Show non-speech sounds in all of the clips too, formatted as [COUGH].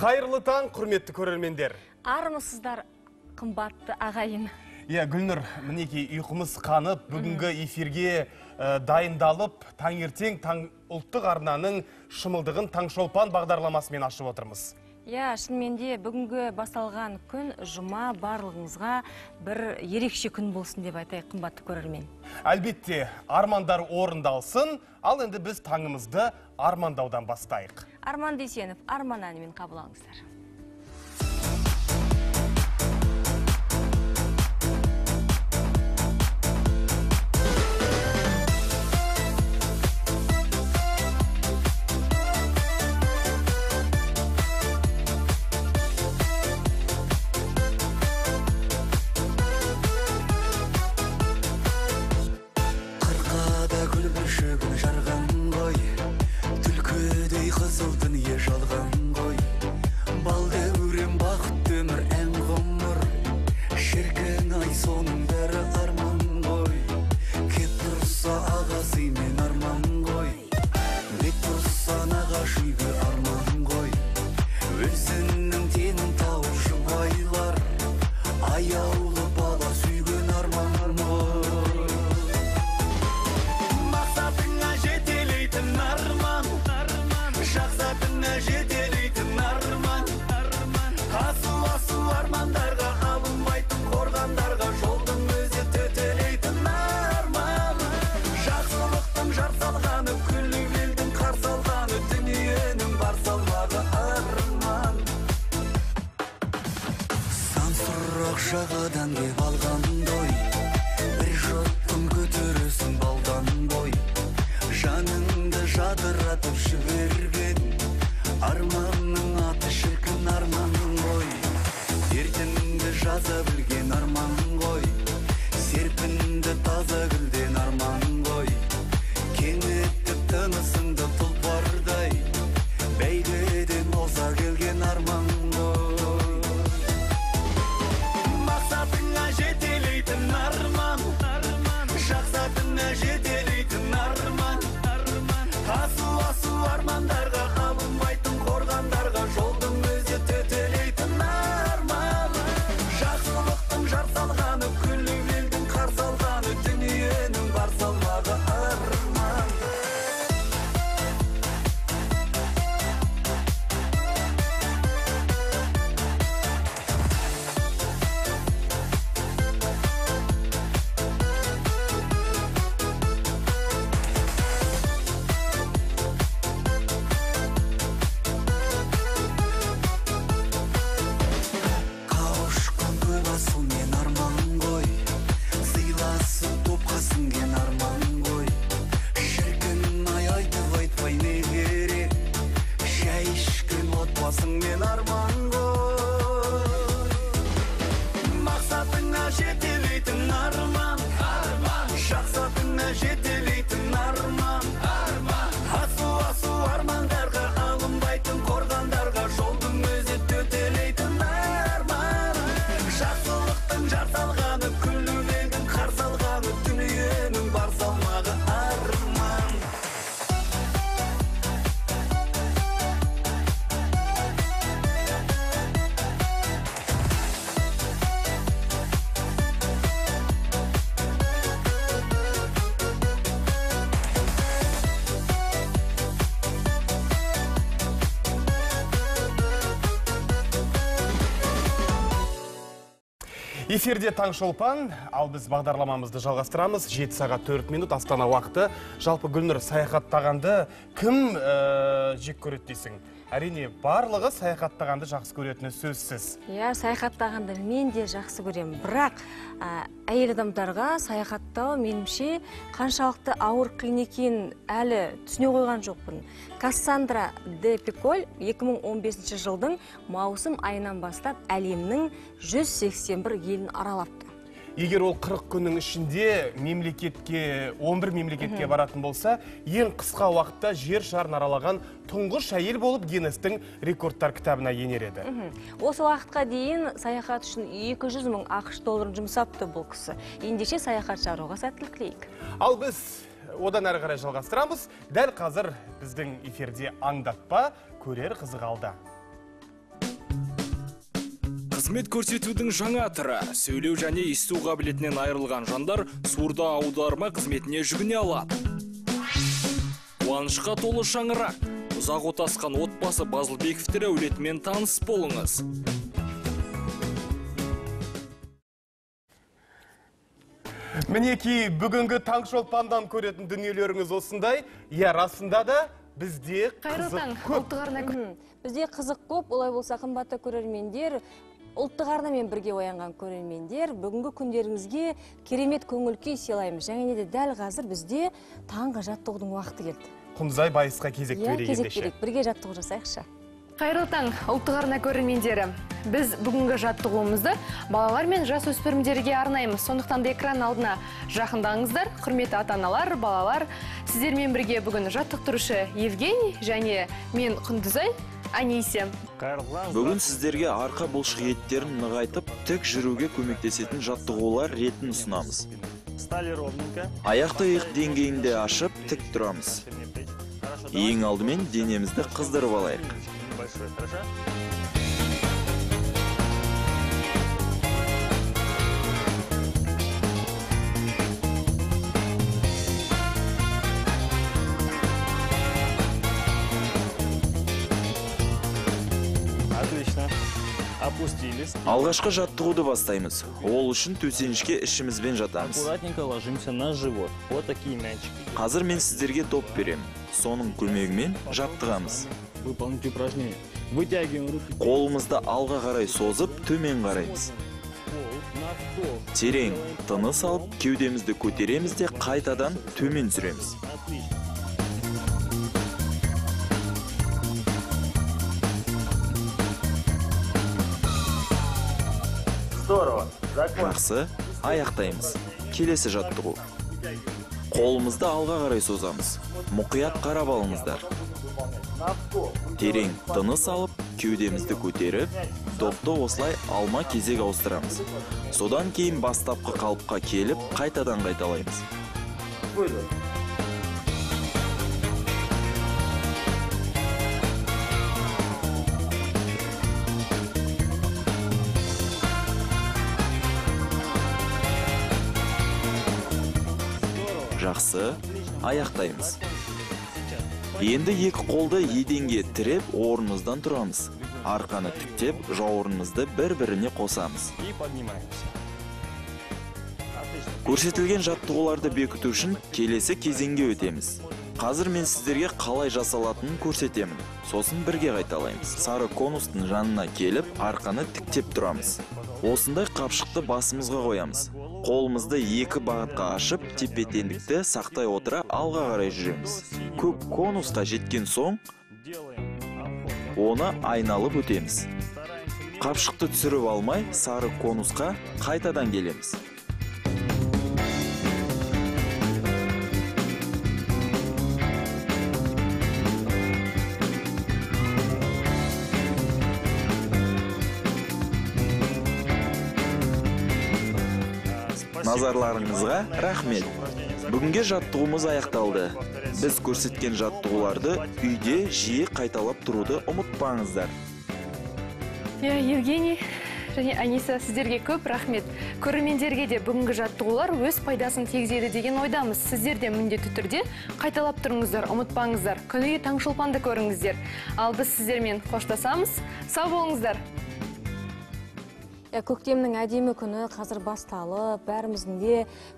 Қайырлы таң, құрметті көрермендер. армысыздар қымбатты ағайын Иә, Гүлнұр, мінекей ұйқымыз қанып, бүгінгі эфирге ә, дайындалып, таңертең таң ұлттық арнаның шымылдығын таңшолпан бағдарламасымен ашып отырмыз. иә шынымен де бүгінгі басталған күн жұма барлығыңызға бір ерекше күн болсын деп айтайық қымбатты көрермен Әлбетте, армандар орындалсын, ал енді біз таңымызды армандаудан бастайық. арман дүйсенов арман әнімен қабыл алыңыздар Эфирде Таңшолпан, ал біз бағдарламамызды жалғастырамыз. 7 сағат 4 минут Астана уақыты. Жалпы Гүлнұр саяхаттағанды кім ә, жек көреді дейсің? Әрине, барлығы саяхаттағанды жақсы көретіні сөзсіз. иә саяхаттағанды мен де жақсы көремін бірақ әйел адамдарға саяхаттау меніңше қаншалықты ауыр қиын екенін әлі түсіне қойған жоқпын. Кассандра де пиколь 2015 жылдың маусым айынан бастап әлемнің 181 елін аралапты. Егер ол 40 күннің ішінде мемлекетке, 11 мемлекетке баратын болса, ең қысқа уақытта жер шарын аралаған тұңғыш әйел болып Гиннестің рекордтар кітабына енер еді. осы уақытқа дейін саяхат үшін 200 мың ақш долларын жұмсапты бұл кісі ендеше саяхат жаруға сәттілік тілейік Ал біз одан әрі қарай жалғастырамыз. Дәл қазір біздің эфирде аңдатпа көрер қызық алда. Қызмет көрсетудің жаңа түрі сөйлеу және есту қабілетінен айырылған жандар сурда аударма қызметіне жүгіне алады. Қуанышқа толы шаңырақ. Ұзақ отасқан отбасы базылбековтер әулетімен таныс болыңыз. Мінекей бүгінгі таңшолпандан көретін дүниелеріңіз осындай. Иә расында да бізде қайырлы қызық таң көп. ұлттық арна Мхм. бізде қызық көп олай болса қымбатты көрермендер ұлттық арнамен бірге оянған көрермендер бүгінгі күндеріңізге керемет көңіл күй сыйлаймыз. Және де дәл қазір бізде таңғы жаттығудың уақыты келді. Құнзай байысқа кезек иә берейік кезек берейік. Бірге жаттығу жасайықшы. Қайырлы таң ұлттық арна көрермендері. Біз бүгінгі жаттығуымызды балалар мен жасөспірімдерге арнаймыз. Сондықтан да экран алдына жақындаңыздар. Құрметті ата аналар балалар сіздермен бірге бүгін жаттықтырушы евгений және мен құндызай. Анисия Бүгін сіздерге арқа бұлшық еттерін нығайтып, тік жүруге көмектесетін жаттығулар ретін ұсынамыз. Аяқты иық деңгейінде ашып, тік тұрамыз. Ең алдымен денемізді қыздырып алайық. Опустились. Алғашқы жаттығуды бастаймыз. Ол үшін төсенішке ішімізбен жатамыз. Аккуратненько ложимся на живот. Вот такие мячики. Қазір мен сіздерге топ беремін. Соның көмегімен жаттығамыз. Выполнить упражнение. Вытягиваем руки. Қолымызды алға қарай созып, төмен қараймыз. Терең тыныс алып, кеудемізді көтереміз де қайтадан төмен түсіреміз. Отлично. Здорово. Жақсы, аяқтаймыз. Келесі жаттығу. Қолымызды алға қарай созамыз. Мұқият қарап алыңыздар. Терең тыныс алып, кеудемізді көтеріп, допты осылай алма кезек ауыстырамыз. Содан кейін бастапқы қалыпқа келіп, қайтадан қайталаймыз. Жақсы, аяқтаймыз. Енді екі қолды еденге тіреп, орнымыздан тұрамыз. Арқаны тіктеп, жауырынымызды қосамыз. И поднимаемся. Отлично. Көрсетілген жаттығуларды бекіту үшін келесі кезеңге өтеміз. Қазір мен сіздерге қалай жасалатынын көрсетемін. Сосын бірге қайталаймыз. Сары конустың жанына келіп, арқаны тіктеп тұрамыз. Осындай қапшықты басымызға қоямыз. Қолымызды екі бағытқа ашып, тепе-теңдікті сақтай отыра алға қарай жүреміз. Көк конусқа жеткен соң, оны айналып өтеміз. Қапшықты түсіріп алмай, сары конусқа қайтадан келеміз. Назарларыңызға рахмет. Бүгінге жаттығуымыз аяқталды. Біз көрсеткен жаттығуларды үйде жиі қайталап тұруды ұмытпаңыздар. иә евгений және аниса сіздерге көп рахмет көрермендерге де бүгінгі жаттығулар өз пайдасын тигізеді деген ойдамыз сіздер де міндетті түрде қайталап тұрыңыздар ұмытпаңыздар күніге таңшолпанды көріңіздер ал біз сіздермен қоштасамыз сау болыңыздар Иә, көктемнің әдемі күні қазір басталып, бәріміздің де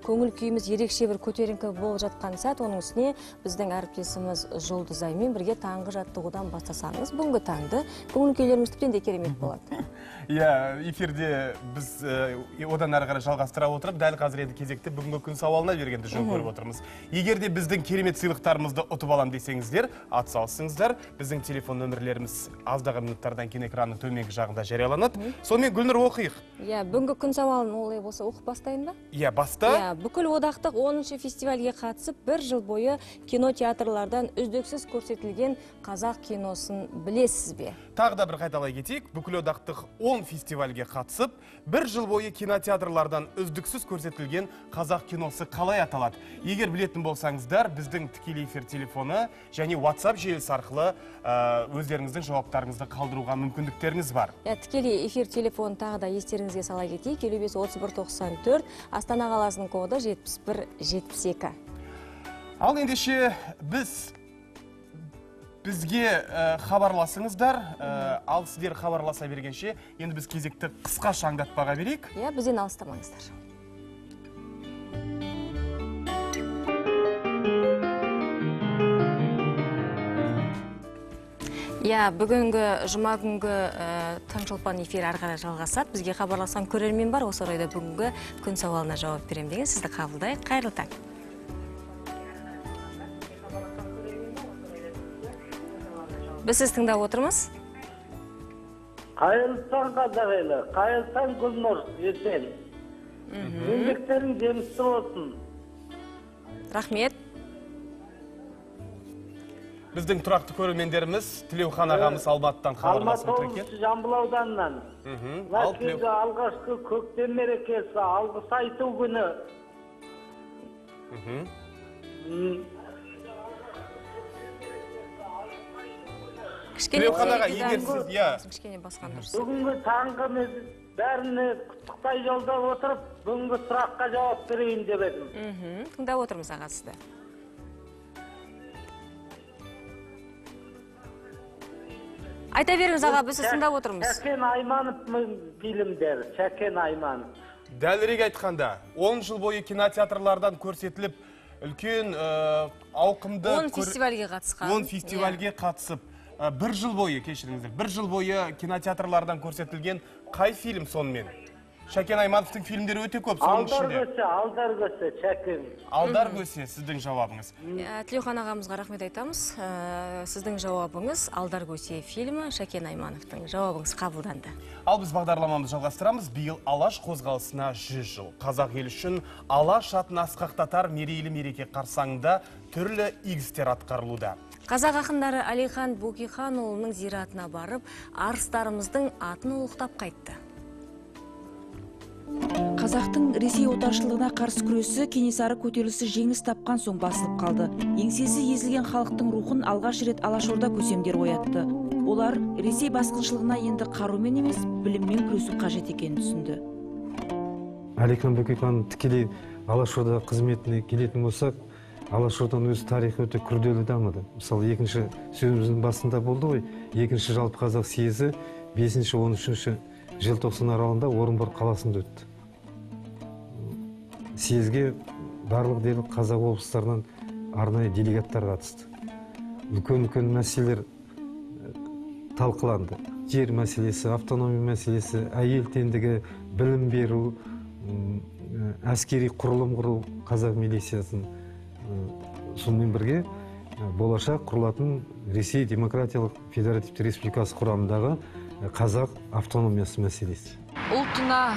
көңіл күйіміз ерекше бір көтеріңкі болып жатқан сәт, оның үстіне біздің әріптесіміз Жұлдызаймен бірге таңғы жаттығудан бастасаңыз, бүгінгі таңды көңіл күйлеріңіз тіптен де керемет [LAUGHS] болады. Иә эфирде біз э, одан әрі қарай жалғастыра отырып дәл қазір енді кезекті бүгінгі күн сауалына бергенді жөн көріп отырмыз. Егер де біздің керемет сыйлықтарымызды ұтып алам десеңіздер атсалысыңыздар біздің телефон нөмірлеріміз аздаған минуттардан кейін экранның төменгі жағында жарияланады. Сонымен гүлнұр оқи оқиық. Иә бүгінгі күн сауалын олай болса оқып бастайын ба? Иә баста. Иә бүкіл одақтық 10 фестивальге қатысып бір жыл бойы кинотеатрлардан үздіксіз көрсетілген қазақ киносын білесіз бе? Тағы да бір қайталай кетейік. Бүкіл одақтық 10 фестивальге қатысып бір жыл бойы кинотеатрлардан үздіксіз көрсетілген қазақ киносы қалай аталады? Егер білетін болсаңыздар біздің тікелей эфир телефоны және WhatsApp желісі арқылы ә, өздеріңіздің жауаптарыңызды қалдыруға мүмкіндіктеріңіз бар. Иә тікелей эфир телефонын тағы да естеріңізге сала кетейік. елу бес отыз бір тоқсан төрт астана қаласының коды жетпіс бір жетпіс екі. Ал ендеше біз бізге ә, хабарласыңыздар. Ә, ал сіздер хабарласа бергенше енді біз кезекті қысқаша аңдатпаға берейік. Иә бізден алыстамаңыздар. Иә бүгінгі жұма күнгі ә, таңшолпан эфирі ары қарай жалғасады. Бізге хабарласқан көрермен бар. Осы орайда бүгінгі күн сауалына жауап беремін деген сізді қабылдайық. Қайырлы таң. Біз сізді тыңдап отырмыз. Қайырлы таң қазақ елі қайырлы таң гүлнұр ертең. Еңбектерің жемісті болсын. Рахмет. Біздің тұрақты көрермендеріміз тілеухан ағамыз алматыдан алматы хабарласып отыр екен. жамбыл ауданынан кезі алғашқы көктем мерекесі алғыс айту күні. Кішкене егер сіз иә. кішкене басқан дұрыс. Бүгінгі таңғы бәріне құттықтай жолдап отырып бүгінгі сұраққа жауап берейін деп едім. Мхм тыңдап отырмыз аға сізді. Айта беріңіз аға біз сізді тыңдап отырмыз. Шәкен аймановтың фильмдері шәкен айманов. Дәлірек айтқанда 10 жыл бойы кинотеатрлардан көрсетіліп үлкен ә, ауқымды 10 көр- фестивальге қатысқан 10 фестивальге қатысып. ә, бір жыл бойы кешіріңіздер бір жыл бойы кинотеатрлардан көрсетілген қай фильм сонымен? Шәкен аймановтың фильмдері өте көп соның алдар ішінде. Көсе алдар көсе шәкен. Алдар көсе сіздің жауабыңыз. Иә, тілеухан ағамызға рахмет айтамыз. Ә, сіздің жауабыңыз алдар көсе фильмі шәкен аймановтың жауабыңыз қабылданды. Ал біз бағдарламамызды жалғастырамыз. Биыл алаш қозғалысына 100 жыл. Қазақ елі үшін алаш атын асқақтатар мерейлі мереке қарсаңында түрлі игі істер атқарылуда. Қазақ ақындары әлихан бөкейханұлының зиратына барып арыстарымыздың атын ұлықтап қайтты. Қазақтың ресей отаршылдығына қарсы күресі кенесары көтерілісі жеңіс тапқан соң басылып қалды. Еңсесі езілген халықтың рухын алғаш рет алашорда көсемдер оятты. Олар ресей басқыншылығына енді қарумен емес біліммен күресу қажет екенін түсінді. Әлихан бөкейханның тікелей алашорда қызметіне келетін болсақ алашорданың өз тарихы өте күрделі дамыды. Мысалы екінші сөзіміздің басында болды ғой. Екінші жалпы қазақ съезі бесінші он үшінші желтоқсан аралығында орынбор қаласында өтті. Съезге барлық дерлік қазақ облыстарынан арнайы делегаттар қатысты. Үлкен үлкен мәселелер э, талқыланды. Жер мәселесі автономия мәселесі әйел теңдігі білім беру э, әскери құрылым құру қазақ милициясын э, сонымен бірге э, болашақ құрылатын ресей демократиялық федеративті республикасы құрамындағы э, қазақ автономиясы мәселесі. Ұлтына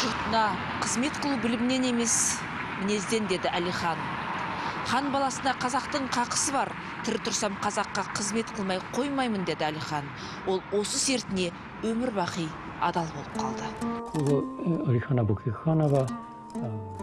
жұртына қызмет қылу білімнен емес мінезден деді әлихан. Хан баласына қазақтың қақысы бар. Тірі тұрсам қазаққа қызмет қылмай қоймаймын деді әлихан. Ол осы сертіне өмір бақи адал болып қалды. Алихана Бөкейханова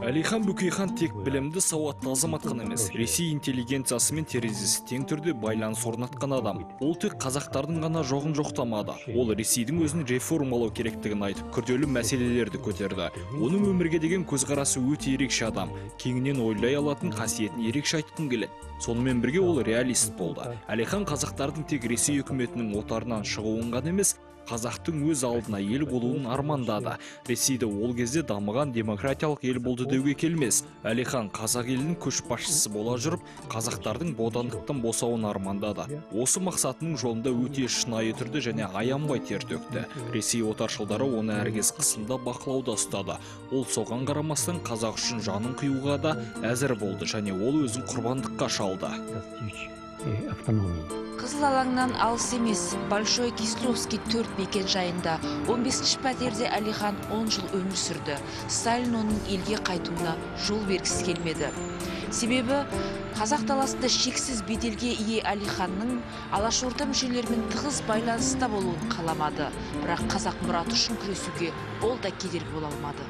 әлихан бөкейхан тек білімді сауатты азамат қана емес ресей интеллигенциясымен терезесі тең түрде байланыс орнатқан адам. Ол тек қазақтардың ғана жоғын жоқтамады. Ол ресейдің өзін реформалау керектігін айтып күрделі мәселелерді көтерді. Оның өмірге деген көзқарасы өте ерекше адам. Кеңінен ойлай алатын қасиетін ерекше айтқым келеді. Сонымен бірге ол реалист болды. Әлихан қазақтардың тек ресей үкіметінің отарынан шығуын ғана емес қазақтың өз алдына ел болуын армандады. Ресейде ол кезде дамыған демократиялық ел болды деуге келмес. Әлихан қазақ елінің көшбасшысы бола жүріп қазақтардың бодандықтан босауын армандады. Осы мақсатының жолында өте шынайы түрде және аянбай тер төкті. Ресей отаршылдары оны әркез қысымда бақылауда ұстады. Ол соған қарамастан қазақ үшін жанын қиюға да әзір болды және ол өзін құрбандыққа шалды. Автономии. қызыл алаңнан алыс емес большой кисловский төрт мекен жайында 15 пәтерде әлихан 10 жыл өмір сүрді. Сталин оның елге қайтуына жол бергісі келмеді. Себебі қазақ даласында шексіз беделге ие әлиханның алашорда мүшелерімен тығыз байланыста болуын қаламады. Бірақ қазақ мұраты үшін күресуге ол да кедергі бола алмады.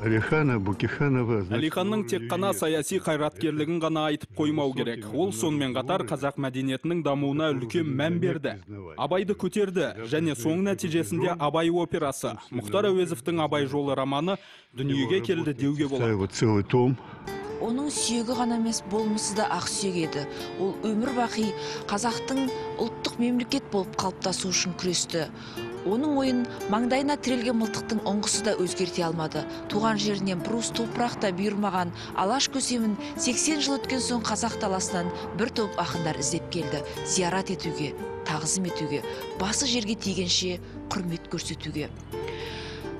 Алихана Букиханова әлиханның тек қана саяси қайраткерлігін ғана айтып қоймау керек. Ол сонымен қатар қазақ мәдениетінің дамуына үлкен мән берді абайды көтерді және соң нәтижесінде абай операсы. Мұхтар әуезовтің абай жолы романы дүниеге келді деуге болады. целый том. оның сүйегі ғана емес болмысы да ақсүйек еді. Ол өмір бақи қазақтың ұлттық мемлекет болып қалыптасу үшін күресті. Оның ойын маңдайына тірелген мылтықтың ұңғысы да өзгерте алмады. Туған жерінен бір уыс топырақ та бұйырмаған. Алаш көсемін 80 жыл өткен соң қазақ даласынан бір топ ақындар іздеп келді. Зиярат етуге тағзым етуге басы жерге тигенше құрмет көрсетуге.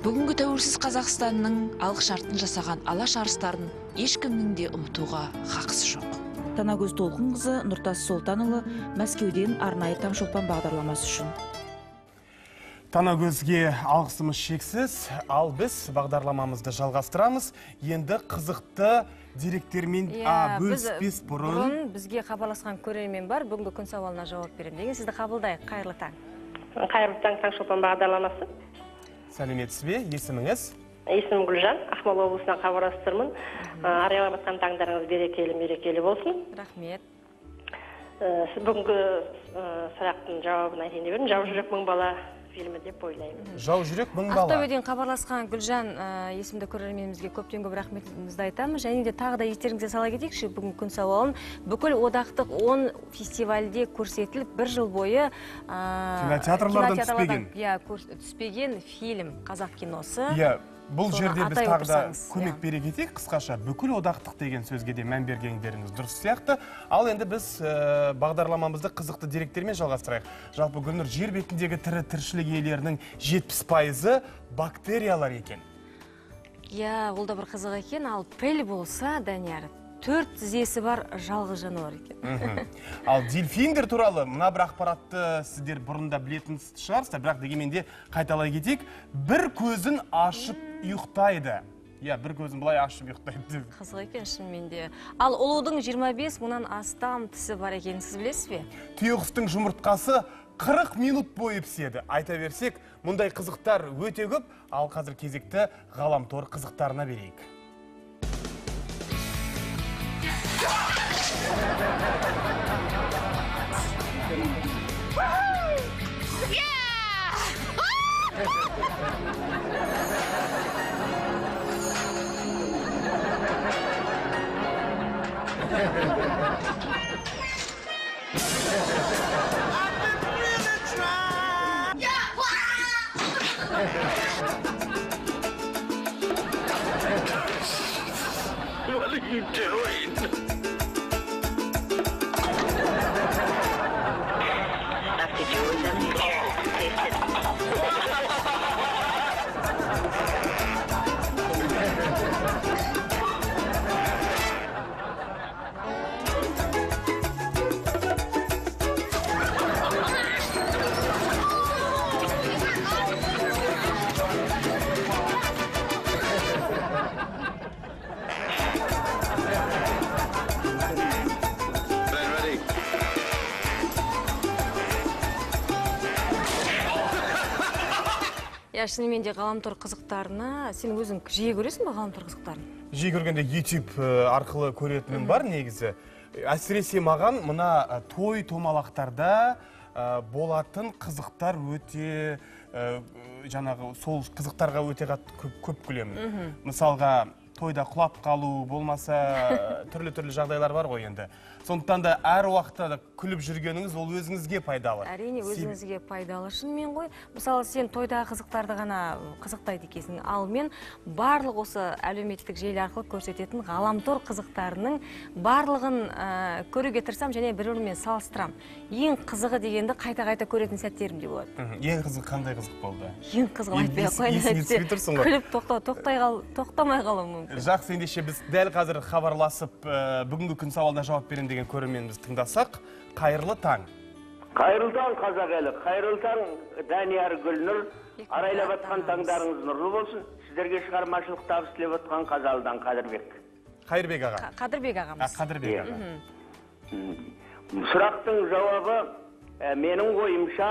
Бүгінгі тәуелсіз қазақстанның алғышартын жасаған алаш арыстарын ешкімнің де ұмытуға хақысы жоқ. Танагөз толқынқызы нұртас солтанұлы мәскеуден арнайы таңшолпан бағдарламасы үшін. Танагөзге алғысымыз шексіз, ал біз бағдарламамызды жалғастырамыз. Енді қызықты деректермен а, бөліспес бұрын бізге хабарласқан көрермен бар. Бүгінгі күн сауалына жауап беремін деген сізді қабылдайық. Қайырлы таң. Қайырлы таң таңшолпан бағдарламасы. Сәлеметсіз бе? Есіміңіз? Есімім гүлжан. Ақмола облысынан хабарласып жатқан таңдарыңыз берекелі мерекелі болсын. Рахмет. Сіз бүгінгі сұрақтың жауабын айтайын деп едім. Жау жүрек мың бала. Фильмі деп ойлаймын. Жау жүрек мың бала. Ақтөбеден хабарласқан гүлжан ә, есімді көрерменімізге көптен көп рахметімізді айтамыз. Және де тағы да естеріңізге сала кетейікші бүгінгі күн сауалын. Бүкіл одақтық 10 фестивальде көрсетіліп бір жыл бойы ә, Кинотеатрлардан түспеген. иә түспеген фильм қазақ киносы. Иә, бұл жерде біз тағы да көмек иә. бере кетейік. Қысқаша бүкіл одақтық деген сөзге де мән бергендеріңіз дұрыс сияқты. Ал енді біз ә, бағдарламамызды қызықты деректермен жалғастырайық. Жалпы гүлнұр жер бетіндегі тірі тіршілік иелерінің жетпіс пайызы бактериялар екен. Иә ол да бір қызық екен. Ал піл болса данияр төрт тізесі бар жалғыз жануар екен. Ал дельфиндер туралы мына бір ақпаратты сіздер бұрында білетін шығарсыздар бірақ дегенмен де қайталай кетейік. Бір көзін ашып ұйықтайды. Иә бір көзін былай ашып ұйықтайды деп. Қызық екен шынымен де. Ал ұлудың 25 мыңнан астам тісі бар екенін сіз білесіз бе? Түйеқұстың жұмыртқасы 40 минут бойы піседі. Айта берсек мұндай қызықтар өте көп. Ал қазір кезекті ғаламтор қызықтарына берейік. Yeah! [LAUGHS] [LAUGHS] шынымен де ғаламтор қызықтарына сен өзің жиі көресің ба ғаламтор қызықтарын? Жиі көргенде YouTube э, арқылы көретінім бар негізі. Әсіресе маған мына э, той томалақтарда э, болатын қызықтар өте э, жаңағы сол қызықтарға өте қатты көп, көп күлемін. Мысалға тойда құлап қалу болмаса [LAUGHS] түрлі түрлі жағдайлар бар ғой енді. Сондықтан да әр уақытта да күліп жүргеніңіз ол өзіңізге пайдалы. Әрине өзіңізге пайдалы шынымен ғой. Мысалы сен тойдағы қызықтарды ғана қызықтайды екенсің. Ал мен барлық осы әлеуметтік желі арқылы көрсететін ғаламтор қызықтарының барлығын ә, көруге тырысамын және бір бірімен салыстырамын. Ең қызығы дегенді қайта қайта көретін сәттерім де болады. Ең қызық қандай қызық болды? Ең қызығы Ес- айтпай ақ қояйын күліп тоқта, тоқтай қал, тоқтамай қалуым мүмкін. Жақсы ендеше біз дәл қазір хабарласып ә, бүгінгі күн сауалына жауап беремін деген көрерменімізді тыңдасақ қайырлы таң. Қайырлы таң қазақ елі. Қайырлы таң данияр гүлнұр арайлап жатқан таңдарыңыз нұрлы болсын. Сіздерге шығармашылық табыс тілеп отқан қазалыдан қадірбек қайырбек аға. Қадірбек ағамыз қадірбек аға. Сұрақтың жауабы ә, менің ойымша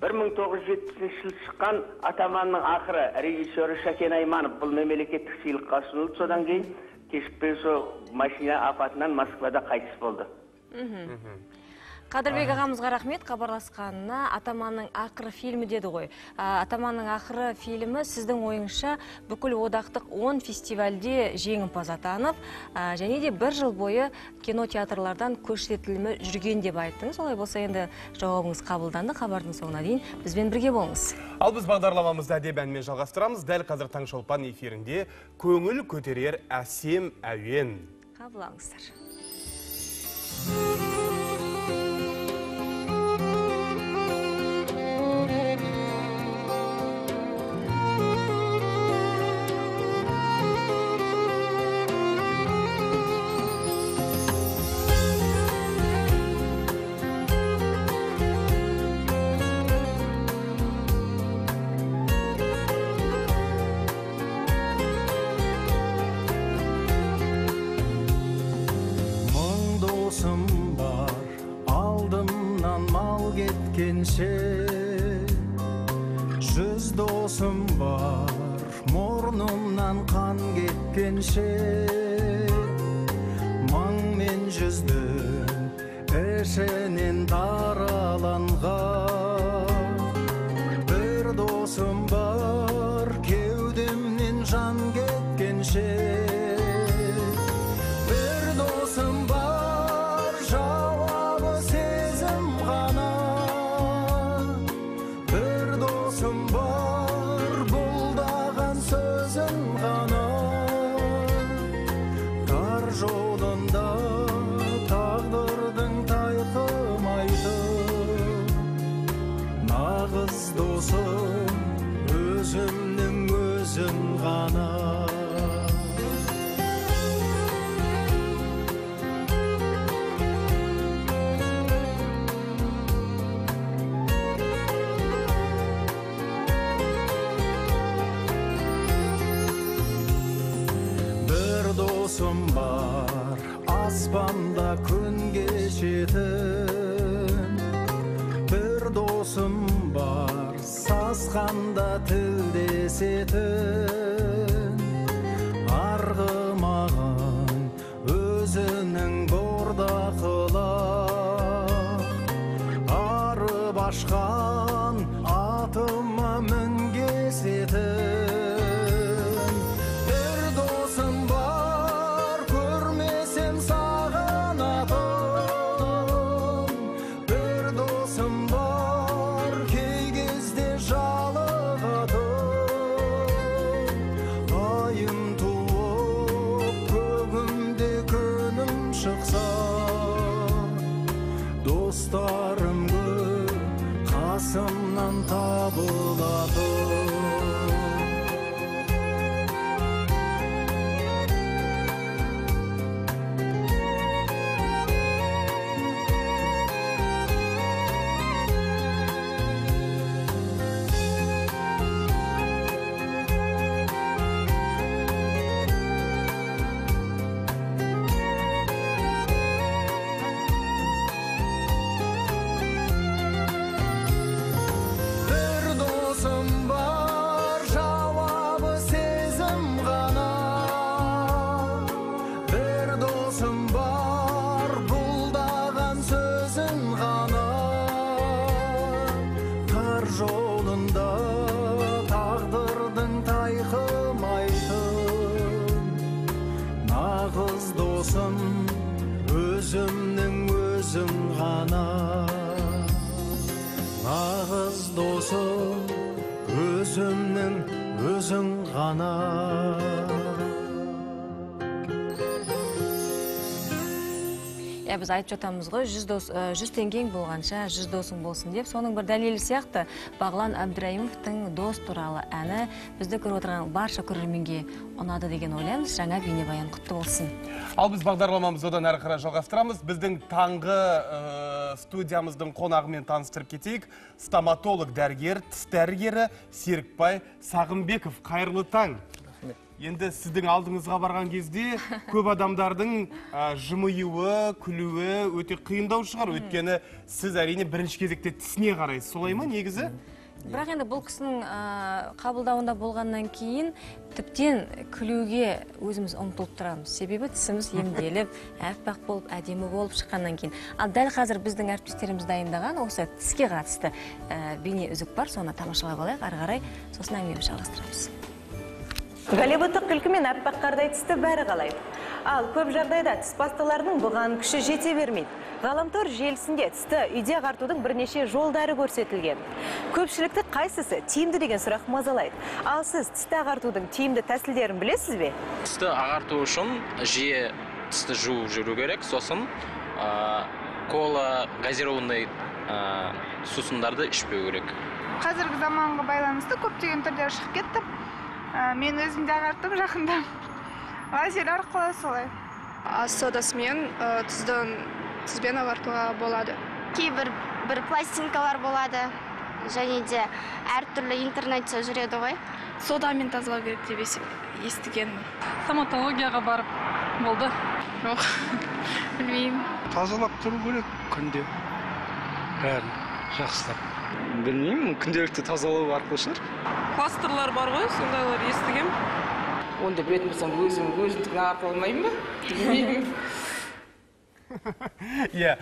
1970 жыл шыққан атаманның ақыры режиссері шәкен айманов бұл мемлекеттік сыйлыққа ұсынылды. Содан кейін кешікпей сол машина апатынан москвада қайтыс болды. Қадірбек ағамызға рахмет. Хабарласқанына атаманның ақыры фильмі деді ғой. А, атаманның ақыры фильмі сіздің ойыңызша бүкіл одақтық 10 фестивальде жеңімпаз атанып және де бір жыл бойы кинотеатрлардан көрсетілімі жүрген деп айттыңыз. Солай болса енді жауабыңыз қабылданды. Хабардың соңына дейін бізбен бірге болыңыз. Ал біз бағдарламамызды әдеп әнмен жалғастырамыз. Дәл қазір таңшолпан эфирінде көңіл көтерер әсем әуен. Қабыл алыңыздар. Біз айтып жатамыз ғой жүз дос жүз теңгең болғанша жүз досың болсын деп. Соның бір дәлелі сияқты бағлан әбдірайымовтың дос туралы әні бізді көріп отырған барша көрерменге ұнады деген ойлаймыз. Жаңа бейнебаян құтты болсын. Ал біз бағдарламамызды одан әрі қарай жалғастырамыз. Біздің таңғы ә, студиямыздың қонағымен таныстырып кетейік. Стоматолог дәрігер тіс дәрігері серікбай сағымбеков. Қайырлы таң. Енді сіздің алдыңызға барған кезде көп адамдардың ә, жымиюы күлуі өте қиындау шығар. Өйткені сіз әрине бірінші кезекте тісіне қарайсыз солай ма негізі? Бірақ енді бұл кісінің ә, қабылдауында болғаннан кейін тіптен күлуге өзіміз ұмтылып тұрамыз. Себебі тісіміз емделіп [LAUGHS] аппақ болып әдемі болып шыққаннан кейін. Ал дәл қазір біздің әріптестеріміз дайындаған осы тіске қатысты ә, бейне үзік бар. Соны тамашалап алайық ары қарай сосын әңгімемізді жалғастырамыз. Галебұты күлкі мен аппақ қардай тісті бәрі қалайды ал көп жағдайда тіс пасталарының бұған күші жете бермейді. Ғаламтор желісінде тісті үйде ағартудың бірнеше жолдары көрсетілген. Көпшілікті қайсысы тиімді деген сұрақ мазалайды. Ал сіз тісті ағартудың тиімді тәсілдерін білесіз бе? Тісті ағарту үшін жиі тісті жуып жүру керек. Сосын ә, кола газированный ә, сусындарды ішпеу керек. Қазіргі заманға байланысты көптеген түрлері шығып кетті. Ә, мен өзім де ағарттым жақында лазер арқылы солай. Ас содасымен ә, тұздың тізбен ағартуға болады. Кейбір бір пластинкалар болады. Және де әртүрлі интернетте жүреді ғой. Содамен тазалау керек деп естігенмін стоматологияға барып болды. Жоқ [LAUGHS] білмеймін. Тазалап тұру керек күнде. Бәрін жақсылап. Білмеймін күнделікті тазалау арқылы шығар пластырлар бар ғой сондайлар естігем онда білетін болсам өзім өзімдікін ағарта алмаймын ба білмеймін иә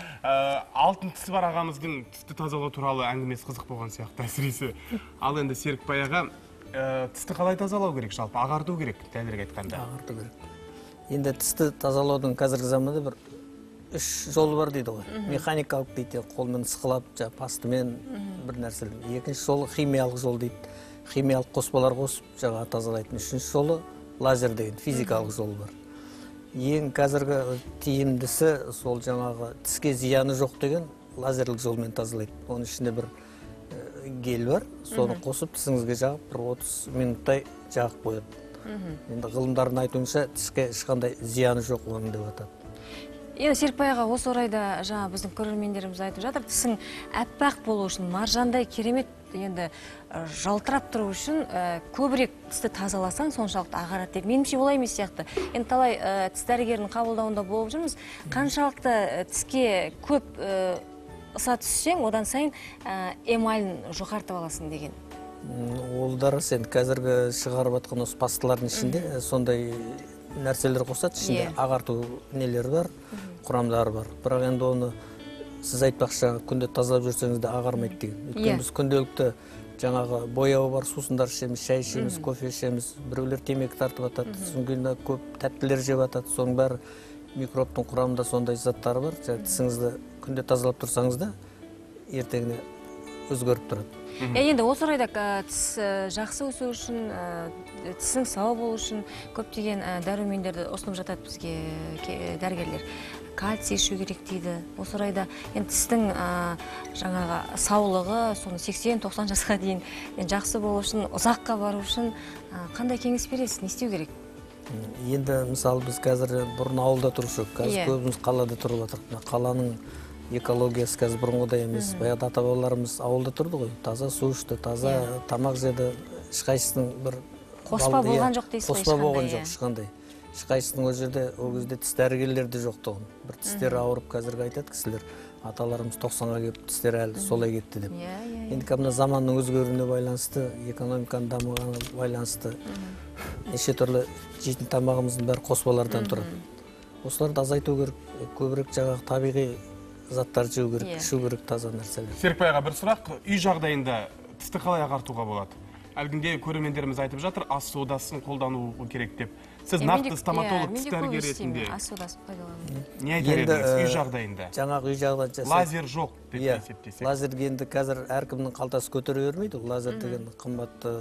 алтын тісі бар ағамыздың тісті тазалау туралы әңгімесі қызық болған сияқты әсіресе. Ал енді серікбай аға ә, тісті қалай тазалау керек жалпы? Ағарту керек дәлірек айтқанда. Ағарту керек. Енді тісті тазалаудың қазіргі заманда бір үш жолы бар дейді ғой. Механикалық дейді қолмен ысқылап жаңағы пастымен бір нәрселер. Екінші жолы химиялық жол дейді. Химиялық қоспалар қосып жаңағы тазалайтын үшінші жолы лазер деген физикалық жол бар. Ең қазіргі тиімдісі сол жаңағы тіске зияны жоқ деген лазерлік жолмен тазалайды. Оның ішінде бір ә, гель бар. Соны қосып тісіңізге жағып бір отыз минуттай жағып қояды. Енді ғылымдардың айтуынша тіске ешқандай зияны жоқ оның деп атады. Енді серікбай аға осы орайда жаңа біздің көрермендеріміз айтып жатыр тісің аппақ болу үшін маржандай керемет енді жалтырап тұру үшін көбірек тісті тазаласаң соншалықты ағарады деп меніңше олай емес сияқты. Енді талай тіс дәрігерінің қабылдауында болып жүрміз. Қаншалықты тіске көп ыса түссең одан сайын эмалін жұқартып аласың деген. Ол да рас енді қазіргі шығарып жатқан осы пасталардың ішінде сондай нәрселер қосады ішінде ағарту нелері бар құрамдары бар. Бірақ енді оны сіз айтпақшы күнде тазалап жүрсеңіз де ағармайды деген. Өйткені біз күнделікті жаңағы бояуы бар сусындар ішеміз шай ішеміз кофе ішеміз біреулер темекі тартып жатады содан кейін көп тәттілер жеп жатады соның бәрі микробтың құрамында сондай заттары бар. Жаңағы тісіңізді күнде тазалап тұрсаңыз да ертеңіне өзгеріп тұрады. Иә енді осы орайда тіс жақсы өсу үшін тісің сау болу үшін көптеген дәрумендерді ұсынып жатады бізге дәрігерлер. Кальций ішу керек дейді. Осы орайда енді тістің жаңағы саулығы соны 80-90 жасқа дейін жақсы болу үшін ұзаққа бару үшін қандай кеңес бересіз? Не істеу керек? Енді мысалы біз қазір бұрын ауылда тұрушы едік қазір көбіміз қалада тұрып жатырмыз қаланың экологиясы қазір бұрынғыдай емес. Баяғыда ата бабаларымыз ауылда тұрды ғой. Таза су ішті таза тамақ жеді. Ешқайсысының бір қоспа болған жоқ дейсіз ғой қоспа болған жоқ ешқандай. Ешқайсысының ол жерде ол кезде тіс дәрігерлер де жоқ тұғын. Бір тістері ауырып қазіргі айтады кісілер. Аталарымыз тоқсанға келіп тістері әлі солай кетті деп. Енді мына заманның өзгеруіне байланысты экономиканың дамығанына байланысты неше түрлі жейтін тамағымыздың бәрі қоспалардан тұрады. Осыларды азайту керек көбірек жаңағы табиғи заттар жеу керек ішу керек таза нәрселер. Серікбай аға бір сұрақ. Үй жағдайында тісті қалай ағартуға болады? Әлгінде көрермендеріміз айтып жатыр ас содасын қолдану керек деп. Сіз нақты стоматолог тіс дәрігер ретінде ас содасын пайдалану не айтар едіңіз үй жағдайында? жаңағы үй жағдайында лазер жоқ деп есептесек. лазерге енді қазір әркімнің қалтасы көтере бермейді ғой лазер деген қымбатты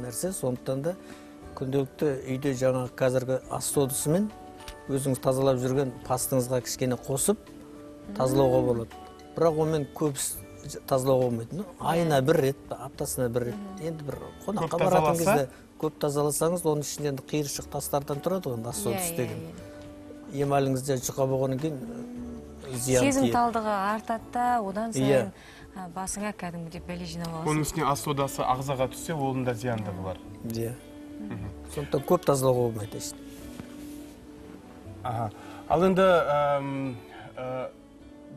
нәрсе. Сондықтан да күнделікті үйде жаңағы қазіргі ас содасымен өзіңіз тазалап жүрген пастыңызға кішкене қосып тазалауға болады. Бірақ онымен көбісі тазалауға болмайды ну айына бір рет аптасына бір рет. Енді бір қонаққа баратын кезде көп тазаласаңыз оның ішінде енді қиыршық тастардан тұрады ғой енді Иә, асфальт иә, істеген емаліңізде жұқа болғаннан кейін зиян сезімталдығы артады да одан Иә. сайын басыңа кәдімгідей бәле жинап аласың. Оның үстіне ас содасы ағзаға түссе оның да зияндығы бар. Иә. Сондықтан көп тазалауға болмайды аха. Ал енді ә,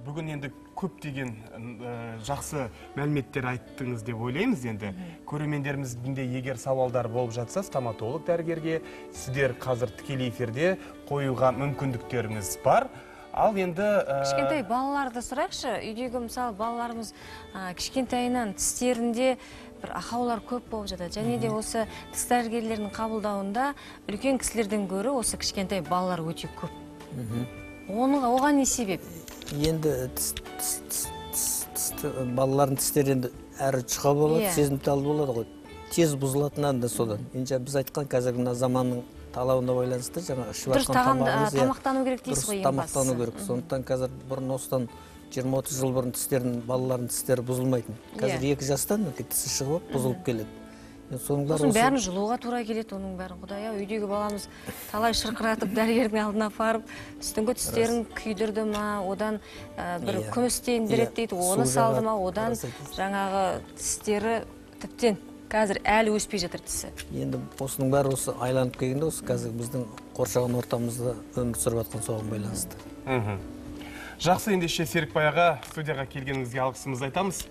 бүгін енді көптеген ә, жақсы мәліметтер айттыңыз деп ойлаймыз енді. Көрермендеріміздің де егер сауалдар болып жатса стоматолог дәрігерге сіздер қазір тікелей эфирде қоюға мүмкіндіктеріңіз бар. Ал енді ә, кішкентай балаларды сұрайықшы. Үйдегі мысалы балаларымыз кішкентайынан тістерінде бір ақаулар көп болып жатады. Және де осы тіс дәрігерлерінің қабылдауында үлкен кісілерден гөрі осы кішкентай балалар өте көп. Оны, оған не себеп? Енді балалардың тістері енді әрі жұқа болады Иә. сезімтал болады ғой. Тез бұзылатыны да содан. Енді жаңа біз айтқан қазіргі мына заманның талабына байланысты жаңа ішіп Дұрыс жатқан тамағымыз, иә, тамақтану керек дейсіз дұрыс ғой ең тамақтану керек. Сондықтан қазір бұрын осыдан жиырма отыз жыл бұрын тістердің балалардың тістері бұзылмайтын. Қазір Иә. екі жастан тісі шығып бұзылып келеді. Сосын осы- бәрін жұлуға тура келеді оның бәрін. Құдай ау үйдегі баламыз талай шырқыратып дәрігердің алдына апарып үстіңгі тістерін күйдірді ма? Одан ә, бір Иә. күміс Иә. дейді оны салды ма? Одан жаңағы тістері тіптен. Қазір әлі өспей жатыр тісі енді осының бәрі осы айланып келгенде осы қазір біздің қоршаған ортамызда өмір сүріп жатқан соған байланысты. Мхм. жақсы ендеше серікбай аға студияға келгеніңізге алғысымызды айтамыз.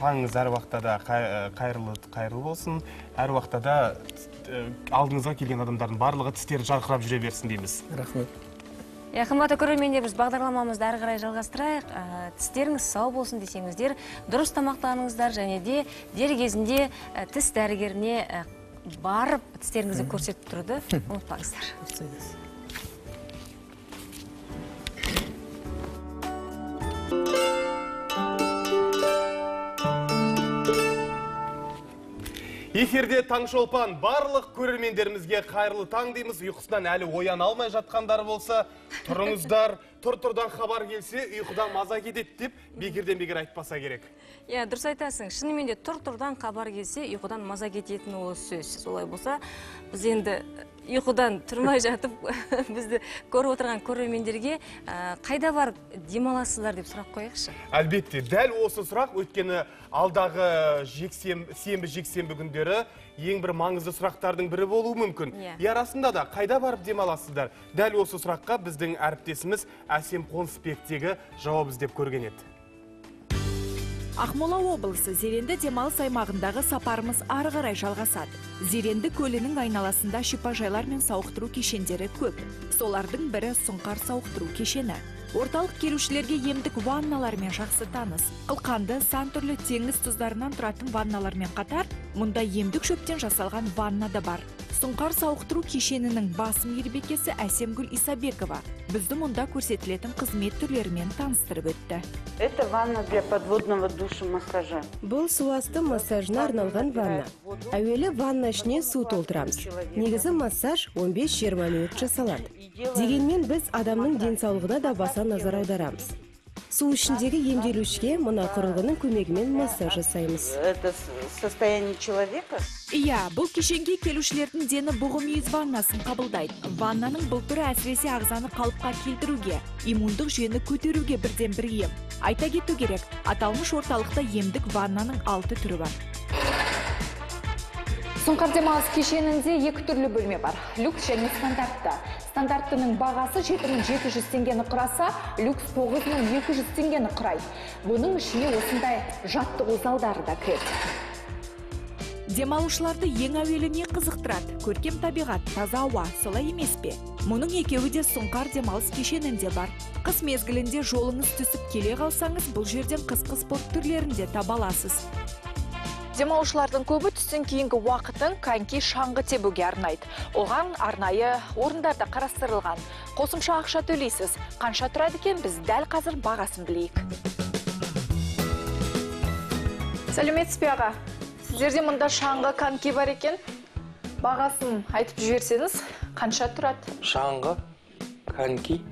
Таңыңыз әр уақытта да қай- қайырлы қайырлы болсын. Әр уақытта да алдыңызға келген адамдардың барлығы тістері жарқырап жүре берсін дейміз. Рахмет. Иә қымбатты көрермендеріміз бағдарламамызды әрі қарай жалғастырайық. Ә, тістеріңіз сау болсын десеңіздер дұрыс тамақтаныңыздар және де дер кезінде ә, тіс дәрігеріне ә, барып тістеріңізді көрсетіп тұруды ұмытпаңыздар. [LAUGHS] эфирде таңшолпан барлық көрермендерімізге қайырлы таң дейміз. Ұйқысынан әлі ояна алмай жатқандар болса тұрыңыздар. Тұр тұрдан хабар келсе ұйқыдан маза кетеді деп бекерден бекер айтпаса керек. Иә дұрыс айтасың. Шынымен де тұр тұрдан хабар келсе ұйқыдан маза кететін ол сөз. Солай болса біз енді ұйқыдан тұрмай [LAUGHS] жатып [LAUGHS] бізді көріп отырған көрермендерге ә, қайда барып демаласыздар деп сұрақ қояйықшы. Әлбетте дәл осы сұрақ өйткені алдағы жексенбі сенбі жексенбі күндері ең бір маңызды сұрақтардың бірі болуы мүмкін. Иә. иә расында да қайда барып демаласыздар? Дәл осы сұраққа біздің әріптесіміз әсем қонысбектегі жауап іздеп көрген еді. Ақмола облысы Зеренді демалыс аймағындағы сапарымыз ары қарай жалғасады. Зеренді көлінің айналасында шипажайлар мен сауықтыру кешендері көп. Солардың бірі Сұңқар сауықтыру кешені. Орталық келушілерге емдік ванналармен жақсы таныс. Қылқанды сан түрлі теңіз тұздарынан тұратын ванналармен қатар, мұнда емдік шөптен жасалған ванна да бар. Сұңқар сауықтыру кешенінің басым мейірбикесі Әсемгүл Исабекова бізді мұнда көрсетілетін қызмет түрлерімен таныстырып өтті. Это ванна для подводного душа массажа. Бұл суасты массажына арналған ванна. Әуелі ванна ішіне су толтырамыз. Негізі массаж 15-20 минут жасалады. Дегенмен біз адамның денсаулығына да баса назар аударамыз. Су ішіндегі емделушіге мына құрылғының көмегімен массаж жасаймыз. Это состояние человека. Иә, бұл кешенге келушілердің дені бұғымүйіз ваннасын қабылдайды. Ваннаның бұл түрі әсіресе ағзаны қалыпқа келтіруге, иммундық жүйені көтеруге бірден бір ем. Айта кету керек, аталмыш орталықта емдік ваннаның алты түрі бар. сұңқар демалыс кешенінде екі түрлі бөлме бар люкс және стандартты стандарттының бағасы 7700 теңгені құраса люкс 9200 теңгені құрайды бұның ішіне осындай жаттығу залдары да кіреді Демалушыларды ең әуелі не қызықтырады? Көркем табиғат, таза ауа, солай емес пе? Мұның екеуі де сұңқар демалыс кешенінде бар. Қыс мезгілінде жолыңыз түсіп келе қалсаңыз, бұл жерден қысқы спорт түрлерін де таба аласыз. Демалушылардың көбі түстен кейінгі уақытын коньки шаңғы тебуге арнайды. Оған арнайы орындар да қарастырылған. Қосымша ақша төлейсіз. Қанша тұрады екен біз дәл қазір бағасын білейік. Сәлеметсіз бе аға? Сіздерде мұнда шаңғы коньки бар екен. Бағасын айтып жіберсеңіз, қанша тұрады? шаңғы коньки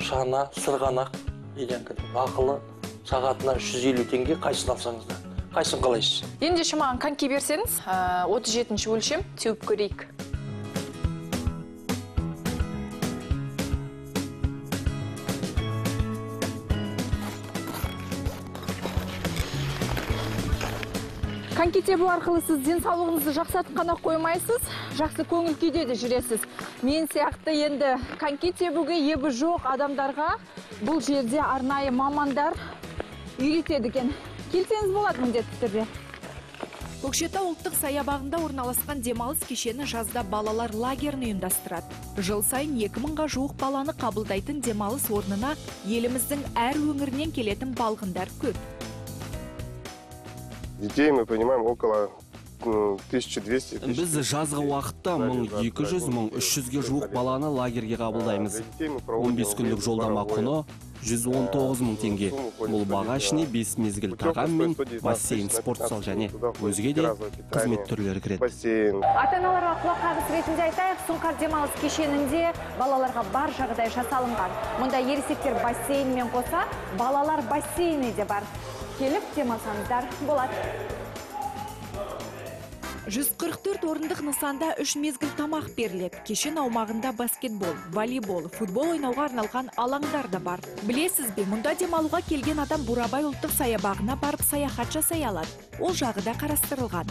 шана сырғанақ ақылы сағатына үш жүз елу теңге қайсысын алсаңыз да қайсысын қалайсыз? Ендеше маған коньки берсеңіз отыз жетінші өлшем теуіп көрейік коньки тебу арқылы сіз денсаулығыңызды жақсартып қана қоймайсыз жақсы көңіл күйде де жүресіз. Мен сияқты енді коньки тебуге ебі жоқ адамдарға бұл жерде арнайы мамандар үйретеді екен. Келсеңіз болады міндетті түрде. Көкшетау ұлттық саябағында орналасқан демалыс кешені жазда балалар лагерін ұйымдастырады. Жыл сайын 2000-ға жуық баланы қабылдайтын демалыс орнына еліміздің әр өңірінен келетін балғындар көп. Детей мы принимаем около м, 1200 біз жазғы уақытта 1200-1300-ге жуық баланы лагерге қабылдаймыз. 15 күндік жолдама құны 119 мың теңге. Бұл баға ішіне 5 мезгіл тағам мен бассейн спорт зал және өзге де қызмет түрлері кіреді. Ата аналарға құлақ қағыс ретінде айтайық сұңқар демалыс кешенінде балаларға бар жағдай жасалынған. Мұнда ересектер бассейнімен қоса балалар бассейні де бар. Келіп демалсаңыздар болады. 144 орындық нысанда үш мезгіл тамақ беріледі. Кешен аумағында баскетбол волейбол футбол ойнауға арналған алаңдар да бар. Білесіз бе мұнда демалуға келген адам бурабай ұлттық саябағына барып саяхат жасай алады. Ол жағы да қарастырылған.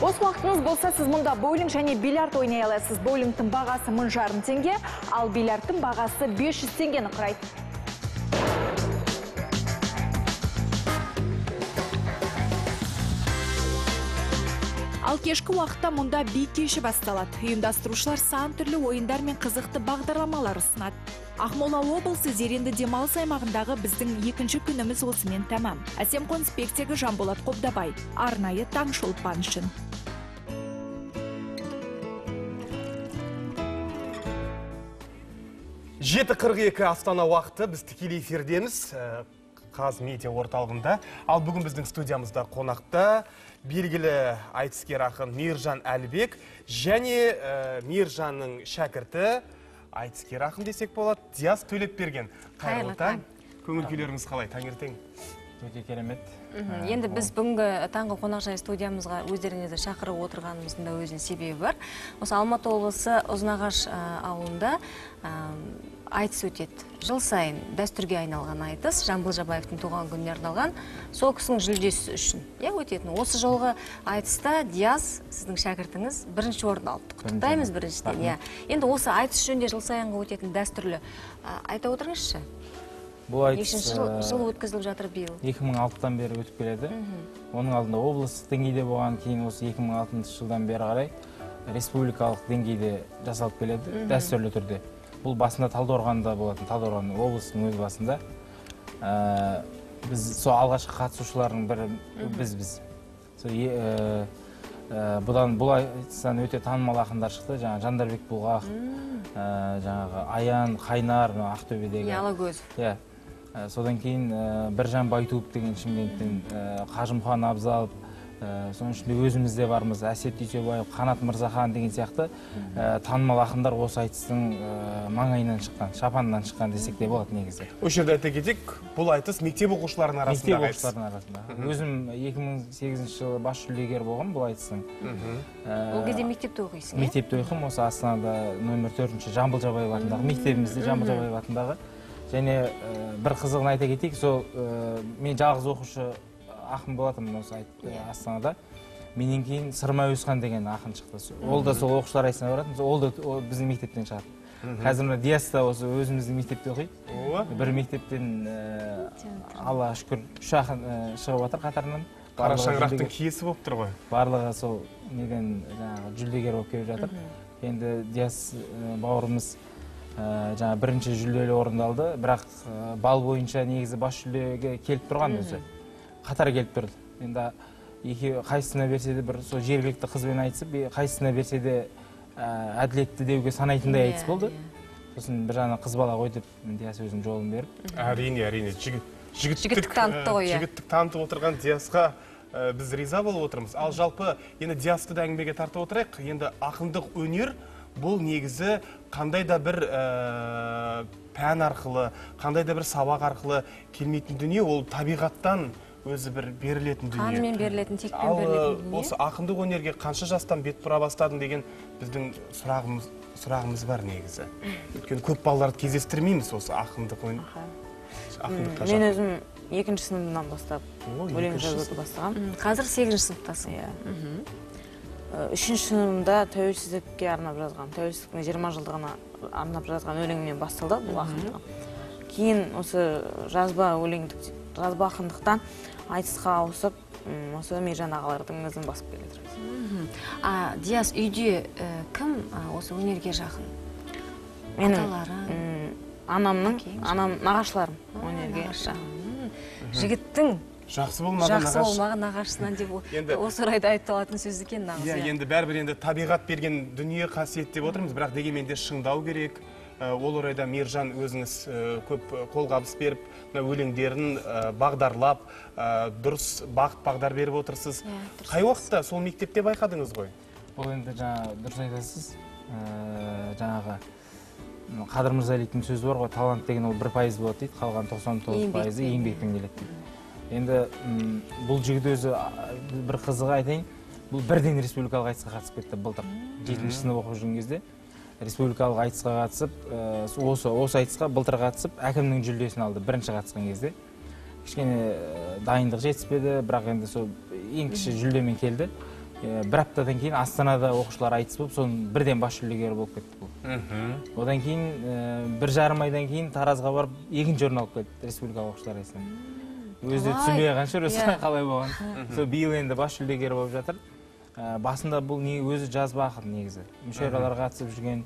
Бос уақытыңыз болса сіз мұнда боулинг және бильярд ойнай аласыз. Боулингтің бағасы мың жарым теңге ал бильярдтың бағасы 500 теңгені құрайды. Ал кешкі уақытта мұнда би кеші басталады. Ұйымдастырушылар сан түрлі ойындар мен қызықты бағдарламалар ұсынады. Ақмола облысы зеренді демалыс аймағындағы біздің екінші күніміз осымен тәмам. Әсем қонысбектегі жанболат қобдабай арнайы таңшолпан үшін. жеті қырық екі астана уақыты. Біз тікелей эфирдеміз ә, қаз медиа орталығында. Ал бүгін біздің студиямызда қонақта белгілі айтыскер ақын мейіржан әлібек және ә, мейіржанның шәкірті айтыскер ақын десек болады диас төлепберген қайырлы Қайырлы таң. көңіл күйлеріңіз қалай? Таңертең? Өте керемет. Мгм. енді біз бүгінгі таңғы қонақжай студиямызға өздеріңізді шақырып отырғанымыздың да өзінің себебі бар. Осы алматы облысы ұзынағаш ә, ауылында ә, айтыс өтеді. Жыл сайын дәстүрге айналған айтыс жамбыл жабаевтың туған күніне арналған сол кісінің жүлдесі үшін иә өтетін. Осы жолғы айтыста диас сіздің шәкіртіңіз бірінші орын алды. Құттықтаймыз біріншіден иә. Енді осы айтыс жөнінде жыл сайынғы өтетін дәстүрлі айта отырыңызшы. Бұл айтыс нешінші жыл, жыл өткізіліп жатыр биыл. 2006-тан бері өтіп келеді. Оның алдында облыстық деңгейде болған кейін осы 2006 жылдан бері қарай республикалық деңгейде жасалып келеді дәстүрлі түрде. Бұл басында талдықорғанда болатын талдықорған облыстың өз басында. Ә, біз сол алғашқы қатысушылардың бірі біз біз сол ә, ә, бұдан бұл айтыстан өте танымал ақындар шықты. Жаңағы жандарбек бұлғақ ә, жаңағы аян қайнар мына ақтөбедегі. Иә, алагөз. иә. Ә, содан кейін ә, біржан байтуов деген шымкенттен ә, қажымхан абзал ә, соның ішінде өзіміз де бармыз. Әсет дүйсебаев қанат мырзахан деген сияқты ә, танымал ақындар осы айтыстың ә, маңайынан шыққан шапанынан шыққан десек те болады негізі. Осы жерде айта кетейік. Бұл айтыс мектеп оқушыларының мектеп арасындағы айтыс. оқушыларының арасында. Өзім 2008 жылы бас жүлдегер болғанмын бұл айтыстың. Ол кезде мектепте оқисың иә? мектепте оқимын. Осы астанада нөмір төртінші жамбыл жабаев атындағы мектебімізде жамбыл жабаев атындағы. Және ә, бір қызығын айта кетейік. Сол ә, мен жалғыз оқушы ақын болатынмын осы Иә. астанада. Менен кейін сырма өсхан деген ақын шықты. Ол да сол оқушылар айтысына баратын. Ол да біздің мектептен шығады. Қазір мына диас та осы өзіміздің мектепте оқиды бір мектептен ә, аллаға шүкір үш ақын ә, шығып жатыр қатарынан. Қара шаңырақтың киесі болып тұр ғой. Барлығы сол неден жаңағы жүлдегер болып келіп жатыр. Енді диас ә, бауырымыз ә, жаңа бірінші жүлделі орынды алды бірақ балл бойынша негізі бас жүлдеге келіп тұрған өзі. Қатар келіп тұрды енді екеуі қайсысына берсе де бір сол жергілікті қызбен айтысып қайсысына берсе де ә, әділетті деуге санайтындай Иә, айтыс болды. сосын бір жағынан қыз бала ғой деп диас өзінің жолын беріп. Әрине әрине. Жігіт жігіттік танытты ғой, иә. жігіттік танытып отырған диасқа ә, біз риза болып отырмыз. Ал жалпы енді диасты да әңгімеге тартып отырайық. Енді ақындық өнер бұл негізі қандай да бір ә, пән арқылы қандай да бір сабақ арқылы келмейтін дүние. Ол табиғаттан өзі бір берілетін дүние. Қанмен берілетін текпен ал берілетін дүние. осы ақындық өнерге қанша жастан бет бұра бастадың деген біздің сұрағымыз сұрағымыз бар негізі. Өйткені көп балаларды кездестірмейміз осы ақындық өн- ақындыққа мен өзім екінші сыныбымнан бастап өлең жазуды бастағанмын. Қазір сегізінші сыныптасың. Иә. Э, үшінші сыныбымда тәуелсіздікке арнап жазған тәуелсіздіктің жиырма жылдығына арнап жазған өлеңімнен басталды бұл ақындығым кейін осы жазба өлеңдік жазба ақындықтан айтысқа ауысып осы мейіржан ағалардың ізін басып келе жатырмыз а диас үйде ә, кім ә, осы өнерге жақын? Менің анамның анам нағашыларым өнерге жақын. Жігіттің жақсы болмаған жақсы болмаған нағашысынан деп [LAUGHS] Енді- осы орайда айтылатын сөз екен нағыз иә иә. енді бәрібір енді табиғат берген дүние қасиет деп отырмыз бірақ дегенмен де шыңдау керек ол орайда мейіржан өзіңіз ә, көп қолғабыс беріп мына өлеңдерін ә, бағдарлап дұрыс бағыт бағдар беріп отырсыз. Қай уақытта сол мектепте байқадыңыз ғой? Бұл енді жаңа дұрыс айтасыз. Жаңағы қадыр мырзалиевтің сөзі бар ғой талант деген ол бір пайыз болады дейді қалған тоқсан тоғыз пайызы еңбектен келеді дейді енді бұл жігіт өзі бір қызығы айтайын бұл бірден республикалық айтысқа қатысып кетті былтыр. Жетінші сынып оқып жүрген кезде. Республикалық айтысқа қатысып ә, осы осы айтысқа былтыр қатысып әкімнің жүлдесін алды бірінші қатысқан кезде. Кішкене ә, дайындық жетіспеді бірақ енді сол ең кіші жүлдемен келді. Ә, бір аптадан кейін астанада оқушылар айтыс болып соның бірден бас жүлдегері болып кетті бұл. Одан кейін ә, бір жарым айдан кейін таразға барып екінші орын алып келді республикалық оқушылар арасынан өзі де түсінбей қалған шығар қалай? болғанын. Сол биыл енді бас жүлдегері болып жатыр. Ә, басында бұл не өзі жазба ақын негізі. Мүшәйраларға қатысып жүрген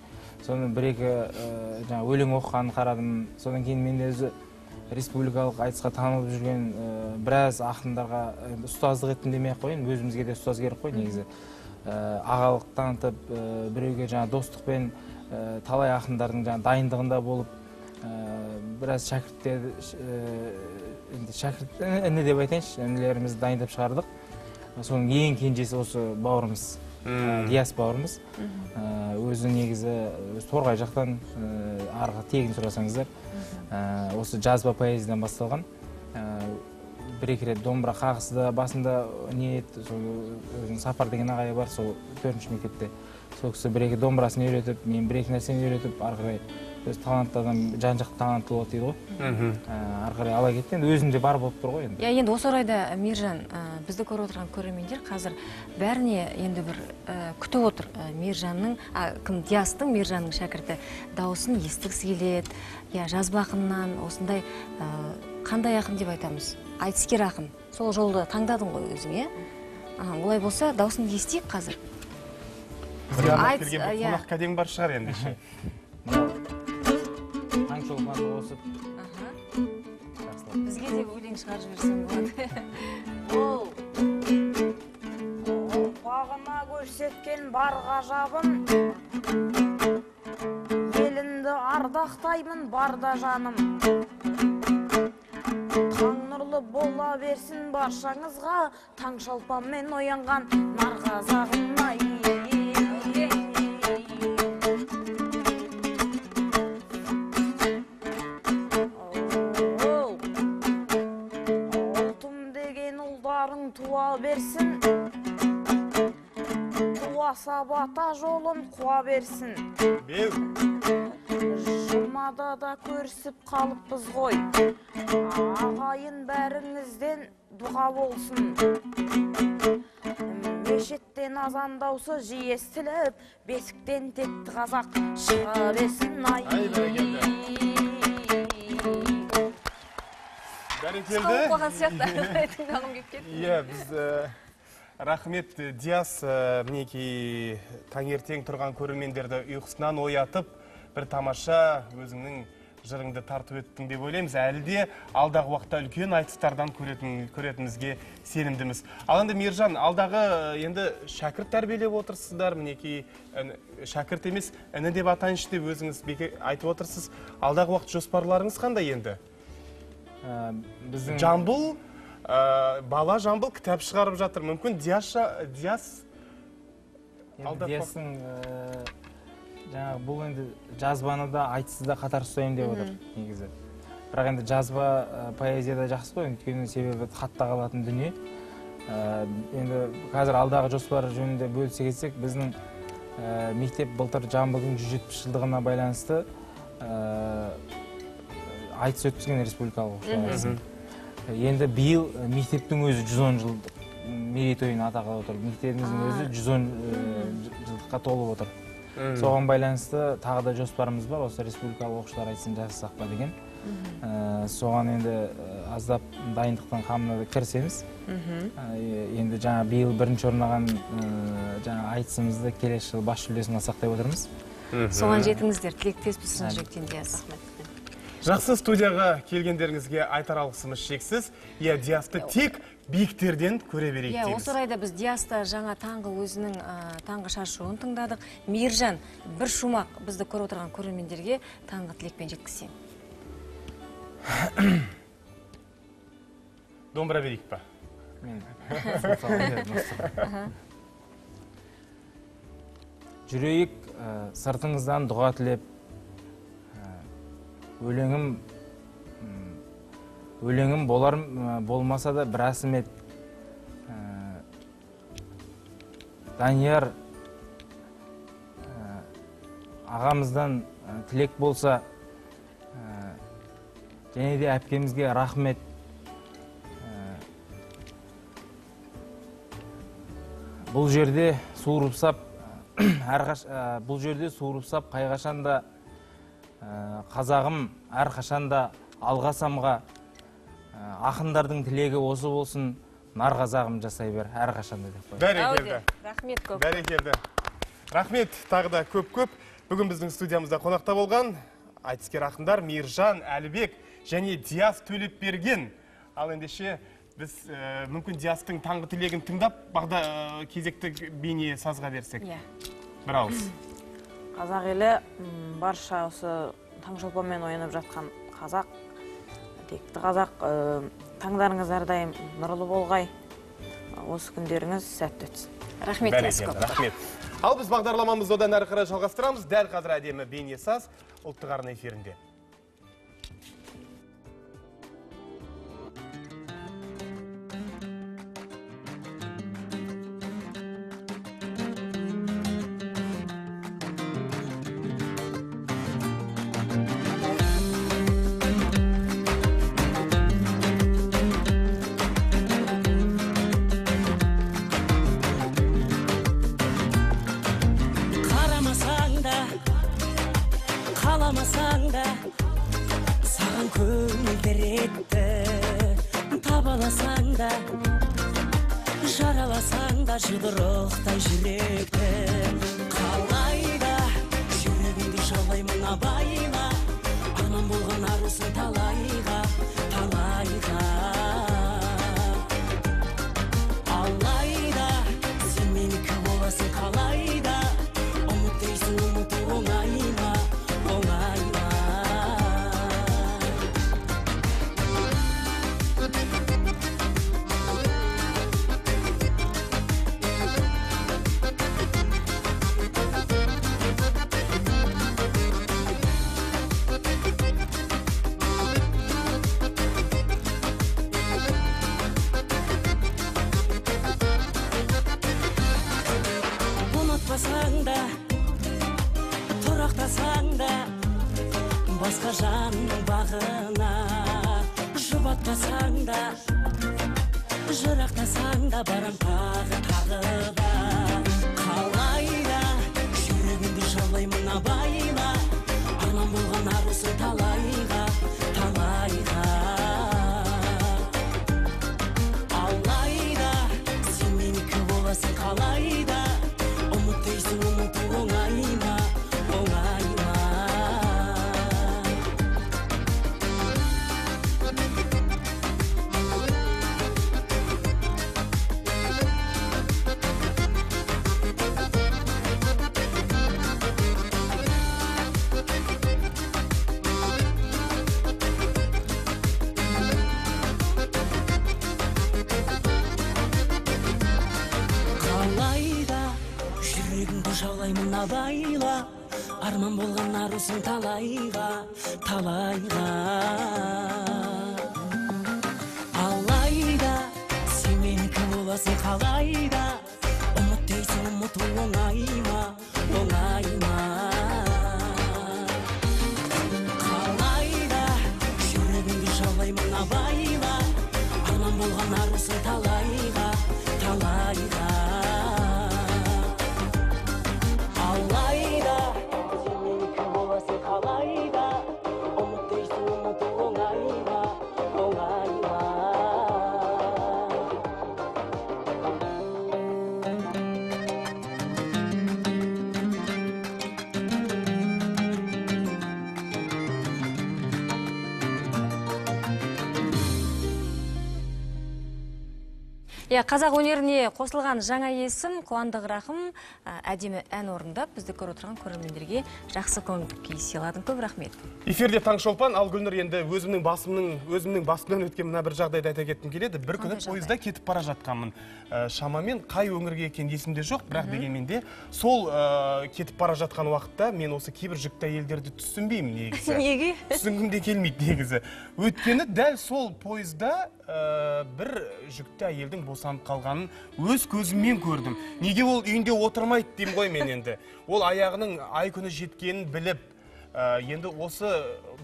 соны бір екі ә, жаңағы өлең оқығанын қарадым. Содан кейін мен өзі республикалық айтысқа танылып жүрген ә, біраз ақындарға ұстаздық еттім демей ақ қояйын. Өзімізге де ұстаз керек қой негізі. Ә, ағалық танытып ә, біреуге жаңағы достықпен ә, талай ақындардың жаңағы дайындығында болып ә, біраз шәкірттер енді шәкірт іні деп айтайыншы інілерімізді дайындап шығардық. Соның ең кенжесі осы бауырымыз ә, диас бауырымыз. Ә, өзі негізі торғай жақтан ә, арғы тегін сұрасаңыздар. Осы жазба поэзиядан басталған. Бір екі рет домбыра қағысы да басында не еді сол өзінің сапар деген ағайы бар сол төртінші мектепте. Сол кісі бір екі домбырасын үйретіп мен бір екі нәрсені үйретіп ары қарай өзі талантты адам жан жақты талантты болады дейді ғой. Мгм. Ә, ары қарай ала кетті. Енді өзінде бар болып тұр ғой енді. Иә енді осы орайда мейіржан бізді көріп отырған көрермендер қазір бәріне енді бір күтіп отыр. Мейіржанның а, кім диастың мейіржанның шәкірті дауысын естігісі келеді. Иә жазба ақыннан осындай қандай ақын деп айтамыз? Айтыскер ақын. Сол жолды таңдадың ғой өзің иә? А, олай болса дауысын естейік қазір. Бізге арнап Айтыс- келген бір иә. қонақ кәдең бар шығар ендеше таңшолпанды қосып бізге де өлең шығарып жіберсең болады. Ол бағына көрсеткен бар ғажабын елімді ардақтаймын барда жаным. Таң нұрлы бола берсін баршаңызға. Таң шолпанмен оянған нар қазағым ай туа берсін туаса бата жолын қуа берсін жұмада да көрісіп қалыппыз ғой ағайын бәріңізден дұға болсын мешіттен азан даусы жиі естіліп бесіктен текті қазақ шыға берсін ай бәрекелді. Қалып қалған сияқты. [LAUGHS] Тыңдағым келіп кетті. Иә біз рахмет диас мінекей таңертең тұрған көрермендерді ұйқысынан оятып бір тамаша өзіңнің жырыңды тартып өттің деп ойлаймыз. Әлі де алдағы уақытта үлкен айтыстардан көретін, көретінімізге сенімдіміз. Ал енді мейіржан алдағы енді шәкірт тәрбиелеп отырсыздар мінекей шәкірт емес іні деп атайыншы деп өзіңіз айтып отырсыз. Алдағы уақыт жоспарларыңыз қандай енді? Біздің жамбыл ә, бала жамбыл кітап шығарып жатыр. Мүмкін алдап диастың ә, жаңағы бұл енді жазбаны да айтысты да қатар ұстаймын деп отыр негізі. Бірақ енді жазба ә, поэзияда жақсы ғой. Өйткені себебі хатта қалатын дүние. Ә, енді қазір алдағы жоспар жөнінде бөлісе кетсек біздің ә, мектеп былтыр жамбылдың жүз жетпіс жылдығына байланысты ә, айтыс өткізген республикалық арасында. енді биыл мектептің өзі 110 жылдық мерейтойын атағалы отыр. Мектебіміздің өзі 110 ә, жылдыққа толып отыр. Соған байланысты тағы да жоспарымыз бар. Осы республикалық оқушылар айтысын жасасақ па деген. Ә, соған енді аздап дайындықтың қамына да кірісеміз. Ә, енді жаңа биыл бірінші орнаған ә, жаңа айтысымызды келесі жылы бас жүлдесін алсақ деп отырмыз. Соған жетіңіздер. Тілектеспіз шын жүректен диас жақсы студияға келгендеріңізге айтар алғысымыз шексіз. Иә диасты тек биіктерден көре берейік иә дейміз. осы орайда біз диаста жаңа таңғы өзінің ә, таңғы шашуын тыңдадық. Мейіржан бір шумақ бізді көріп отырған көрермендерге таңғы тілекпен жеткізсең. [COUGHS] Домбыра берейік па? Мен. [LAUGHS] Жүрейік ә, сыртыңыздан дұға тілеп өлеңім өлеңім болар болмаса да бір асымет ә, данияр ә, ағамыздан ә, тілек болса және де әпкемізге рахмет. Бұл жерде суырып сап бұл жерде суырып сап ә, [COUGHS] қазағым әрқашанда алға самға ә, ақындардың тілегі осы болсын. Нар қазағым жасай бер әрқашанда деп бәрекелді. Рахмет көп. Бәрекелді. Рахмет тағы да көп көп. Бүгін біздің студиямызда қонақта болған айтыскер ақындар мейіржан әлібек және диас төлепберген ал ендеше біз ә, мүмкін диастың таңғы тілегін тыңдап бағда ә, кезекті бейне сазға берсек. Иә. Бір ауыз. Қазақ елі барша осы таңшолпанмен оянып жатқан қазақ текті қазақ ә, таңдарыңыз әрдайым нұрлы болғай. Осы күндеріңіз сәтті өтсін. Рахмет рахмет. Ал біз бағдарламамызды одан әрі қарай жалғастырамыз. Дәл қазір әдемі бейнесаз ұлттық арна эфирінде. Абайла арман болған арусың талайға талайға алайда сен менікі боласың қалайда? Ұмыт дейсің ұмыту оңай ма оңай ма иә қазақ өнеріне қосылған жаңа есім қуандық рахым әдемі ән орындап бізді көріп отырған көрермендерге жақсы көңіл күй сыйладың. Көп рахмет. Эфирде таңшолпан ал гүлнұр енді өзімнің басымның өзімнің басымнан өткен мына бір жағдайды айта кеткім келеді. Бір күні пойызда кетіп бара жатқанмын. Ә, шамамен қай өңірге екені есімде жоқ бірақ дегенмен де сол ә, кетіп бара жатқан уақытта мен осы кейбір жүкті әйелдерді түсінбеймін негізі. [LAUGHS] Неге? түсінгім де келмейді негізі. Өйткені дәл сол пойызда ә, бір жүкті әйелдің босанып қалғанын өз көзіммен көрдім. Неге ол үйінде отырмайды деймін ғой мен енді. Ол аяғының ай күні жеткенін біліп ә, енді осы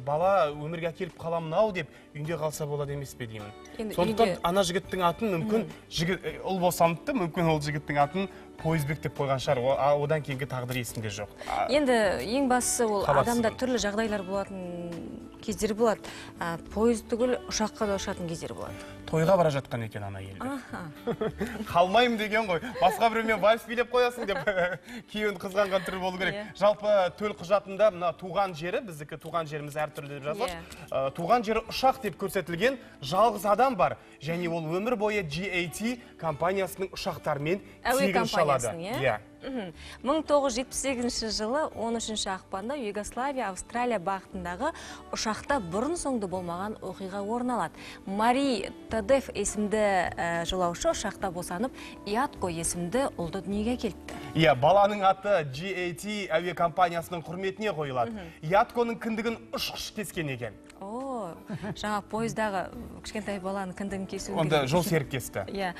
бала өмірге әкеліп қаламын ау деп үйінде қалса болады емес пе деймін Енді сондықтан үйде- ана жігіттің атын мүмкін жігіт э, ұл босаныпты мүмкін ол жігіттің атын пойызбек деп қойған шығар. Одан кейінгі тағдыры есімде жоқ. Енді ең бастысы ол адамда түрлі жағдайлар болатын кездер болады. Ә, пойыз түгіл ұшаққа да ұшатын кездер болады. Тойға бара жатқан екен ана аха. [LAUGHS] Қалмаймын деген ғой. Басқа біреумен вальс билеп қоясың деп [LAUGHS] күйеуін қызғанған түрі болу керек. Иә. жалпы төл құжатында мына туған жері біздікі туған жеріміз әртүрлі деп жазылады. Иә. Ә, туған жері ұшақ деп көрсетілген жалғыз адам бар. Және ол өмір бойы GAT компаниясының ұшақтарымен тегін ұшалады. компаниясының иә? Иә. 1978 жылы 13 ақпанда югославия австралия бағытындағы ұшақта бұрын соңды болмаған оқиға орын алады мари тадеф есімді ә, жолаушы ұшақта босанып иатко есімді ұлды дүниеге әкеліпті Иә, баланың аты GAT әуе компаниясының құрметіне қойылады. Ятконың кіндігін ұшқыш кескен екен. О жаңа пойыздағы кішкентай баланың кіндігін кесу Онда жол серік кесті. иә.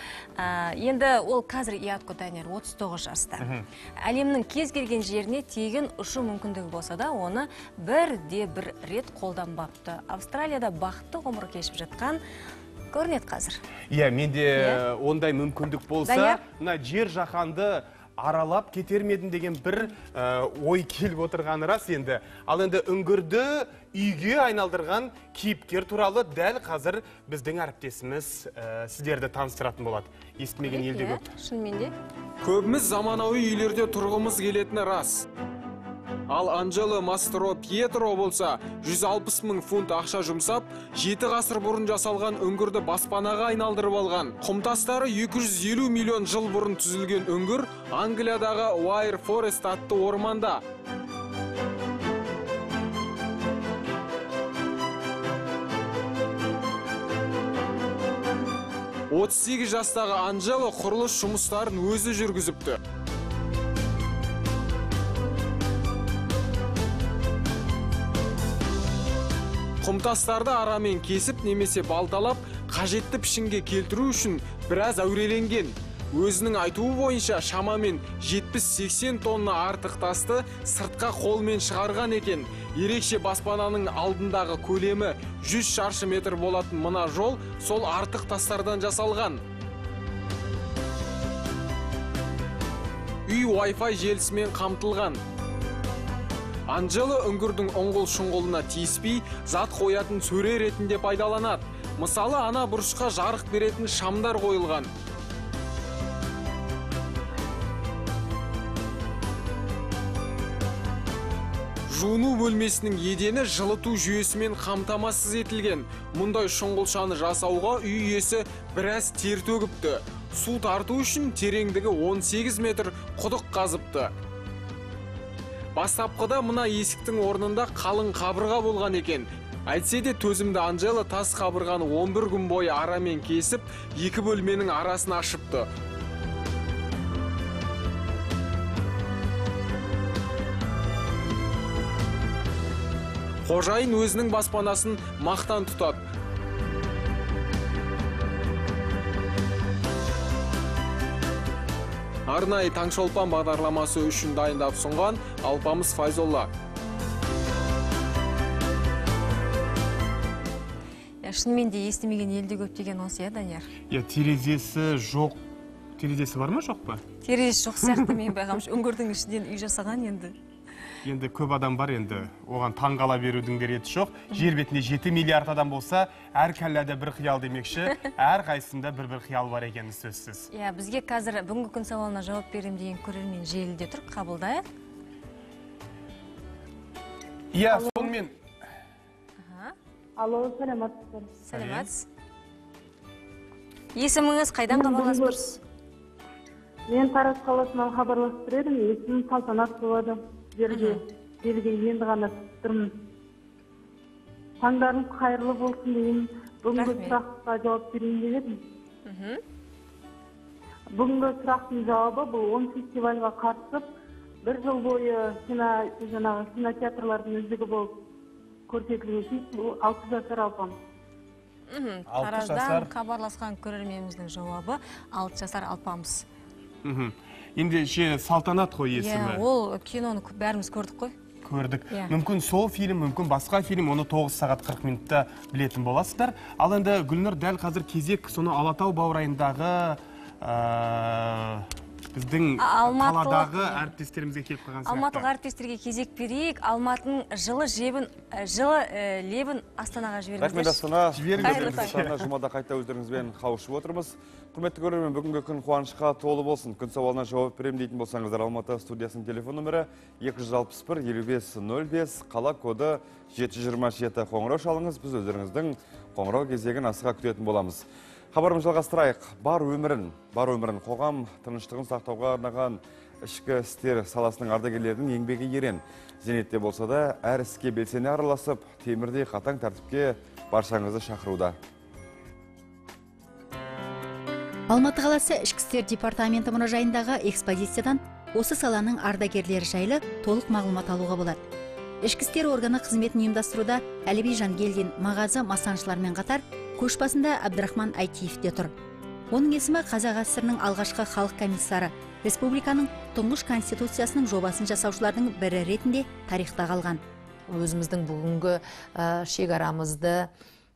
Енді ол қазір иатко данияр 39 жаста. Әлемнің кез келген жеріне тегін ұшу мүмкіндігі болса да оны бірде бір рет қолданбапты. Австралияда бақытты ғұмыр кешіп жатқан көрінеді қазір. Иә, менде Иә. ондай мүмкіндік болса, мына жер жаһанды аралап кетер ме едім деген бір ой келіп отырғаны рас енді. Ал енді үңгірді үйге айналдырған кейіпкер туралы дәл қазір біздің әріптесіміз ә, сіздерді таныстыратын болады. Естімеген елде көп. шынымен де көбіміз заманауи үйлерде тұрғымыз келетіні рас. Ал анджело мастро пьетро болса 160 мың фунт ақша жұмсап жеті ғасыр бұрын жасалған үңгірді баспанаға айналдырып алған. Құмтастары 250 миллион жыл бұрын түзілген үңгір англиядағы уайр форест атты орманда. 38 жастағы анджело құрылыс жұмыстарын өзі жүргізіпті. Құмтастарды арамен кесіп немесе балталап қажетті пішінге келтіру үшін біраз әуреленген. Өзінің айтуы бойынша шамамен 70-80 тонна артық тасты сыртқа қолмен шығарған екен. Ерекше баспананың алдындағы көлемі 100 шаршы метр болатын мына жол сол артық тастардан жасалған. Үй Wi-Fi желісімен қамтылған. Анджело үңгірдің ұңғыл шұңғылына тиіспей зат қоятын сөре ретінде пайдаланады. Мысалы ана бұрышқа жарық беретін шамдар қойылған. Жуыну бөлмесінің едені жылыту жүйесімен қамтамасыз етілген. Мұндай шұңғылшаны жасауға үй иесі біраз тер төгіпті. Су тарту үшін тереңдігі 18 метр құдық қазыпты. Бастапқыда мына есіктің орнында қалың қабырға болған екен. Әйтсе де төзімді анжела тас қабырғаны 11 күн бойы арамен кесіп екі бөлменің арасын ашыпты. Қожайын өзінің баспанасын мақтан тұтады. Арнайы таңшолпан бағдарламасы үшін дайындап ұсынған алпамыс файзолла. Шынымен де естімеген елде көп деген осы иә данияр? Иә терезесі жоқ. Терезесі бар ма жоқ па? Терезесі жоқ сияқты [LAUGHS] мен байқамшы үңгірдің ішінен үй жасаған енді. Енді көп адам бар енді. Оған таң қала берудің де реті жоқ. Жер бетінде жеті миллиард адам болса әр кәлләде бір қиял демекші. Әрқайсысында бір бір қиял бар екені сөзсіз. Иә бізге қазір бүгінгі күн сауалына жауап беремін деген көрермен желіде тұр. Қабылдайық. Иә сонымен. Алло саламатсыздар сәлеметсіз есіміңіз қайдан хабарласып тұрсыз? Мен тараз қаласынан хабарласып тұр едім. Есімім салтанат болады. Жерге жерге енді ғана түсіп тұрмын таңдарыңыз қайырлы болсын деймін. Бүгінгі сұраққа жауап берейін деп едім. Бүгінгі сұрақтың жауабы бұл. Он фестивальға қатысып бір жыл бойы кино жаңағы кинотеатрлардың үздігі болып көрсетілген тиіс бұл алты жасар алпам мхм тараздан жасар. хабарласқан көрерменіміздің жауабы алты жасар алпамыс мхм ендеше салтанат қой иә есімі. ол киноны бәріміз көрдік қой. Көрдік. Иә. мүмкін сол фильм мүмкін басқа фильм оны 9 сағат 40 минутта білетін боласыздар. Ал енді гүлнұр дәл қазір кезек соны алатау баурайындағы ә, біздің алматылық- қаладағы әріптестерімізге келіп қалған алматылық сияқты әріптестерге кезек берейік. Алматының жылы жебін ә, жылы ә, лебін астанаға рахмет жіберіңіздерші астана Қайырлы таң. астана жұмада қайта өздеріңізбен қауышып отырмыз. Құрметті көрермен бүгінгі күн қуанышқа толы болсын. Күн сауалына жауап беремін дейтін болсаңыздар алматы студиясының телефон нөмірі 261 5505 қала коды 727 қоңырау шалыңыз біз өздеріңіздің қоңырау кезегін асыға күтетін боламыз. Хабарымызды жалғастырайық. Бар өмірін бар өмірін қоғам тыныштығын сақтауға арнаған ішкі істер саласының ардагерлерінің еңбегі ерен. Зейнетте болса да әр іске белсене араласып темірдей қатаң тәртіпке баршаңызды шақыруда. Алматы қаласы ішкі істер департаменті мұражайындағы экспозициядан осы саланың ардагерлері жайлы толық мағлұмат алуға болады. Ішкі істер органы қызметін ұйымдастыруда әліби жангелдин мағазы масаншылармен қатар көш басында әбдірахман айтиев те тұр. Оның есімі қазақ сср-ның алғашқы халық комиссары. Республиканың тұңғыш конституциясының жобасын жасаушылардың бірі ретінде тарихта қалған. Өзіміздің бүгінгі шекарамызды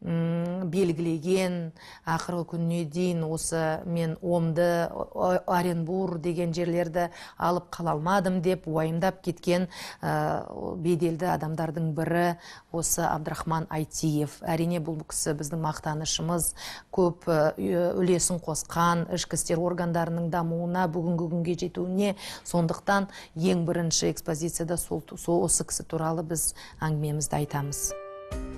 белгілеген ақырғы күніне дейін осы мен омды оренбур деген жерлерді алып қала алмадым деп уайымдап кеткен ә, беделді адамдардың бірі осы абдрахман айтиев. Әрине бұл кісі біздің мақтанышымыз. Көп үлесін қосқан ішкі істер органдарының дамуына бүгінгі күнге жетуіне. Сондықтан ең бірінші экспозицияда сол, сол осы кісі туралы біз әңгімемізді айтамыз.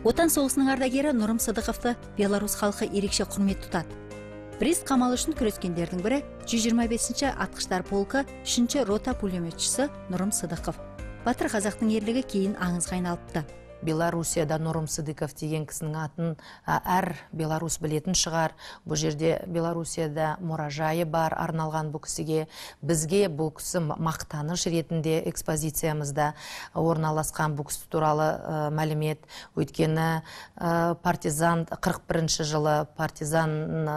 Отан соғысының ардагері нұрым сыдықовты беларусь халқы ерекше құрмет тұтады. Брест қамалы үшін күрескендердің бірі 125-ші атқыштар полкі 3 рота пулеметшісі нұрым сыдықов батыр қазақтың ерлігі кейін аңызға айналыпты. Белоруссияда нұрым сыдықов деген кісінің атын әр белорус білетін шығар. Бұл жерде белоруссияда мұражайы бар арналған бұл кісіге. Бізге бұл кісі мақтаныш ретінде экспозициямызда орналасқан бұл кісі туралы мәлімет. Өйткені ә, партизан 41 жылы партизан ә,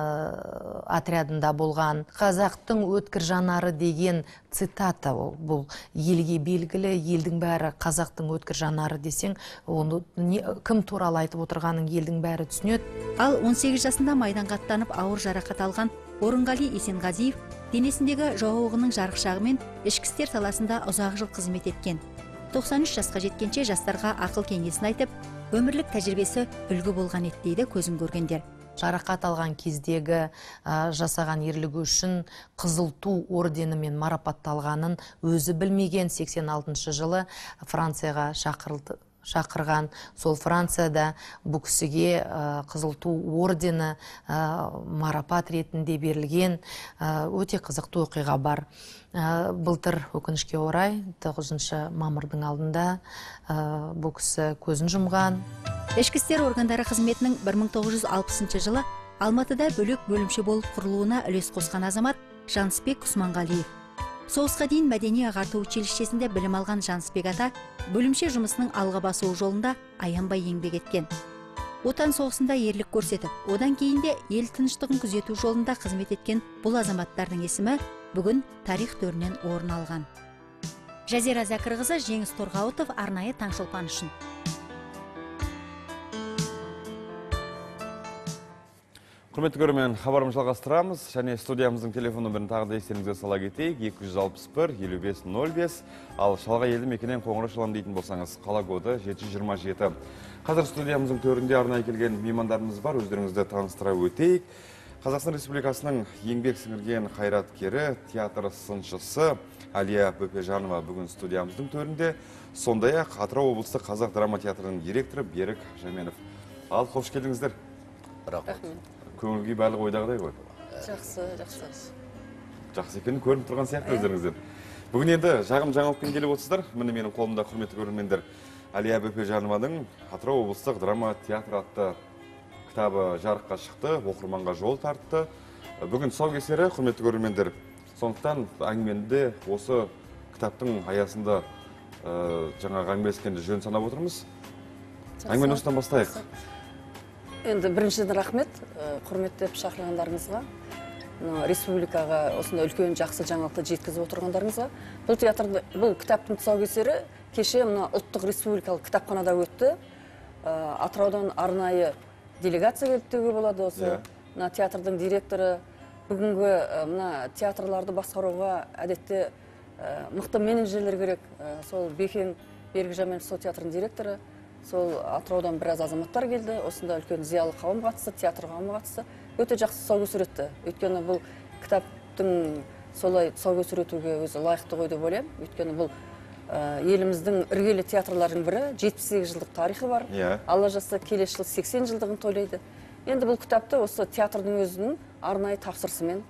отрядында болған қазақтың өткір жанары деген цитата ол. Бұл елге белгілі елдің бәрі қазақтың өткір жанары десең оны кім туралы айтып отырғанын елдің бәрі түсінеді. Ал 18 жасында майданға аттанып ауыр жарақат алған орынғали есенғазиев денесіндегі жауығының жарықшағымен ішкі істер саласында ұзақ жыл қызмет еткен. 93 жасқа жеткенше жастарға ақыл кеңесін айтып өмірлік тәжірибесі үлгі болған еді дейді көзін көргендер. Жарақат алған кездегі ә, жасаған ерлігі үшін қызыл ту орденімен марапатталғанын өзі білмеген 86 жылы францияға шақырылды. Шақырған. Сол францияда бұл кісіге қызыл ту ордені марапат ретінде берілген өте қызықты оқиға бар. Былтыр өкінішке орай 9 мамырдың алдында бұл кісі көзін жұмған. Ішкі істер органдары қызметінің 1960 жылы алматыда бөлек бөлімше болып құрылуына үлес қосқан азамат жансбек құсманғалиев. Соғысқа дейін мәдени ағарту училищесінде білім алған жансбек ата бөлімше жұмысының алға басуы жолында аянбай еңбек еткен. Отан соғысында ерлік көрсетіп одан кейін де ел тыныштығын күзету жолында қызмет еткен бұл азаматтардың есімі бүгін тарих төрінен орын алған. Жазира зәкірқызы жеңіс торғауытов арнайы таңшолпан үшін. Құрметті көрермен хабарымызды жалғастырамыз. Және студиямыздың телефон нөмірін тағы да естеріңізге сала кетейік. 261 5505 ал шалғай елді мекеннен қоңырау шалам дейтін болсаңыз қала коды 727 қазір студиямыздың төрінде арнайы келген меймандарымыз бар. Өздеріңізді таныстыра өтейік. Қазақстан республикасының еңбек сіңірген қайраткері театр сыншысы әлия бөпежанова бүгін студиямыздың төрінде. Сондай ақ атырау облыстық қазақ драма театрының директоры берік жәменов ал қош келдіңіздер. Рахмет. Көңіл күй барлығы ойдағыдай ғой жақсы. Жақсы жақсы екені көрініп тұрған сияқты өздеріңізден бүгін енді жағым жаңалықпен келіп отырсыздар міне менің қолымда құрметті көрермендер әлия бөпежанованың атырау облыстық драма театры атты кітабы жарыққа шықты оқырманға жол тартты бүгін тұсаукесері құрметті көрермендер сондықтан әңгімені осы кітаптың аясында ә, жаңағы әңгімелескенді жөн санап отырмыз әңгімені осыдан бастайық енді біріншіден рахмет құрметтеп шақырғандарыңызға мына республикаға осындай үлкен жақсы жаңалықты жеткізіп отырғандарыңызға. Бұл театрды бұл кітаптың тұсаукесері кеше мына ұлттық республикалық кітапханада өтті. Атыраудан арнайы делегация келді деуге болады осы. Иә. мына театрдың директоры бүгінгі мына театрларды басқаруға әдетте ә, мықты менеджерлер керек. Ә, сол бекең берік сол театрдың директоры. Сол атыраудан біраз азаматтар келді. Осында үлкен зиялы қауым қатысты театр қауымы қатысты. Өте жақсы тұсаукесер өтті. Өйткені бұл кітаптың солай тұсаукесер өтуге өзі лайықты ғой деп ойлаймын. Өйткені бұл ә, еліміздің іргелі театрлардың бірі 78 жылдық тарихы бар. Иә. алла жазса келесі жыл 80 жылдығын тойлайды. Енді бұл кітапты осы театрдың өзінің арнайы тапсырысымен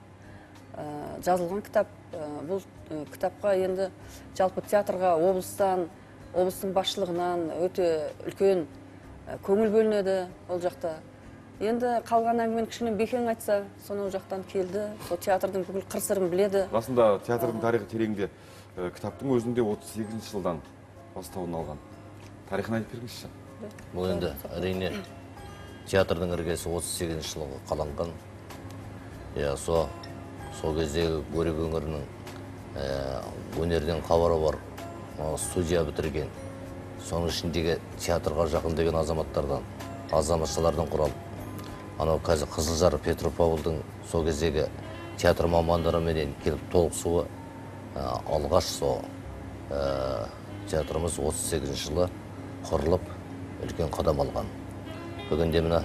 ә, жазылған кітап. Ә, бұл ә, кітапқа енді жалпы театрға облыстан облыстың басшылығынан өте үлкен көңіл бөлінеді ол жақта. Енді қалған әңгімені кішкене бекең айтса сонау жақтан келді. Сол театрдың бүкіл қыр сырын біледі. Расында театрдың тарихы тереңде. Ә, кітаптың өзінде 38 жылдан бастауын алған. Тарихын айтып беріңізші. Бұл енді әрине театрдың іргесі 38 жылғы қаланған. Иә со сол кездегі бөрік өңірінің ә, өнерден хабары бар. Студия бітірген соның ішіндегі театрға жақын деген азаматтардан азаматшалардан құралып анау қазір қызылжар петропавлдың сол кездегі театр мамандарыменен келіп толықсуы ә, алғаш сол ә, театрымыз 38 жылы құрылып үлкен қадам алған. Бүгінде мына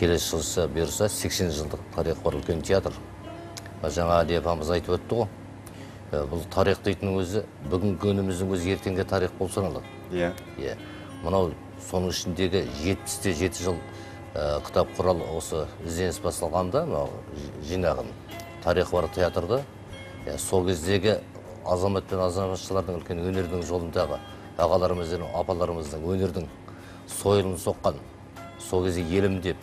келесі жылсы бұйырса 80 жылдық тарихы бар үлкен театр. Жаңа әли апамыз айтып өтті ғой. Бұл тарих дейтіннің өзі бүгінгі күніміздің өзі ертеңге тарих болып саналады. Иә. Иә. Мынау соның ішіндегі жетпісте жеті жыл ә, кітап құрал осы ізденіс басталғанда мынау жи- жинағын. Тарихы бар театрды иә, сол кездегі азамат пен азаматшалардың үлкен өнердің жолындағы ағаларымыздың апаларымыздың өнердің сойылын соққан сол кезде елім деп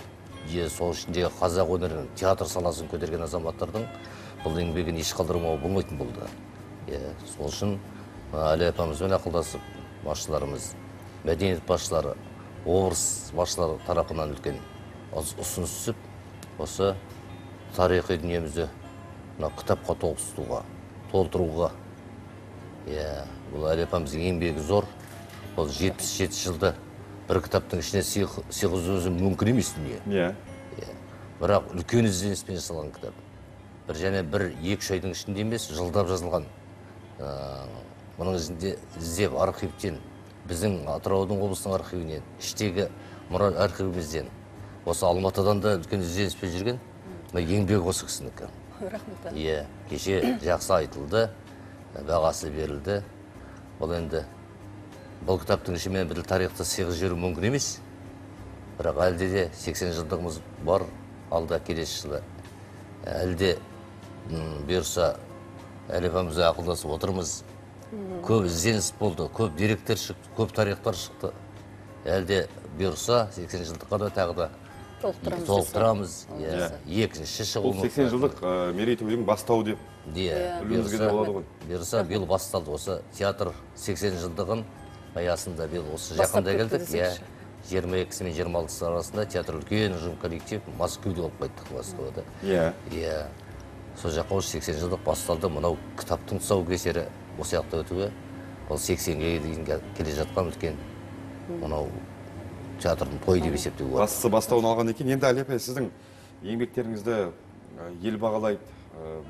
е, сол ішіндегі қазақ өнерінің театр саласын көтерген азаматтардың бұл еңбегін еш қалдырмауға болмайтын болды. Иә сол үшін әли апамызбен ақылдасып басшыларымыз мәдениет басшылары облыс басшылары тарапынан үлкен ұс- ұсыныс түсіп осы тарихи дүниемізді мына кітапқа толықтыруға толтыруға. Иә бұл әли апамыздың еңбегі зор. Ол жетпіс жеті жылда бір кітаптың ішіне сыйғ- сыйғызу мүмкін емес дүние. Иә бірақ үлкен ізденіспен жасалған кітап. Бір және бір екі үш айдың ішінде емес жылдап жазылған. Ә, мұның ішінде іздеп архивтен біздің атыраудың облыстың архивінен іштегі мұра архивімізден осы алматыдан да үлкен ізденіспен жүрген мына еңбегі осы кісінікі. Рахмет иә кеше жақсы айтылды бағасы берілді. Бұл енді бұл кітаптың ішімен бір тарихты сыйғызып жіберу мүмкін емес. Бірақ әлде де 80 жылдығымыз бар алда келесі жылы. Әлі де м, бұйырса әлі апамызбен ақылдасып отырмыз. Көп ізденіс болды көп деректер шықты көп тарихтар шықты. Әлі де бұйырса 80 жылдыққа да тағы да толықтырамыз толықтырамыз. иә екінші шығу бұл 80 жылдық мерейтойдың бастауы деп иә білуімізге де болады ғой. бұйырса [LAUGHS] биыл басталды. Осы театр 80 жылдығын аясында биыл осы жақында келдік. Иә. жиырма екісі мен жиырма алтысы арасында театр үлкен ұжым коллектив мәскеуде болып қайттық москвада. Иә. Иә. Сол жаққа осы 80 жылдық басталды мынау кітаптың тұсаукесері осы жақта өтуі ол 80-ге дейін кел- келе жатқан үлкен мынау театрдың тойы деп есептеуге болады. бастысы бастауын алған екен енді әли апай сіздің еңбектеріңізді ел бағалайды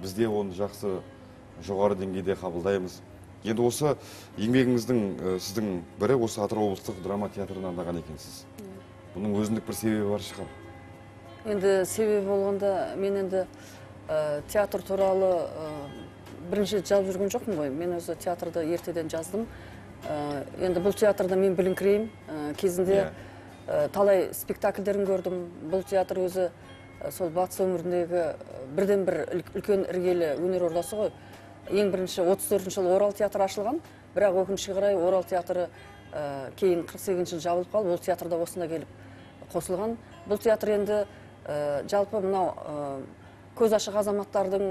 бізде оны жақсы жоғары деңгейде қабылдаймыз. Енді осы еңбегіңіздің ә, сіздің бірі осы атырау облыстық драма театрына арнаған екенсіз. Бұның өзіндік бір себебі бар шығар енді себебі болғанда мен енді ә, театр туралы ә, бірінші жазып жүрген жоқпын ғой. Мен өзі театрды ертеден жаздым. Ә, енді бұл театрда мен біліңкіреймін Ә, кезінде ә, талай спектакльдерін көрдім. Бұл театр өзі ә, сол батыс өңіріндегі бірден бір үл- үлкен іргелі өнер ордасы ғой. Ең бірінші 34 жылы орал театры ашылған. Бірақ өкінішке қарай орал театры ә, кейін 48 жылы жабылып қалып ол театр да осында келіп қосылған. Бұл театр енді ә, жалпы мынау көз ашық азаматтардың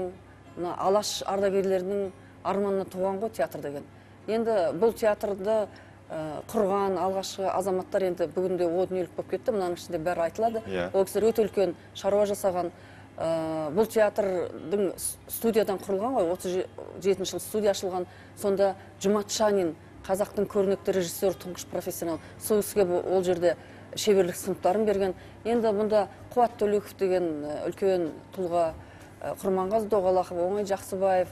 мына алаш ардагерлерінің арманына туған ғой театр деген. Енді бұл театрды ә, құрған алғашқы азаматтар енді бүгінде о дүниелік болып кетті мынаның ішінде бәрі айтылады. Иә. ол кісілер өте үлкен шаруа жасаған Ә, бұл театрдың студиядан құрылған ғой 37 жылы студия ашылған. Сонда жұмат шанин қазақтың көрнекті режиссер тұңғыш профессионал. Сол кісіге ол жерде шеберлік сыныптарын берген енді бұнда қуат төлеуов деген үлкен тұлға құрманғазы доғалақов оңай жақсыбаев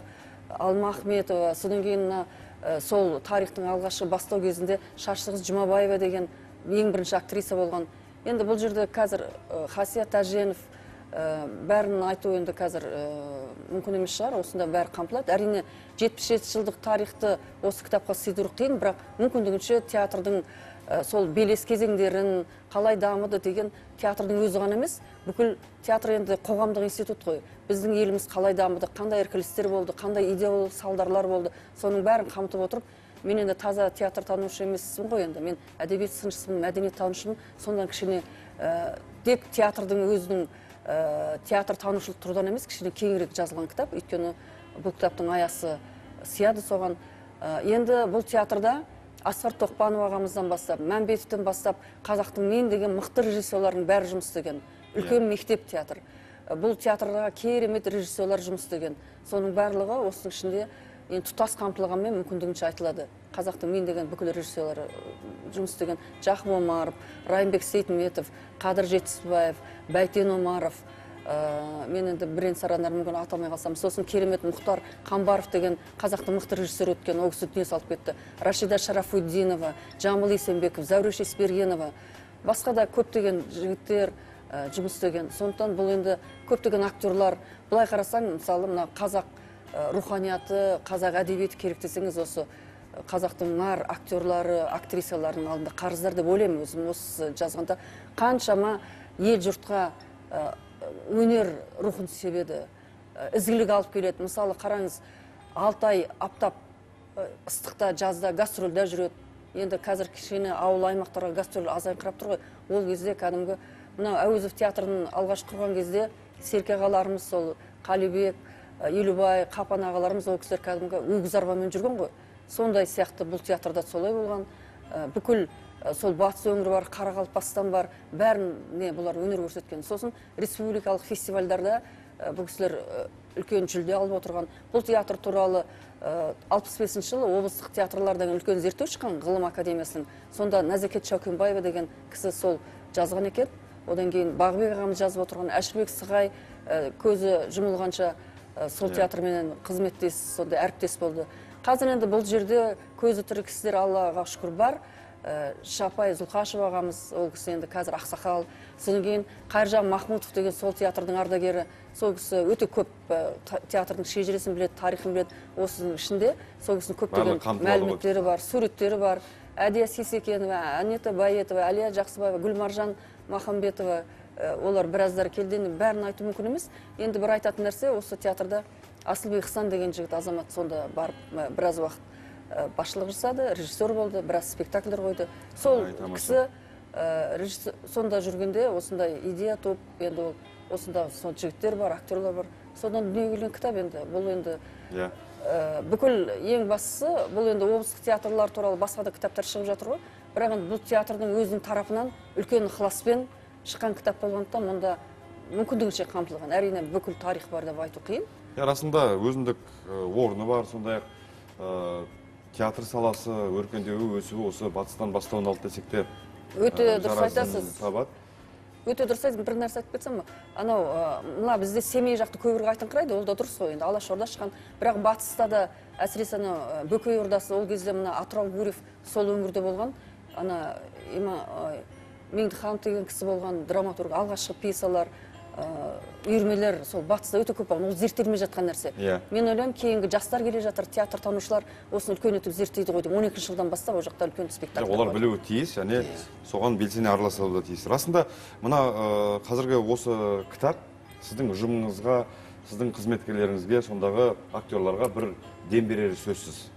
алма ахметова содан кейін мына сол тарихтың алғашқы бастау кезінде шашсығыз жұмабаева деген ең бірінші актриса болған. Енді бұл жерде қазір хасия тәженов бәрін айту енді қазір ә, мүмкін емес шығар осында бәрі қамтылады. Әрине 77 жылдық тарихты осы кітапқа сыйдыру қиын бірақ мүмкіндігінше театрдың ә, сол белес кезеңдерін қалай дамыды деген театрдың өзі ғана емес бүкіл театр енді қоғамдық институт қой. Біздің еліміз қалай дамыды қандай іркілістер болды қандай идеологиялық салдарлар болды соның бәрін қамтып отырып мен енді таза театр танушы емеспін ғой енді. Мен әдебиет сыншысымын мәдениет танушымын сонда кішкене ә, тек театрдың өзінің ә, театр танушылық тұрғыдан емес кішкене кеңірек жазылған кітап. Өйткені бұл кітаптың аясы сияды соған. Ә, енді бұл театрда асқар тоқпанов ағамыздан бастап мәмбетовтен бастап қазақтың мен деген мықты режиссерлардың бәрі жұмыс істеген. Үлкен мектеп театр. Бұл театрға керемет режиссерлар жұмыс істеген. Соның барлығы осының ішінде енді тұтас қамтылғанмен мүмкіндігінше айтылады. Қазақтың мен деген бүкіл режиссерлар жұмыс істеген. Жақып омаров райымбек сейтметов қадыр жетісбаев бәйтен омаров ә, мен енді бірен сарандар мүмкін аталмай қалсам. Сосын керемет мұхтар қамбаров деген қазақтың мықты режиссер өткен ол кісі дүние салып кетті. Рашида шарафутдинова жамыл есенбеков зәуреш есбергенова. Басқа да көптеген жігіттер ә, жұмыс істеген. Сондықтан бұл енді көптеген актерлар. Былай қарасаң мысалы мына қазақ ә, руханияты қазақ әдебиеті керек десеңіз осы қазақтың нар актерлары актрисаларының алдында қарыздар деп ойлаймын өзім осы жазғанда. Қаншама ел жұртқа өнер рухын себеді ізгілік алып келеді. Мысалы қараңыз алты ай аптап ыстықта жазда гастрольда жүреді. Енді қазір кішкене ауыл аймақтарға гастроль азайыңқырап тұр ғой. Ол кезде кәдімгі мынау әуезов театрын алғаш құрған кезде серке ағаларымыз сол қалибек елубай қапан ағаларымыз ол кісілер кәдімгі өгіз арбамен жүрген ғой. Сондай сияқты бұл театрда солай болған. Бүкіл сол батыс өңірі бар қарақалпастан бар бәріне бұлар өнер көрсеткен. Сосын республикалық фестивальдарда ә, бұл кісілер ә, үлкен жүлде алып отырған. Бұл театр туралы ә, 65 жылы облыстық театрлар деген үлкен зерттеу шыққан ғылым академиясының. Сонда нәзекет шаукенбаева деген кісі сол жазған екен. Одан кейін бағбек ағамыз жазып отырған әшірбек сығай көзі жұмылғанша сол Иә. театрменен қызметтес сондай әріптес болды. Қазір енді бұл жерде көзі тірі кісілер аллаға шүкір бар. Ә, шапай зұлқашев ағамыз ол кісі енді қазір ақсақал содан кейін қайыржан махмутов деген сол театрдың ардагері. Сол кісі өте көп ә, та- театрдың шежіресін біледі тарихын біледі. Осының ішінде сол кісінің көптеген мәліметтері бар суреттері бар. Әдия сейсекенова әнета баетова әлия жақсыбаева гүлмаржан махамбетова ә, олар біраздар келді. Енді бәрін айту мүмкін емес. Енді бір айтатын нәрсе осы театрда асылбек хсан деген жігіт азамат сонда барып біраз уақыт басшылық жасады режиссер болды біраз спектакльдер қойды. Сол кісі ә, режиссер- сонда жүргенде осындай идея туып енді ол осында сол жігіттер бар актерлар бар. Содан дүниеге келген кітап енді бұл енді иә. ә, бүкіл ең бастысы бұл енді облыстық театрлар туралы басқа да кітаптар шығып жатыр ғой. Бірақ енді бұл театрдың өзінің тарапынан үлкен ықыласпен шыққан кітап болғандықтан мұнда мүмкіндігінше қамтылған. Әрине бүкіл тарих бар деп айту қиын. Иә расында өзіндік э, орны бар сондай ақ э, театр саласы өркендеуі өсуі осы батыстан бастауын алды десек те Өте дұрыс айтасыз. табады. Өте дұрыс айтып бір нәрсе айтып кетсем анау мына бізде семей жақты көбірек айтыңқырайды ол да дұрыс қой. Енді алашорда шыққан. Бірақ батыста да әсіресе анау бөкей ордасы ол кезде мына атырау гурьев сол өңірде болған. Ана меңдіханов деген кісі болған драматург алғашқы пьесалар үйірмелер сол батыста өте көп болған ол зерттелмей жатқан нәрсе. Иә. мен ойлаймын кейінгі жастар келе жатыр театр танушылар осыны үлкен етіп зерттейді ғой деймін он екінші жылдан бастап ол жақта үлкен спектакль олар білуі тиіс және соған белсене араласуы да тиіс. Расында мына э, қазіргі осы кітап сіздің ұжымыңызға сіздің қызметкерлеріңізге сондағы актерларға бір дем берері сөзсіз.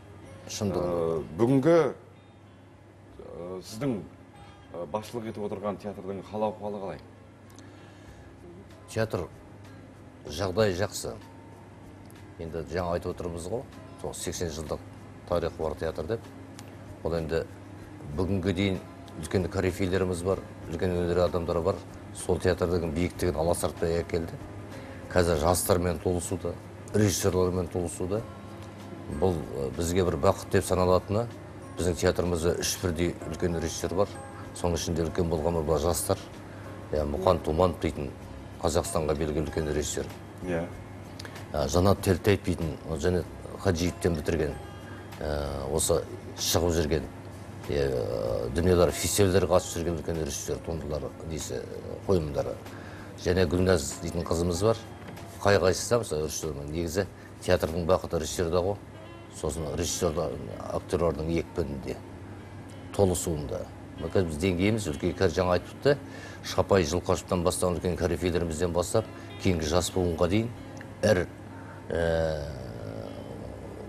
Шындығы бүгінгі э, сіздің э, басшылық етіп отырған театрдың хал ахуалы қалай? Театр жағдай жақсы. Енді жаңа айтып отырмыз ғой сол 80 жылдық тарихы бар театр деп. Ол енді бүгінге дейін үлкен корифейлеріміз бар үлкен өнер адамдары бар. Сол театрдың биіктігін аласартпай әкелді. Қазір жастармен толысуда режиссерлармен толысуда. Бұл бізге бір бақыт деп саналатыны біздің театрымызда үш бірдей үлкен режиссер бар. Соның ішінде үлкен болған бұл жастар. Иә мұқан туманов дейтін қазақстанға белгілі үлкен режиссер. Иә. Ә, жанат дейтін және хаджиевтен бітірген ә, осы шығып жүрген иә, дүниелер фестивальдерге қатысып жүрген үлкен режиссер туындылары несі қойылымдары. Және гүлназ дейтін қызымыз бар. Қай қайсысы да мысалы режиссермен негізі театрдың бақыты режиссерда ғой. Сосын режиссерда актерлардың екпінінде толысуында. Мына қазір біз деңгейіміз үлкен. Қазір жаңа айтыпты шапай жылқашевтан бастаған үлкен корифейлерімізден бастап кейінгі жас буынға дейін әр ә,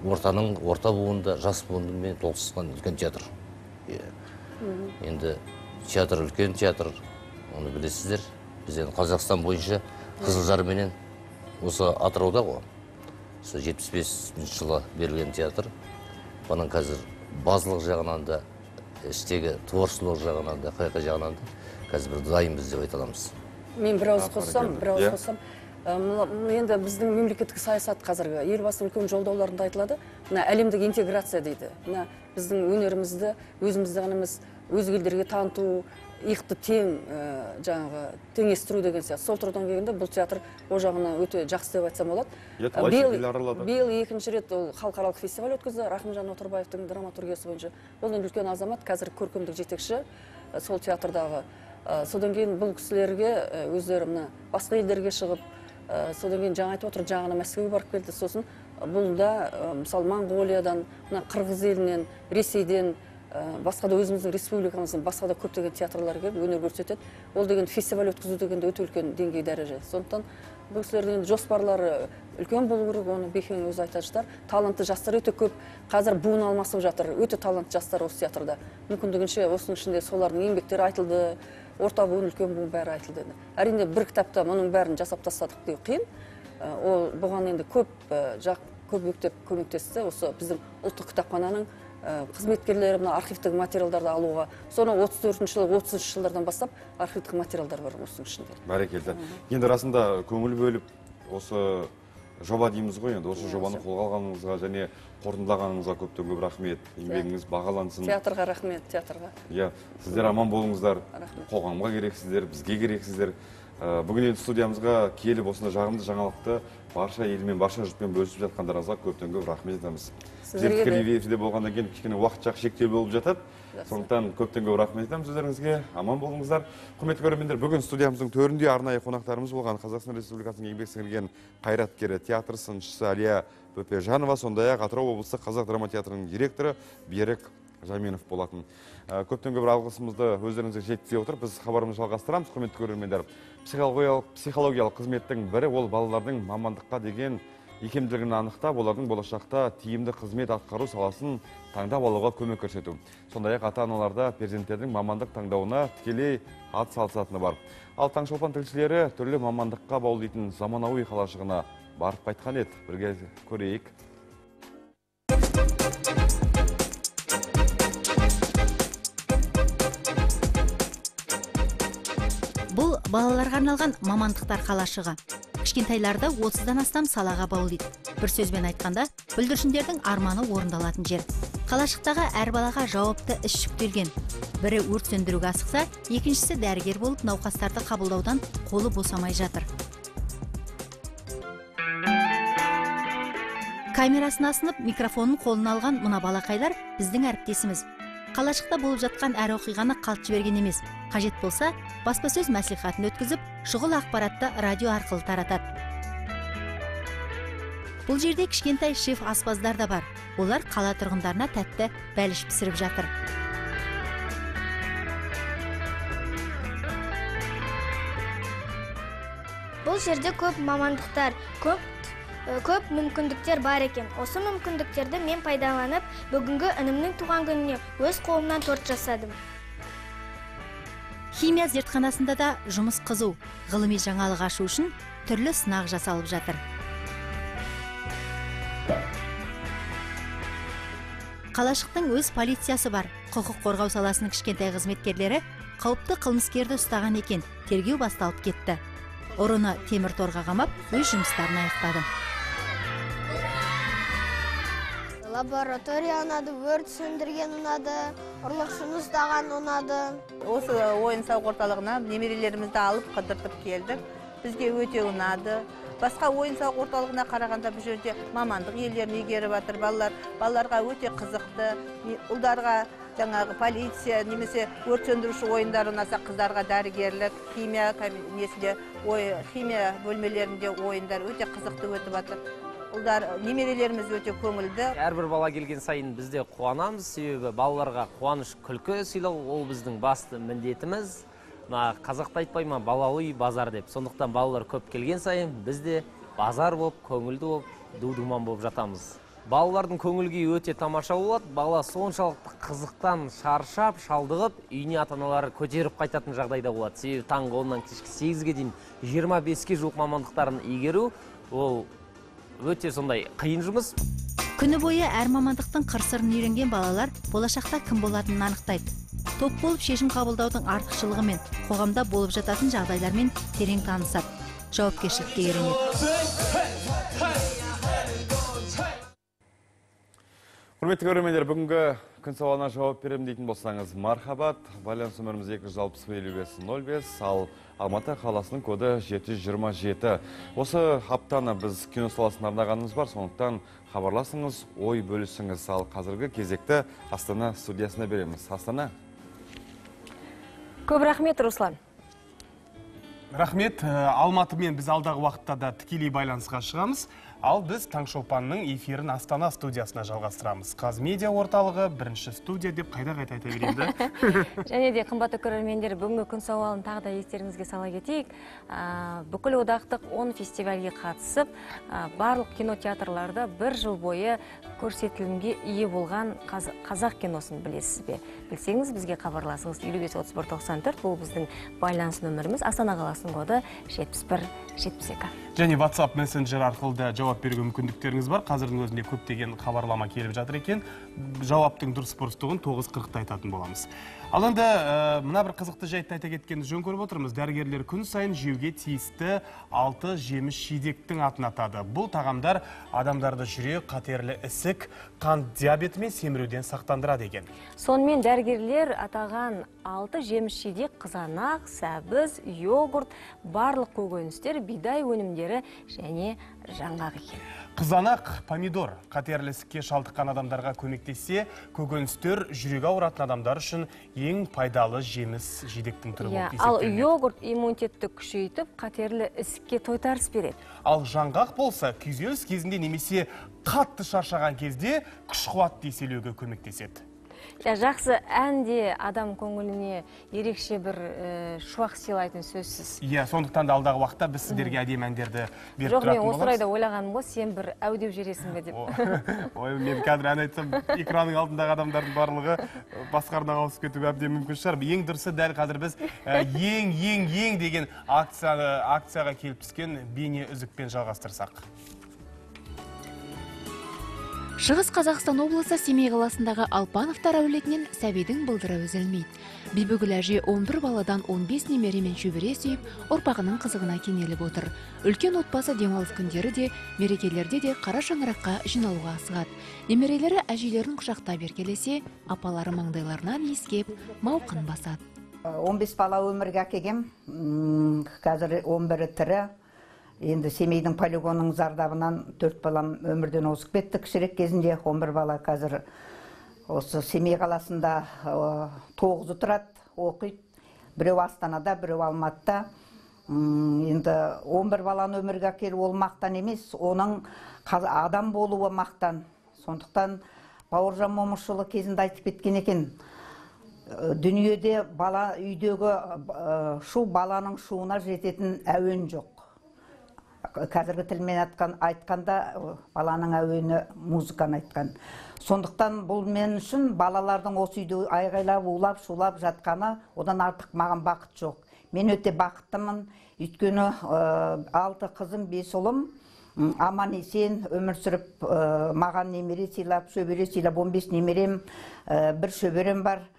ортаның орта буынында жас буынымен толысқан үлкен театр. Енді театр үлкен театр оны білесіздер. Біз енді қазақстан бойынша қызылжар менен осы атырауда ғой. Сол жетпіс бесінші жылы берілген театр. Бұның қазір базалық жағынан да іштегі творчестволық жағынан да қай жағынан да қазір бір дайынбыз деп айта аламыз. Мен бір ауыз қоссам бір ауыз Иә. қоссам. Енді біздің мемлекеттік саясат қазіргі елбасы үлкен жолдауларында айтылады. Мына әлемдік интеграция дейді. Мына біздің өнерімізді өзімізді ғана емес өзге елдерге таныту иықты тең ә, жаңағы теңестіру деген сияқты. Сол тұрғыдан келгенде бұл театр ол жағына өте жақсы деп айтсам болады. Иә, биыл- екінші рет ол халықаралық фестиваль өткізді. Рахымжан отарбаевтың драматургиясы бойынша. Ол енді үлкен азамат қазір көркемдік жетекші. Ә, сол театрдағы содан кейін бұл кісілерге ә, өздері мына басқа елдерге шығып ә, содан кейін жаңа айтып отыр жаңа ғана мәскеуге барып келді. Сосын бұл да мысалы моңғолиядан мына қырғыз елінен ресейден басқа да өзіміздің республикамыздың басқа да көптеген театрлар келіп өнер көрсетеді. Ол деген фестиваль өткізу деген де өте үлкен деңгей дәреже сондықтан бұл кісілердің енді жоспарлары үлкен болу керек оны бекең өзі айтатын шығар. Талантты жастар өте көп. Қазір буын алмасып жатыр. Өте талантты жастар осы театрда. Мүмкіндігінше осының ішінде солардың еңбектері айтылды. Орта буын үлкен буын бәрі айтылды. Енді әрине бір кітапта мұның бәрін жасап тастадық деу қиын. Ә, ол бұған енді көп ә, жақ көмектеп көмектесті. Осы біздің ұлттық кітапхананың ә, қызметкерлері мына архивтік материалдарды алуға. Соны отыз төртінші жылы отызыншы жылдардан бастап архивтік материалдар бар осының ішінде. Бәрекелді. Енді расында көңіл бөліп осы жоба дейміз ғой енді. Осы жобаны қолға алғаныңызға және қорытындылағаныңызға көптен көп рахмет. Еңбегіңіз бағалансын. Театрға рахмет театрға. Иә сіздер аман болыңыздар. Рахмет. қоғамға керексіздер бізге керексіздер. Ә, бүгін енді студиямызға келіп осындай жағымды жаңалықты барша елмен барша жұртпен бөлісіп жатқандарыңызға көптен көп рахмет айтамыз. Де. тікелей эфирде болғаннан кейін кішкене уақыт жақ шектеу болып жатады. Сондықтан көптен көп рахмет айтамыз өздеріңізге аман болыңыздар. Құрметті көрермендер бүгін студиямыздың төрінде арнайы қонақтарымыз болған қазақстан республикасының еңбек сіңірген қайраткері театр сыншысы әлия бөпежанова сондай ақ атырау облыстық қазақ драма театрының директоры берік жаменов болатын. Ә, көптен көп алғысымызды өздеріңізге жеткізе отырып біз хабарымызды жалғастырамыз құрметті көрермендер. Психологиялық, психологиялық қызметтің бірі ол балалардың мамандыққа деген икемділігін анықтап олардың болашақта тиімді қызмет атқару саласын таңдап алуға көмек көрсету. Сондай ақ ата аналарда перзенттердің мамандық таңдауына тікелей ат салысатыны бар. Ал таңшолпан тілшілері түрлі мамандыққа баулитын заманауи қалашығына барып қайтқан еді. Бірге көрейік. Бұл балаларға арналған мамандықтар қалашығы. Кішкентайларды отыздан астам салаға баулиды бір сөзбен айтқанда бүлдіршіндердің арманы орындалатын жер. Қалашықтағы әр балаға жауапты іс жүктелген. Бірі өрт сөндіруге асықса екіншісі дәрігер болып науқастарды қабылдаудан қолы босамай жатыр. Камерасын асынып микрофонын қолына алған мына балақайлар біздің әріптесіміз. Қалашықта болып жатқан әр оқиғаны қалт жіберген емес. Қажет болса баспасөз мәслихатын өткізіп шұғыл ақпаратты радио арқылы таратады. Бұл жерде кішкентай шеф аспаздар да бар. Олар қала тұрғындарына тәтті бәліш пісіріп жатыр. Бұл жерде көп мамандықтар көп көп мүмкіндіктер бар екен. Осы мүмкіндіктерді мен пайдаланып бүгінгі інімнің туған күніне өз қолымнан торт жасадым. Химия зертханасында да жұмыс қызу. Ғылыми жаңалық ашу үшін түрлі сынақ жасалып жатыр. Қалашықтың өз полициясы бар. Құқық қорғау саласының кішкентай қызметкерлері қауіпті қылмыскерді ұстаған екен. Тергеу басталып кетті. Ұрыны темір торға қамап өз жұмыстарын аяқтады. Лаборатория ұнады өрт сөндірген ұнады ұрлықшыны ұстаған ұнады. Осы ойын сауық орталығына немерелерімізді алып қыдыртып келдік. Бізге өте ұнады. Басқа ойын сауық орталығына қарағанда бұл жерде мамандық иелерін игеріп жатыр. Балалар балаларға өте қызықты. Ұлдарға жаңағы полиция немесе өрт сөндіруші ойындар ұнаса қыздарға дәрігерлік химия несінде ой химия бөлмелерінде ойындар өте қызықты өтіп жатыр. Ұлдар немерелеріміз өте көңілді. Әрбір бала келген сайын біз де қуанамыз. Себебі балаларға қуаныш күлкі сыйлау ол біздің басты міндетіміз. Мына қазақта айтпай ма балалы үй базар деп. Сондықтан балалар көп келген сайын біз де базар болып көңілді болып ду думан болып жатамыз. Балалардың көңіл күйі өте тамаша болады. Бала соншалықты қызықтан шаршап шалдығып үйіне ата аналары көтеріп қайтатын жағдайда болады. Себебі таңғы оннан кешкі сегізге дейін жиырма беске жуық мамандықтарын игеру ол өте сондай қиын жұмыс. Күні бойы әр мамандықтың қыр сырын үйренген балалар болашақта кім болатынын анықтайды. Топ болып шешім қабылдаудың артықшылығы мен қоғамда болып жататын жағдайлармен терең танысады. Жауапкершілікке үйренеді. Құрметті көрермендер бүгінгі күн сауалына жауап беремін дейтін болсаңыз мархабат. Байланыс нөміріміз екі жүз алпыс елу бес нөл бес. Ал алматы қаласының коды жеті жүз жиырма жеті. Осы аптаны біз кино саласына арнағанымыз бар. Сондықтан хабарласыңыз ой бөлісіңіз. Ал қазіргі кезекті астана студиясына береміз. Астана. Көп рахмет руслан. Рахмет. Ә, алматымен біз алдағы уақытта да тікелей байланысқа шығамыз. Ал біз таңшолпанның эфирін астана студиясына жалғастырамыз. Қазмедиа орталығы бірінші студия деп қайда қайта айта беремді [LAUGHS] және де қымбатты көрермендер бүгінгі күн сауалын тағы да естеріңізге сала кетейік. Бүкіл одақтық 10 фестивальге қатысып барлық кинотеатрларда бір жыл бойы көрсетілімге ие болған қаз- қазақ киносын білесіз бе? Білсеңіз бізге хабарласыңыз. елу бес отыз бір тоқсан төрт бұл біздің байланыс нөміріміз. Астана қаласының коды жетпіс бір жетпіс екі. Және WhatsApp мессенджер арқылы да жауап беруге мүмкіндіктеріңіз бар. Қазірдің өзінде көптеген хабарлама келіп жатыр екен. Жауаптың дұрыс бұрыстығын тоғыз қырықта айтатын боламыз. Ал енді ә, мына бір қызықты жайтты айта кеткенді жөн көріп отырмыз. Дәрігерлер күн сайын жеуге тиісті алты жеміс жидектің атын атады. Бұл тағамдар адамдарды жүрек қатерлі ісік қант диабеті мен семіруден сақтандырады екен. Сонымен дәрігерлер атаған алты жеміс жидек қызанақ сәбіз йогурт барлық көкөністер бидай өнімдері және жаңғақ екен. Қызанақ помидор. Қатерлі ісікке шалдыққан адамдарға көмектессе көкөністер жүрегі ауыратын адамдар үшін ең пайдалы жеміс жидектің түрі Иә, болып ал есептелінеді. йогурт иммунитетті күшейтіп қатерлі ісікке тойтарыс береді. Ал жаңғақ болса күйзеліс кезінде немесе қатты шаршаған кезде күш қуатты еселеуге көмектеседі. иә жақсы ән де адам көңіліне ерекше бір ә, шуақ сыйлайтын сөзсіз. Иә сондықтан да алдағы уақытта біз сіздерге әдемі әндерді беріп жоқ мен осы орайда ойлағаным ғой сен бір әу деп жібересің бе деп. [LAUGHS] Ой мен қазір ән айтсам экранның алдындағы адамдардың барлығы басқа арнаға ауысып кетуге әбден мүмкін шығар. Ең дұрысы дәл қазір біз ә, ең ең ең деген акцияны акцияға келіп түскен бейне үзікпен жалғастырсақ. Шығыс қазақстан облысы семей қаласындағы алпановтар әулетінен сәбидің бұлдыры үзілмейді. Бибігүл әже 11 баладан 15 немеремен шөбере сүйіп ұрпағының қызығына кенеліп отыр. Үлкен отбасы демалыс күндері де мерекелерде де қара шаңыраққа жиналуға асығады. Немерелері әжелерін құшақтап еркелесе апалары маңдайларынан иіскеп мауқын басады. 15 бала өмірге әкелгем. Қазір 11-і тірі. Енді семейдің полигонының зардабынан төрт балам өмірден озып кетті кішірек кезінде. 11 бала қазір осы семей қаласында тоғызы тұрады оқиды. Біреу астанада біреу алматыда. Енді 11 баланы өмірге әкелу ол мақтан емес оның адам болуы мақтан. Сондықтан бауыржан момышұлы кезінде айтып кеткен екен дүниеде бала үйдегі шу баланың шуына жететін әуен жоқ қазіргі тілмен айтқан, айтқанда э, баланың әуені музыканы айтқан. Сондықтан бұл мен үшін балалардың осы үйде айғайлап улап шулап жатқаны одан артық маған бақыт жоқ. Мен өте бақыттымын. Өйткені э, алты қызым бес ұлым. Аман есен өмір сүріп э, маған немере сыйлап шөбере сыйлап 15 немерем э, бір шөберем бар. Э,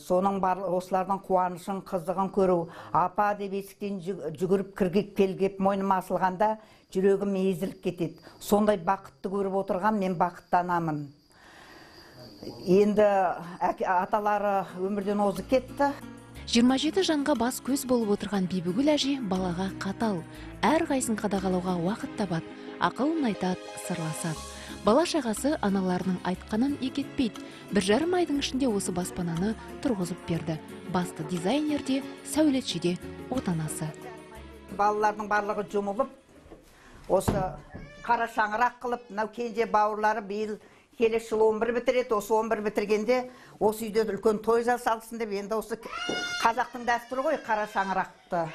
соның бар осылардың қуанышын қызығын көру апа деп есіктен жүг- жүгіріп кіргеп келгеп мойныма асылғанда жүрегім езіліп кетеді. Сондай бақытты көріп отырған мен бақытты анамын енді әке- аталары өмірден озып кетті. 27 жанға бас көз болып отырған бибігүл әже балаға қатал. Әрқайсысын қадағалауға уақыт табады ақылын айтады сырласады. Бала шағасы аналарының айтқанын екі етпейді бір жарым айдың ішінде осы баспананы тұрғызып берді. Басты дизайнер де сәулетші де отанасы. Балалардың барлығы жұмылып осы қара шаңырақ қылып мынау кенже бауырлары биыл келесі жылы 11 бітіреді. Осы 11 бітіргенде осы үйде үлкен той жасалсын деп енді осы қазақтың дәстүрі ғой қара шаңырақты.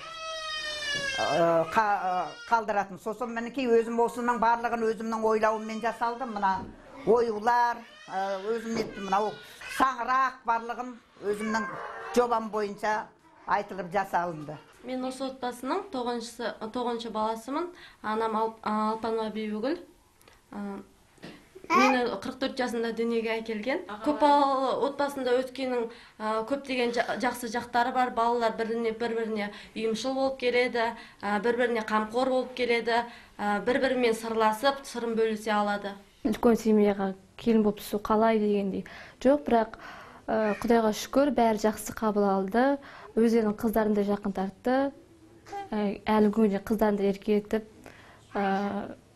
Қалдыратын сосын мінекей өзім осының барлығын өзімнің ойлауыммен жасалды. Мына оюлар ә, өзім мынау шаңырақ барлығын өзімнің жобам бойынша айтылып жасалынды. Мен осы отбасының тоғызыншы баласымын. Анам Ал- алпанова бибігүл. Мені 44 жасында дүниеге әкелген. Көпбалалы отбасында өткеннің көптеген жа- жақсы жақтары бар. Балалар біріне бір біріне үйімшіл болып келеді бір біріне қамқор болып келеді бір бірімен сырласып сырын бөлісе алады. Үлкен семьяға келін болып түсу қалай дегендей. Жоқ бірақ құдайға шүкір бәрі жақсы қабыл алды. Өздерінің қыздарын да жақын тартты. Әлі күнге дейін қыздарын да еркелетіп ә,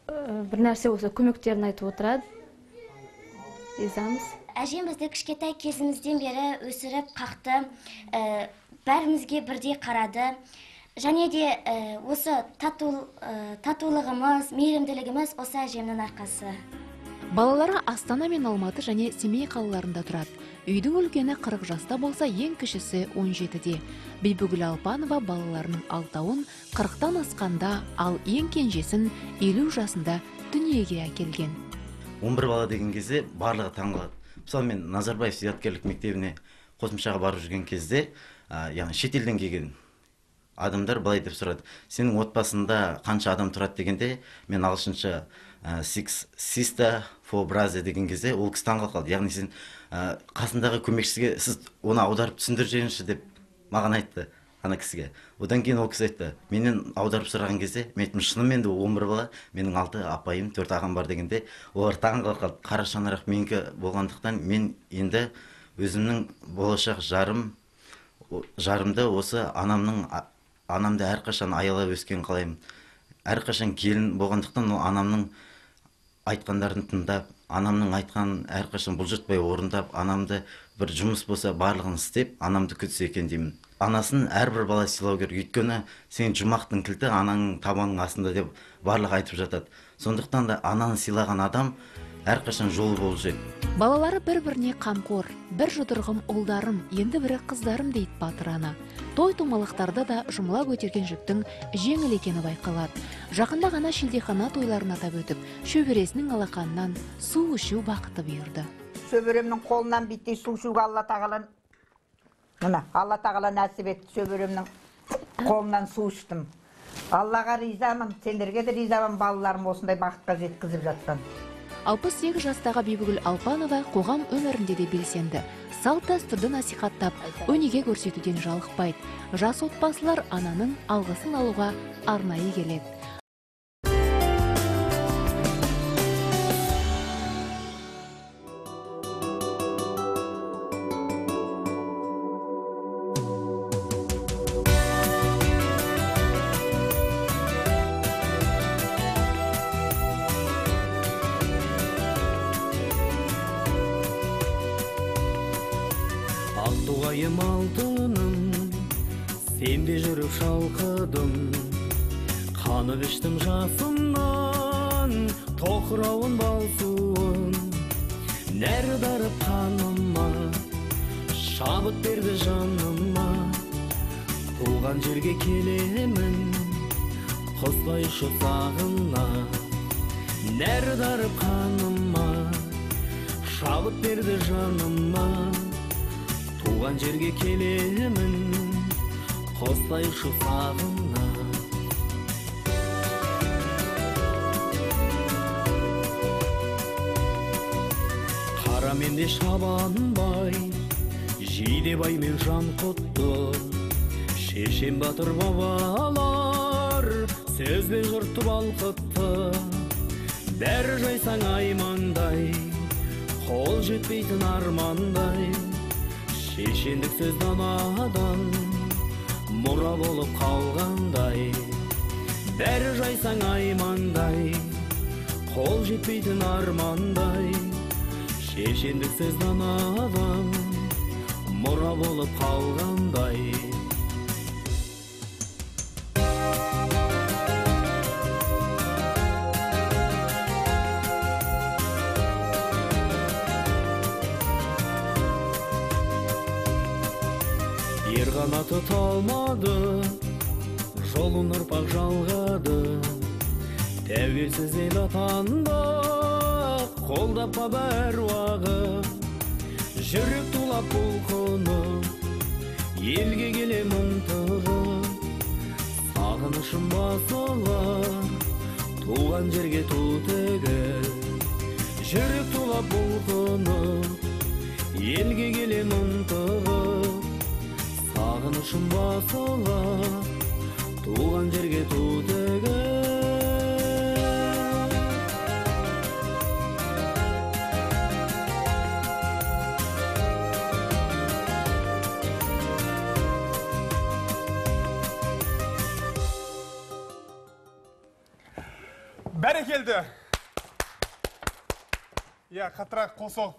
ә, бір нәрсе болса көмектерін айтып отырады. Ризамыз әжем бізді кішкентай кезімізден бері өсіріп қақты ә, бәрімізге бірдей қарады. Және де ә, осы тату, ә, татулығымыз мейірімділігіміз осы әжемнің арқасы. Балалары астана мен алматы және семей қалаларында тұрады. Үйдің үлкені 40 жаста болса ең кішісі 17-де бибігүл алпанова балаларының алтауын 40-тан асқанда ал ең кенжесін 50 жасында дүниеге әкелген. 11 бала деген кезде барлығы таңғалады мысалы мен назарбаев зияткерлік мектебіне қосымшаға барып жүрген кезде ә, яғни шетелден келген адамдар былай деп сұрады. Сенің отбасында қанша адам тұрады? дегенде мен ағылшынша six sister four brother деген кезде ол кісі таңғалып қалды. Яғни сен ә, қасындағы көмекшісіге сіз оны аударып түсіндіріп жіберіңізші деп маған айтты. Ана кісіге. Одан кейін ол кісі айтты менен аударып сұраған кезде мен айттым шынымен де он бір бала менің алты апайым төрт ағам бар дегенде олар таңғалып қалды. Қара шаңырақ менікі болғандықтан мен енді өзімнің болашақ жарым жарымды осы анамның анамды әрқашан аялап өскен қалаймын әрқашан келін болғандықтан ол анамның айтқандарын тыңдап анамның айтқанын әрқашан бұлжытпай орындап анамды бір жұмыс болса барлығын істеп анамды күтсе екен деймін. Анасын әрбір бала сыйлау керек. Өйткені сен жұмақтың кілті ананың табанының астында деп барлығы айтып жатады. Сондықтан да ананы сыйлаған адам әрқашан жолы болушы еді балалары бір біріне қамқор бір жұдырығым ұлдарым енді бірі қыздарым дейді батыр ана. Той томалақтарда да жұмыла көтерген жүктің жеңіл екені байқалады. Жақында ғана шілдехана тойларын атап өтіп шөбересінің алақанынан су ішу бақыты бұйырды. Шөберемнің қолынан биттей су ішуге алла тағала мына алла тағала нәсіп етті шөберемнің қолынан су іштім. Аллаға ризамын сендерге де ризамын балаларым осындай бақытқа жеткізіп жатқан 68 жастағы бибігүл алпанова қоғам өмірінде де белсенді. Салт дәстүрді насихаттап өнеге көрсетуден жалықпайды. Жас отбасылар ананың алғысын алуға арнайы келеді. bye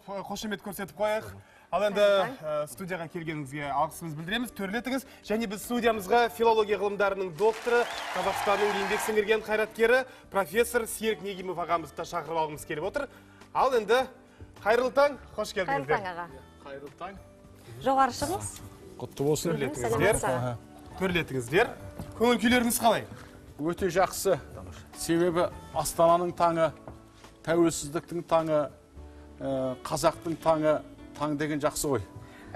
ы, қошемет көрсетіп қояйық. Ал енді студияға келгеніңізге алғысымызды білдіреміз төрлетіңіз. Және біз студиямызға филология ғылымдарының докторы қазақстанның еңбек сіңірген қайраткері профессор серік негимов ағамызды да шақырып алғымыз келіп отыр. Ал енді қайырлы таң қош қайырлы келдіңіздер. таң аға. Қайырлы таң. Жоғары шығыңыз. Құтты болсын. Төрлетіңіздер. Төрлетіңіздер. Көңіл күйлеріңіз қалай? Өте жақсы. Себебі астананың таңы тәуелсіздіктің таңы қазақтың таңы таң деген жақсы ғой.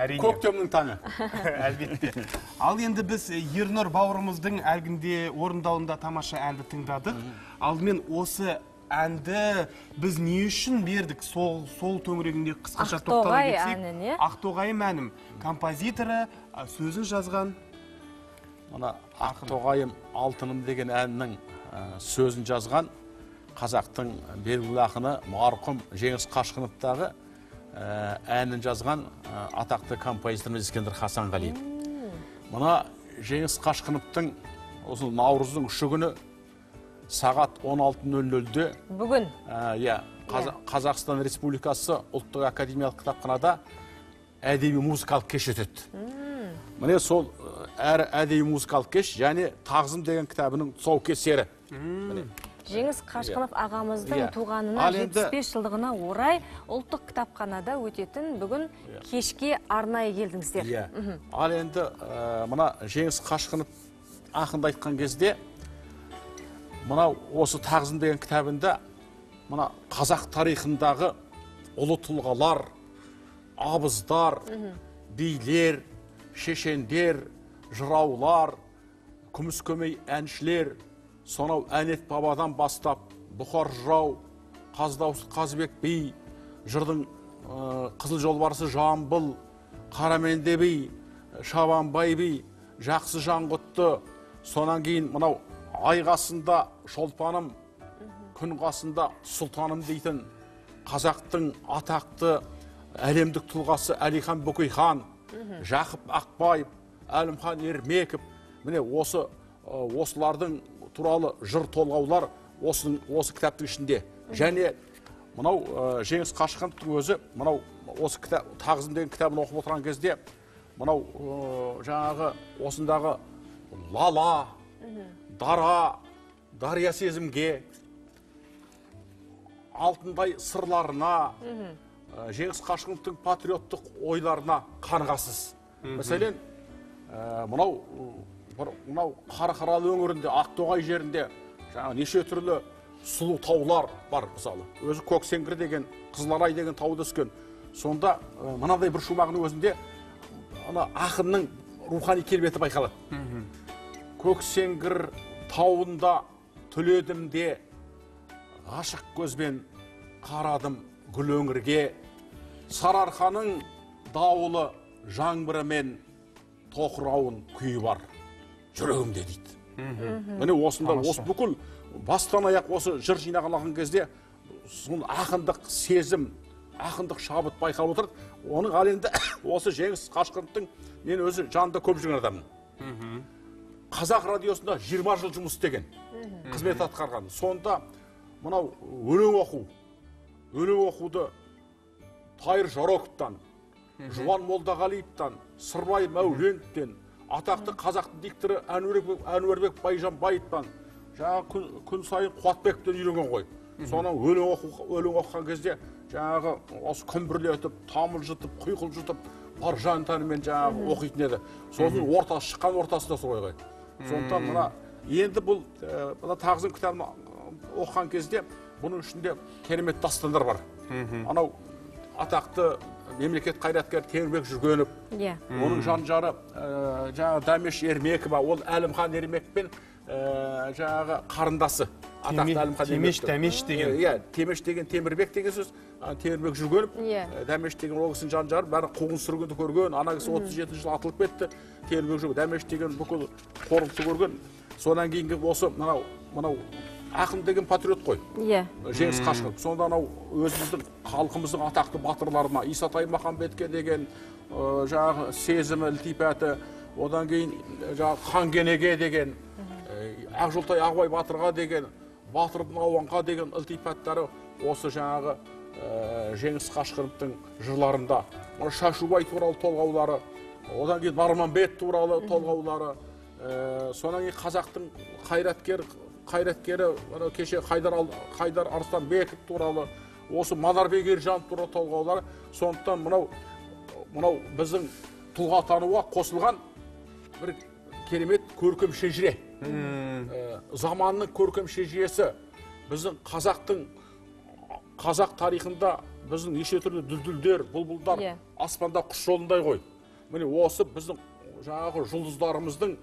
Әрине. Көктемнің таңы. [LAUGHS] Әлбетте. Ал енді біз е, ернұр бауырымыздың әлгінде орындауында тамаша әнді тыңдадық. Алдымен осы әнді біз не үшін бердік? Сол сол төңірегінде қысқаша тоқтала Ақтоғай кетсек. әнін, иә? ақтоғайым әнім композиторы сөзін жазған. Мына ақтоғайым алтыным деген әннің ә, сөзін жазған. Қазақтың белгілі ақыны марқұм жеңіс қашқыновтағы ә, әнін жазған ә, атақты композиторымыз ескендір хасанғалиев мына жеңіс қашқыновтың осы наурыздың үші күні сағат 16.00-де бүгін. иә Қаза- қазақстан республикасы ұлттық академиялық кітапханада әдеби музыкалық кеш өтеді. Міне сол әр әдеби музыкалық кеш және тағзым деген кітабының тұсаукесері. Жеңіс қашқынов ағамыздың Иә. туғанына енді- 75 жылдығына орай ұлттық кітапханада өтетін бүгін кешке арнайы келдіңіздер. Иә. Ал енді ә, мына жеңіс қашқынов ақынды айтқан кезде мынау осы тағзым деген кітабында мына қазақ тарихындағы ұлы тұлғалар абыздар билер шешендер жыраулар күміскөмей әншілер сонау әнет бабадан бастап бұхар жырау қаздаусы қазыбек би жырдың ә, қызыл жолбарысы жамбыл қараменде би шабанбай би жақсы жаңғұтты сонан кейін мынау ай қасында шолпаным күн қасында сұлтаным дейтін қазақтың атақты әлемдік тұлғасы әлихан бөкейхан жақып ақбаев әлімхан ермеков. Міне осы ә, осылардың туралы жыр толғаулар осы, осы кітаптың ішінде. Және мынау ә, жеңіс өзі мынау осы кітап тағзым деген кітабын оқып отырған кезде мынау ә, жаңағы осындағы лала дара дария сезімге алтындай сырларына ә, жеңіс қашқыновтың патриоттық ойларына қанғасыз мәселен ә, мынау бір- мынау қарқаралы өңірінде ақтоғай жерінде жаңағы неше түрлі сұлу таулар бар мысалы. Өзі көксеңгір деген қызыларай деген тауда өскен. Сонда ә, мынадай бір шумағының өзінде ана ақынның рухани келбеті байқалады. Көксеңгір тауында түледім де ғашық көзбен қарадым гүл өңірге. Сарыарқаның дауылы жаңбырымен тоқырауын күйі бар. Жүрегімде дейді. Міне осында осы бүкіл бастан аяқ осы жыр жинағалаған кезде соны ақындық сезім ақындық шабыт байқалып отырады. Оның ал енді [COUGHS] осы жеңіс қашқыновтың мен өзі жанында көп жүрген адаммын. Қазақ радиосында 20 жыл жұмыс істеген қызмет атқарған. Сонда мынау өлең оқу өлең оқуды тайыр жароковтан жұбан молдағалиевтан сырбай мәуленовтен атақты қазақтың дикторы әнуарбек, әнуарбек байжанбаевтан жаңағы күн, күн сайын қуатбековтен үйренген ғой. Соны өлең оқу өлең оқыған кезде жаңағы осы күмбірлетіп тамылжытып құйқылжытып бар жан тәнімен жаңағы оқитын еді. Сосын ортасы шыққан ортасы да солай ғой. Сондықтан мына енді бұл ә, мына тағзым кітабын оқыған кезде бұның ішінде керемет дастандар бар. Анау атақты мемлекет қайраткері темірбек жүргенов. Иә. Оның жан жары ә, жаңағы дәмеш ермекова ол әлімхан ермекпен ә, жаңағы қарындасы. Атақты әлімхан Темеш. Дәмеш деген. иә темеш деген темірбек деген сөз. Темірбек жүргенов. Иә. дәмеш деген ол кісінің жан жары. Бәрі қуғын сүргінді көрген. Ана кісі отыз жетінші жылы атылып кетті. Темірбек жүрген дәмеш деген бүкіл қорлықты көрген. Содан кейінгі осы мынау мынау ақын деген патриот қой. Иә. Жеңіс қашқынов сонда анау өзіміздің халқымыздың атақты батырларына исатай махамбетке деген ә, жаңағы сезімі ілтипаты одан кейін жаңағы хангенеге деген ә, ақжолтай ағыбай батырға деген батырдың ауанға деген ілтипаттары осы жаңағы ә, жеңіс қашқыновтың жырларында. Шашубай туралы толғаулары одан кейін нарманбет туралы толғаулары ә, содан кейін қазақтың қайраткер қайраткері ана кеше қайдар, қайдар арыстанбеков туралы осы манарбек ержанов туралы толғаулары сондықтан мынау мынау біздің тұлға тануға қосылған бір керемет көркем шежіре. Ә, заманның көркем шежіресі. Біздің қазақтың қазақ тарихында біздің неше түрлі дүлдүлдер бұлбұлдар Иә. аспанда құс жолындай ғой. Міне осы біздің жаңағы жұлдыздарымыздың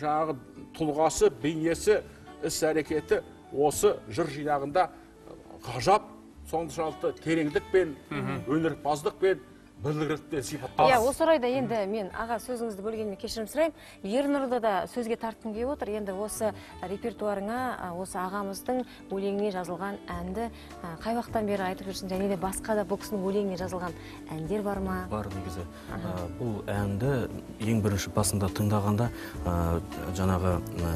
жаңағы тұлғасы бейнесі іс әрекеті осы жыр жинағында ғажап соншалықты тереңдікпен өнерпаздықпен иә сипатталады. Осы орайда енді мен аға сөзіңізді бөлгеніме кешірім сұраймын. Ернұрды да сөзге тартқым келіп отыр. Енді осы репертуарыңа осы ағамыздың өлеңіне жазылған әнді қай уақыттан бері айтып жүрсің және де басқа да бұл кісінің өлеңіне жазылған әндер бар ма? Бар негізі. Бұл әнді ең бірінші басында тыңдағанда жаңағы ә,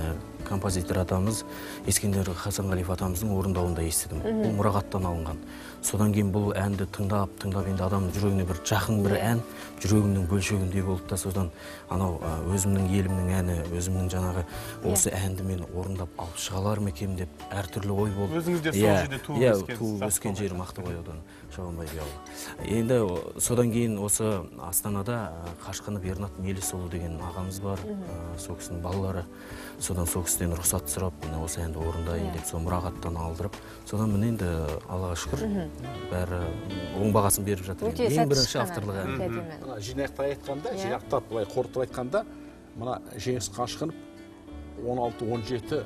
композитор атамыз ескендер хасанғалиев атамыздың орындауында естідім. Бұл мұрағаттан алынған. Содан кейін бұл әнді тыңдап тыңдап енді адамның жүрегіне бір жақын бір ән жүрегімнің бөлшегіндей болды да содан анау өзімнің елімнің әні өзімнің жаңағы осы әнді мен орындап алып шыға алар ма екенмін деп әртүрлі ой болды Өзіңіз де сол Иә, жерде туып иә, өскен, туып өскен жер мақтыбай ауданы шабанбай ауылы енді содан кейін осы астанада қашқынов ернат мелісұлы деген ағамыз бар. Ә, сол кісінің балалары содан сол кісіден рұқсат сұрап міне осы әнді орындайын Иә. деп сол мұрағаттан алдырып содан міне енді аллаға шүкір бәрі оң бағасын беріп жатыр. Өте ең бірінші авторлық ән. Мына жинақтай айтқанда Иә. жинақтап былай қорытып айтқанда мына жеңіс қашқынов 16-17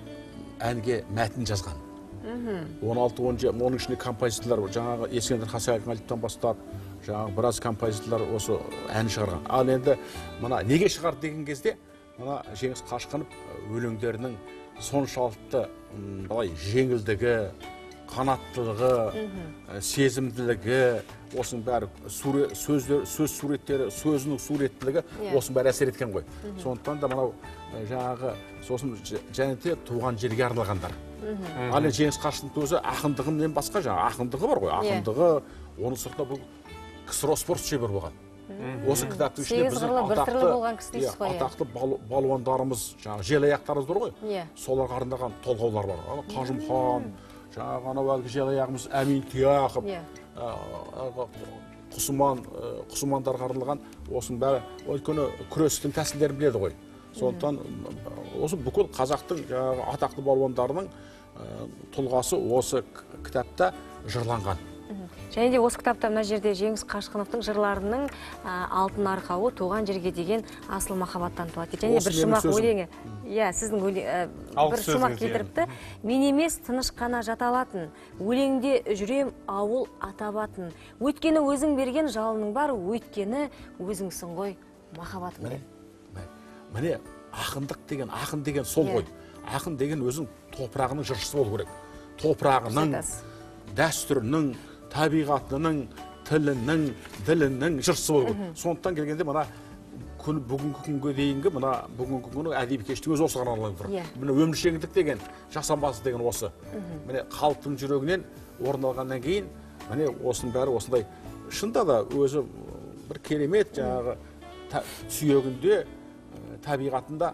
әнге мәтін жазған. 16-17 оның ішінде композиторлар жаңағы ескендір хасанғалиевтан бастап жаңағы біраз композиторлар осы ән шығарған. Ал енді мына неге шығарды деген кезде мына жеңіс қашқынов өлеңдерінің соншалықты былай жеңілдігі қанаттылығы ә, сезімділігі осының бәрі суре- сөздер сөз суреттері сөзінің суреттілігі Иә. осының бәрі әсер еткен ғой. Сондықтан да мынау жаңағы сосын және де туған жерге арналғандар. Ал енді жеңіс қашқыновтың өзі ақындығымен басқа жаңағы ақындығы бар ғой. Иә. ақындығы оның сыртында бұл ксро спорт шебер болған. Осы кітаптың ішінде Сегіз біздің қырлы, бір атақты түрлі болған кісі дейсіз иә, ғой, иә. атақты бал- балуандарымыз жаңағы желаяқтарымыз бар ғой. Иә. соларға арналған толғаулар бар. Қажымхан жаңағы анау әлгі желаяғымыз әмин тұяқов құсыман құсымандарға арналған осының бәрі өйткені күрестің тәсілдерін біледі ғой. Сондықтан осы бүкіл қазақтың жаңағы атақты балуандарының ә, тұлғасы осы кітапта жырланған. Және де осы кітапта мына жерде жеңіс қашқыновтың жырларының а, алтын арқауы туған жерге деген асыл махаббаттан туады дейді. және бір шумақ өлеңі. Иә сіздің өле- ә, Алғы бір шумақ сөзіңіз, иә. келтіріпті мен емес тыныш қана жата алатын өлеңде жүрем ауыл атабатын. Өйткені өзің берген жалының бар өйткені өзіңсің ғой махаббатым міне ақындық деген ақын деген сол Иә. ғой. Ақын деген өзің топырағының жыршысы болу керек. Топырағының дәстүрінің табиғатының тілінің ділінің жыршысы болу керек. Сондықтан келгенде мына күн бүгінгі күнге дейінгі мына бүгінгі күні әдеби кештің өзі осыған арналып тұр Иә. міне өміршеңдік деген жасампаздық деген осы. Міне халықтың жүрегінен орын алғаннан кейін міне осының бәрі осындай. Шынында да өзі бір керемет жаңағы сүйегінде табиғатында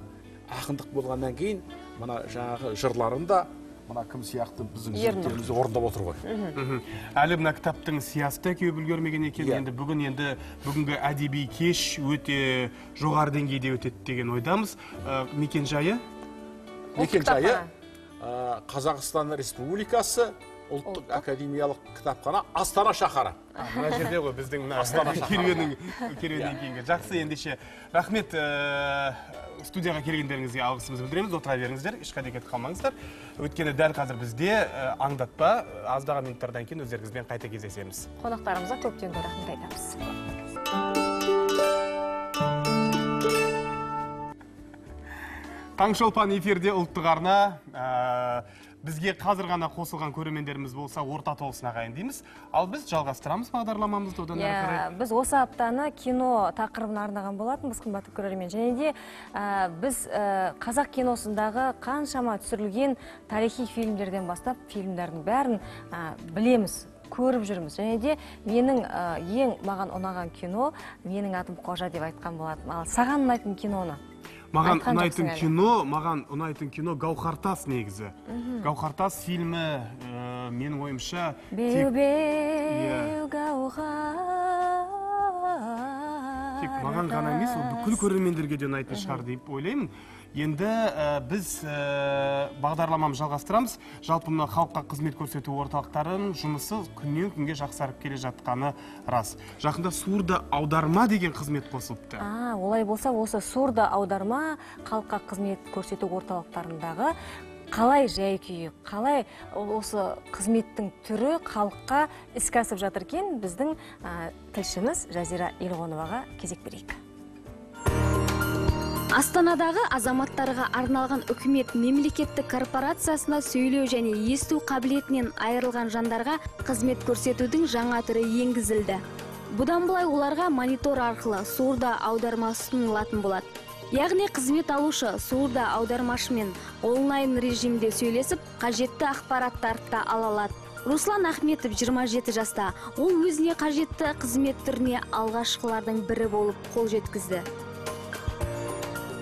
ақындық болғаннан кейін мына жаңағы жырларында мына кім сияқты біздің жігіттеріміз орындап отыр ғой әлі мына кітаптың сиясты кеуіп үлгермеген екен енді бүгін енді бүгінгі әдеби кеш өте жоғары деңгейде өтеді деген ойдамыз Ә, мекен жайы мекен жайы ә, қазақстан республикасы ұлттық академиялық кітапхана астана шаһары. Мына жерде ғой біздің мына Астана керуеннің керуеннен кейінгі. Жақсы ендеше. Рахмет ә, студияға келгендеріңізге алғысымызды білдіреміз. Отыра беріңіздер ешқайда кетіп қалмаңыздар. Өйткені дәл қазір бізде ә, аңдатпа аздаған минуттардан кейін өздеріңізбен қайта кездесеміз. Қонақтарымызға көптен көп рахмет айтамыз. Таңшолпан эфирде ұлттық арна Ә, бізге қазір ғана қосылған көрермендеріміз болса орта толсын ағайын дейміз. Ал біз жалғастырамыз бағдарламамызды одан әрі Иә, қарай. біз осы аптаны кино тақырыбына арнаған болатынбыз қымбатты көрермен. Және де ә, біз ә, қазақ киносындағы қаншама түсірілген тарихи фильмдерден бастап фильмдердің бәрін ә, білеміз көріп жүрміз. Және де менің ә, ең маған ұнаған кино менің атым қожа деп айтқан болатын. Ал саған ұнайтын киноны маған ұнайтын кино маған ұнайтын кино гауһартас негізі. Гауһартас фильмі ә, менің ойымша беу тек- беу гауһар тек маған ғана емес ол бүкіл көрермендерге де ұнайтын шығар деп ойлаймын. Енді ә, біз ә, бағдарламамызды жалғастырамыз. Жалпы мына халыққа қызмет көрсету орталықтарының жұмысы күннен күнге жақсарып келе жатқаны рас. Жақында сурда аударма деген қызмет қосылыпты А, олай болса осы сурда аударма халыққа қызмет көрсету орталықтарындағы қалай жай күйі қалай осы қызметтің түрі халыққа іске асып жатыр екен біздің а, тілшіміз жазира елғоноваға кезек берейік. Астанадағы азаматтарға арналған үкімет мемлекеттік корпорациясына сөйлеу және есту қабілетінен айырылған жандарға қызмет көрсетудің жаңа түрі енгізілді. Бұдан былай оларға монитор арқылы сурда аударма ұсынылатын болады. Яғни қызмет алушы суырда аудармашымен онлайн режимде сөйлесіп қажетті ақпараттарды да ала алады. Руслан ахметов 27 жаста. Ол өзіне қажетті қызмет түріне алғашқылардың бірі болып қол жеткізді.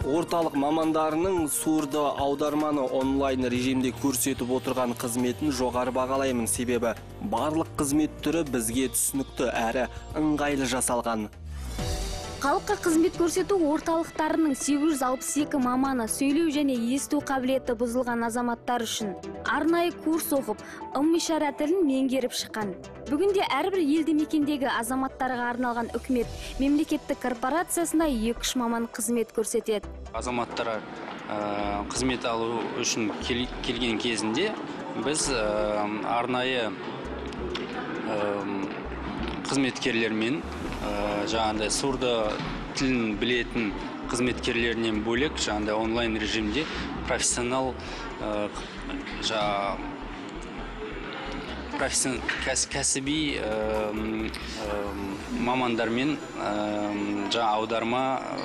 Орталық мамандарының сурды аударманы онлайн режимде көрсетіп отырған қызметін жоғары бағалаймын. Себебі барлық қызмет түрі бізге түсінікті әрі ыңғайлы жасалған. Халыққа қызмет көрсету орталықтарының 862 маманы сөйлеу және есту қабілеті бұзылған азаматтар үшін арнайы курс оқып ым ишара тілін меңгеріп шыққан. Бүгінде әрбір елді мекендегі азаматтарға арналған үкімет мемлекеттік корпорациясында екі үш маман қызмет көрсетеді. Азаматтар ә, қызмет алу үшін кел- келген кезінде біз арнайы қызметкерлермен жаңағыдай сурдо тілін білетін қызметкерлерінен бөлек жаңағыдай онлайн режимде профессионал ә, кәсіби мамандармен аударма ә,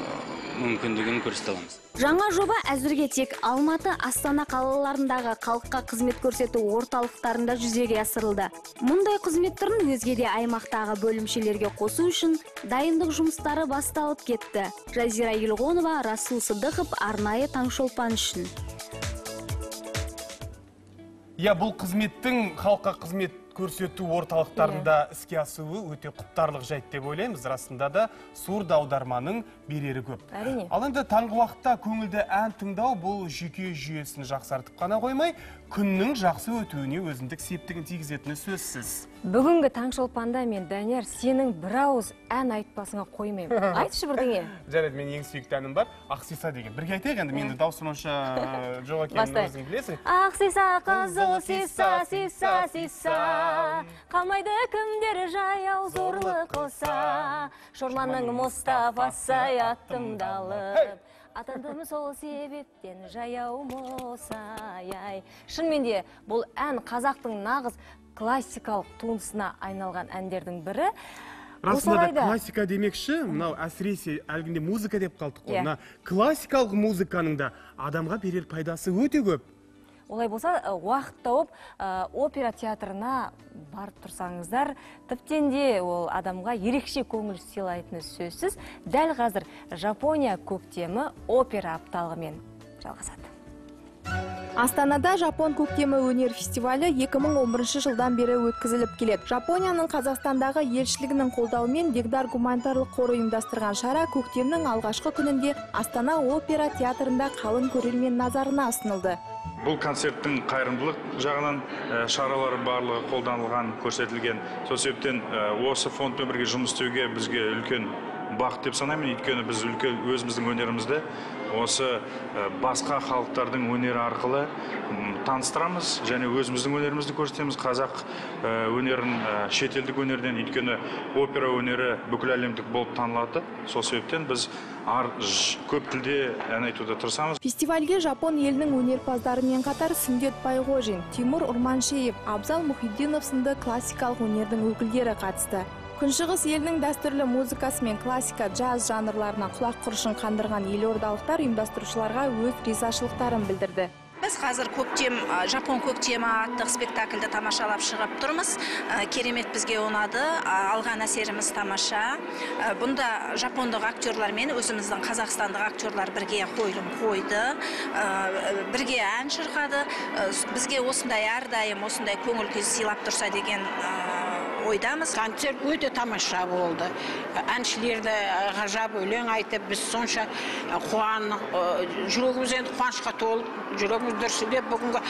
мүмкіндігін көрсете аламыз. Жаңа жоба әзірге тек Алматы, Астана қалаларындағы халыққа қызмет көрсету орталықтарында жүзеге асырылды. Мұндай қызмет түрін өзге де аймақтағы бөлімшелерге қосу үшін дайындық жұмыстары басталып кетті. Жазира Елғонова, Расул Сыдықов арнайы таңшолпан үшін. иә бұл қызметтің халыққа қызмет көрсету орталықтарында іске асуы өте құптарлық жайт деп ойлаймыз. Расында да сурд аударманың берері көп. Әрине. ал енді таңғы уақытта көңілді ән тыңдау бұл жүйке жүйесін жақсартып қана қоймай күннің жақсы өтуіне өзіндік септігін тигізетіні сөзсіз. Бүгінгі таңшолпанда мен данияр сенің бір ауыз ән айтпасыңа қоймаймын. [LAUGHS] Айтшы бірдеңе. Жарайды менің ең сүйікті әнім бар. Ақсиса деген. Бірге айтайық енді менің даусым онша [LAUGHS] ә, жоқ екенін өзің білесің. Ақ сиса қызыл сиса сиса сиса қалмайды кімдер жаяу зорлы қылса. Шорманның мұстафасы аттымды алып атандым сол себептен жаяу мұсай ай шынымен де бұл ән қазақтың нағыз классикалық туындысына айналған әндердің бірі. Расында да классика демекші. Мынау әсіресе әлгінде музыка деп қалдық қой. Иә. мына классикалық музыканың да адамға берер пайдасы өте көп. Олай болса уақыт тауып опера театрына барып тұрсаңыздар тіптен де ол адамға ерекше көңіл сыйлайтыны сөзсіз. Дәл қазір жапония көктемі опера апталығымен жалғасады. Астанада жапон көктемі өнер фестивалі 2011 жылдан бері өткізіліп келеді. Жапонияның қазақстандағы елшілігінің қолдауымен дегдар гуманитарлық қоры ұйымдастырған шара көктемнің алғашқы күнінде астана опера театрында қалың көрермен назарына ұсынылды. Бұл концерттің қайырымдылық жағынан шаралары барлығы қолданылған көрсетілген. Сол себептен осы фондпен бірге жұмыс істеуге бізге үлкен бақыт деп санаймын. Өйткені біз үлкен өзіміздің өнерімізді осы ә, басқа халықтардың өнері арқылы таныстырамыз және өзіміздің өнерімізді көрсетеміз. Қазақ ә, өнерін ә, шетелдік өнерден өйткені опера өнері бүкіл әлемдік болып танылады. Сол себептен біз ар, көп тілде ән айтуға тырысамыз. Фестивальге жапон елінің өнерпаздарымен қатар сүндет байғожин тимур урманшеев абзал мұхиддинов сынды классикалық өнердің өкілдері қатысты. Күншығыс елінің дәстүрлі музыкасы мен классика джаз жанрларына құлақ құрышын қандырған елордалықтар ұйымдастырушыларға өз ризашылықтарын білдірді. Біз қазір көктем жапон көктемі атты спектакльді тамашалап шығып тұрмыз. Керемет бізге ұнады алған әсеріміз тамаша. Бұнда жапондық актерлар мен өзіміздің қазақстандық актерлар бірге қойылым қойды бірге ән шырқады. Бізге осындай әрдайым осындай көңіл күй сыйлап тұрса деген ойдамыз. Концерт өте тамаша болды. Әншілер де ғажап өлең айтып біз сонша қуанып жүрегіміз енді қуанышқа толып жүрегіміз дүрсілдеп бүгінгі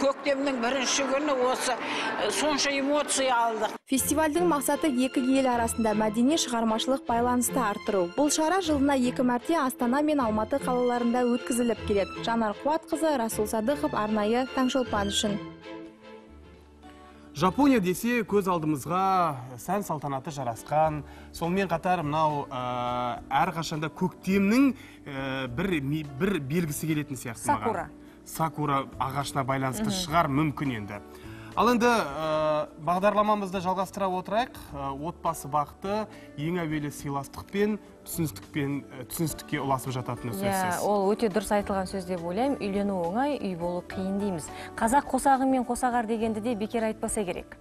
көктемнің бірінші күні осы сонша эмоция алдық. Фестивальдің мақсаты екі ел арасында мәдени шығармашылық байланысты арттыру. Бұл шара жылына екі мәрте астана мен алматы қалаларында өткізіліп келеді. Жанар қуатқызы расул садықов арнайы таңшолпан үшін. Жапония десе көз алдымызға сән салтанаты жарасқан сонымен қатар мынау ә, әрқашанда көктемнің ә, бір, бір белгісі келетін сияқты маған. Сакура. сакура ағашына байланысты шығар мүмкін енді ал енді ә, бағдарламамызды жалғастыра отырайық. Ә, отбасы бақыты ең әуелі сыйластықпен түсіністікпен ә, түсіністікке ұласып жататыны иә сөзсіз. ол өте дұрыс айтылған сөз деп ойлаймын. Үйлену оңай үй болу қиын дейміз. Қазақ қосағы мен қосағар дегенді де бекер айтпаса керек.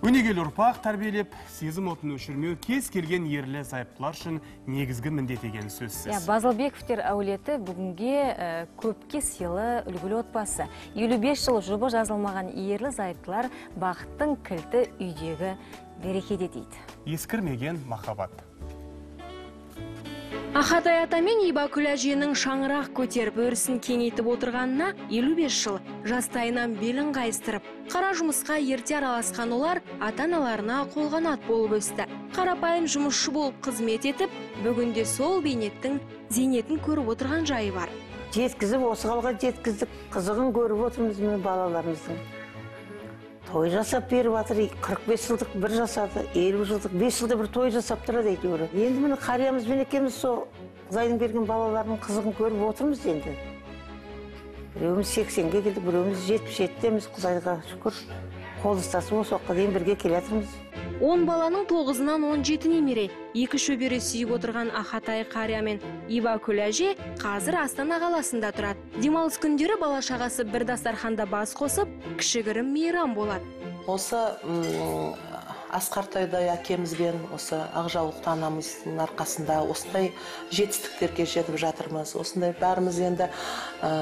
Өнегелі ұрпақ тәрбиелеп сезім отын өшірмеу кез келген ерлі зайыптылар үшін негізгі міндет екені иә сөзсіз базылбековтер әулеті бүгінге ә, көпке сыйлы үлгілі отбасы. 55 жыл жұбы жазылмаған ерлі зайыптылар бақыттың кілті үйдегі берекеде дейді. Ескірмеген махаббат. Ахатай ата мен Ибакүл әженің шаңырақ көтеріп өрісін кеңейтіп отырғанына 55 жыл жастайынан белін қайыстырып қара жұмысқа ерте араласқан олар ата-аналарына қолғанат болып өсті. Қарапайым жұмысшы болып қызмет етіп бүгінде сол бейнеттің зейнетін көріп отырған жайы бар. Жеткізіп осы қалға жеткіздік. Қызығын көріп отырмыз міне балаларымыздың. Той жасап беріп жатыр 45 жылдық бір жасады 50 жылдық 5 жылда бір той жасап тұрады әйтеуір енді міне қариямыз мен екеуміз сол құдайдың берген балаларының қызығын көріп отырмыз енді. Біреуіміз 80-ге келдік біреуіміз 77-деміз құдайға шүкір. Қол ұстасып осы уақытқа дейін бірге келе жатырмыз он баланың тоғызынан 17 немере екі шөбере сүйіп отырған ахатай қария мен ибакүл әже қазір астана қаласында тұрады. Демалыс күндері бала шағасы бір дастарханда бас қосып кішігірім мейрам болады. Осы асқартайдай әкемізбен осы ақжаулықты анамыздың арқасында осындай жетістіктерге жетіп жатырмыз. Осындай бәріміз енді ә,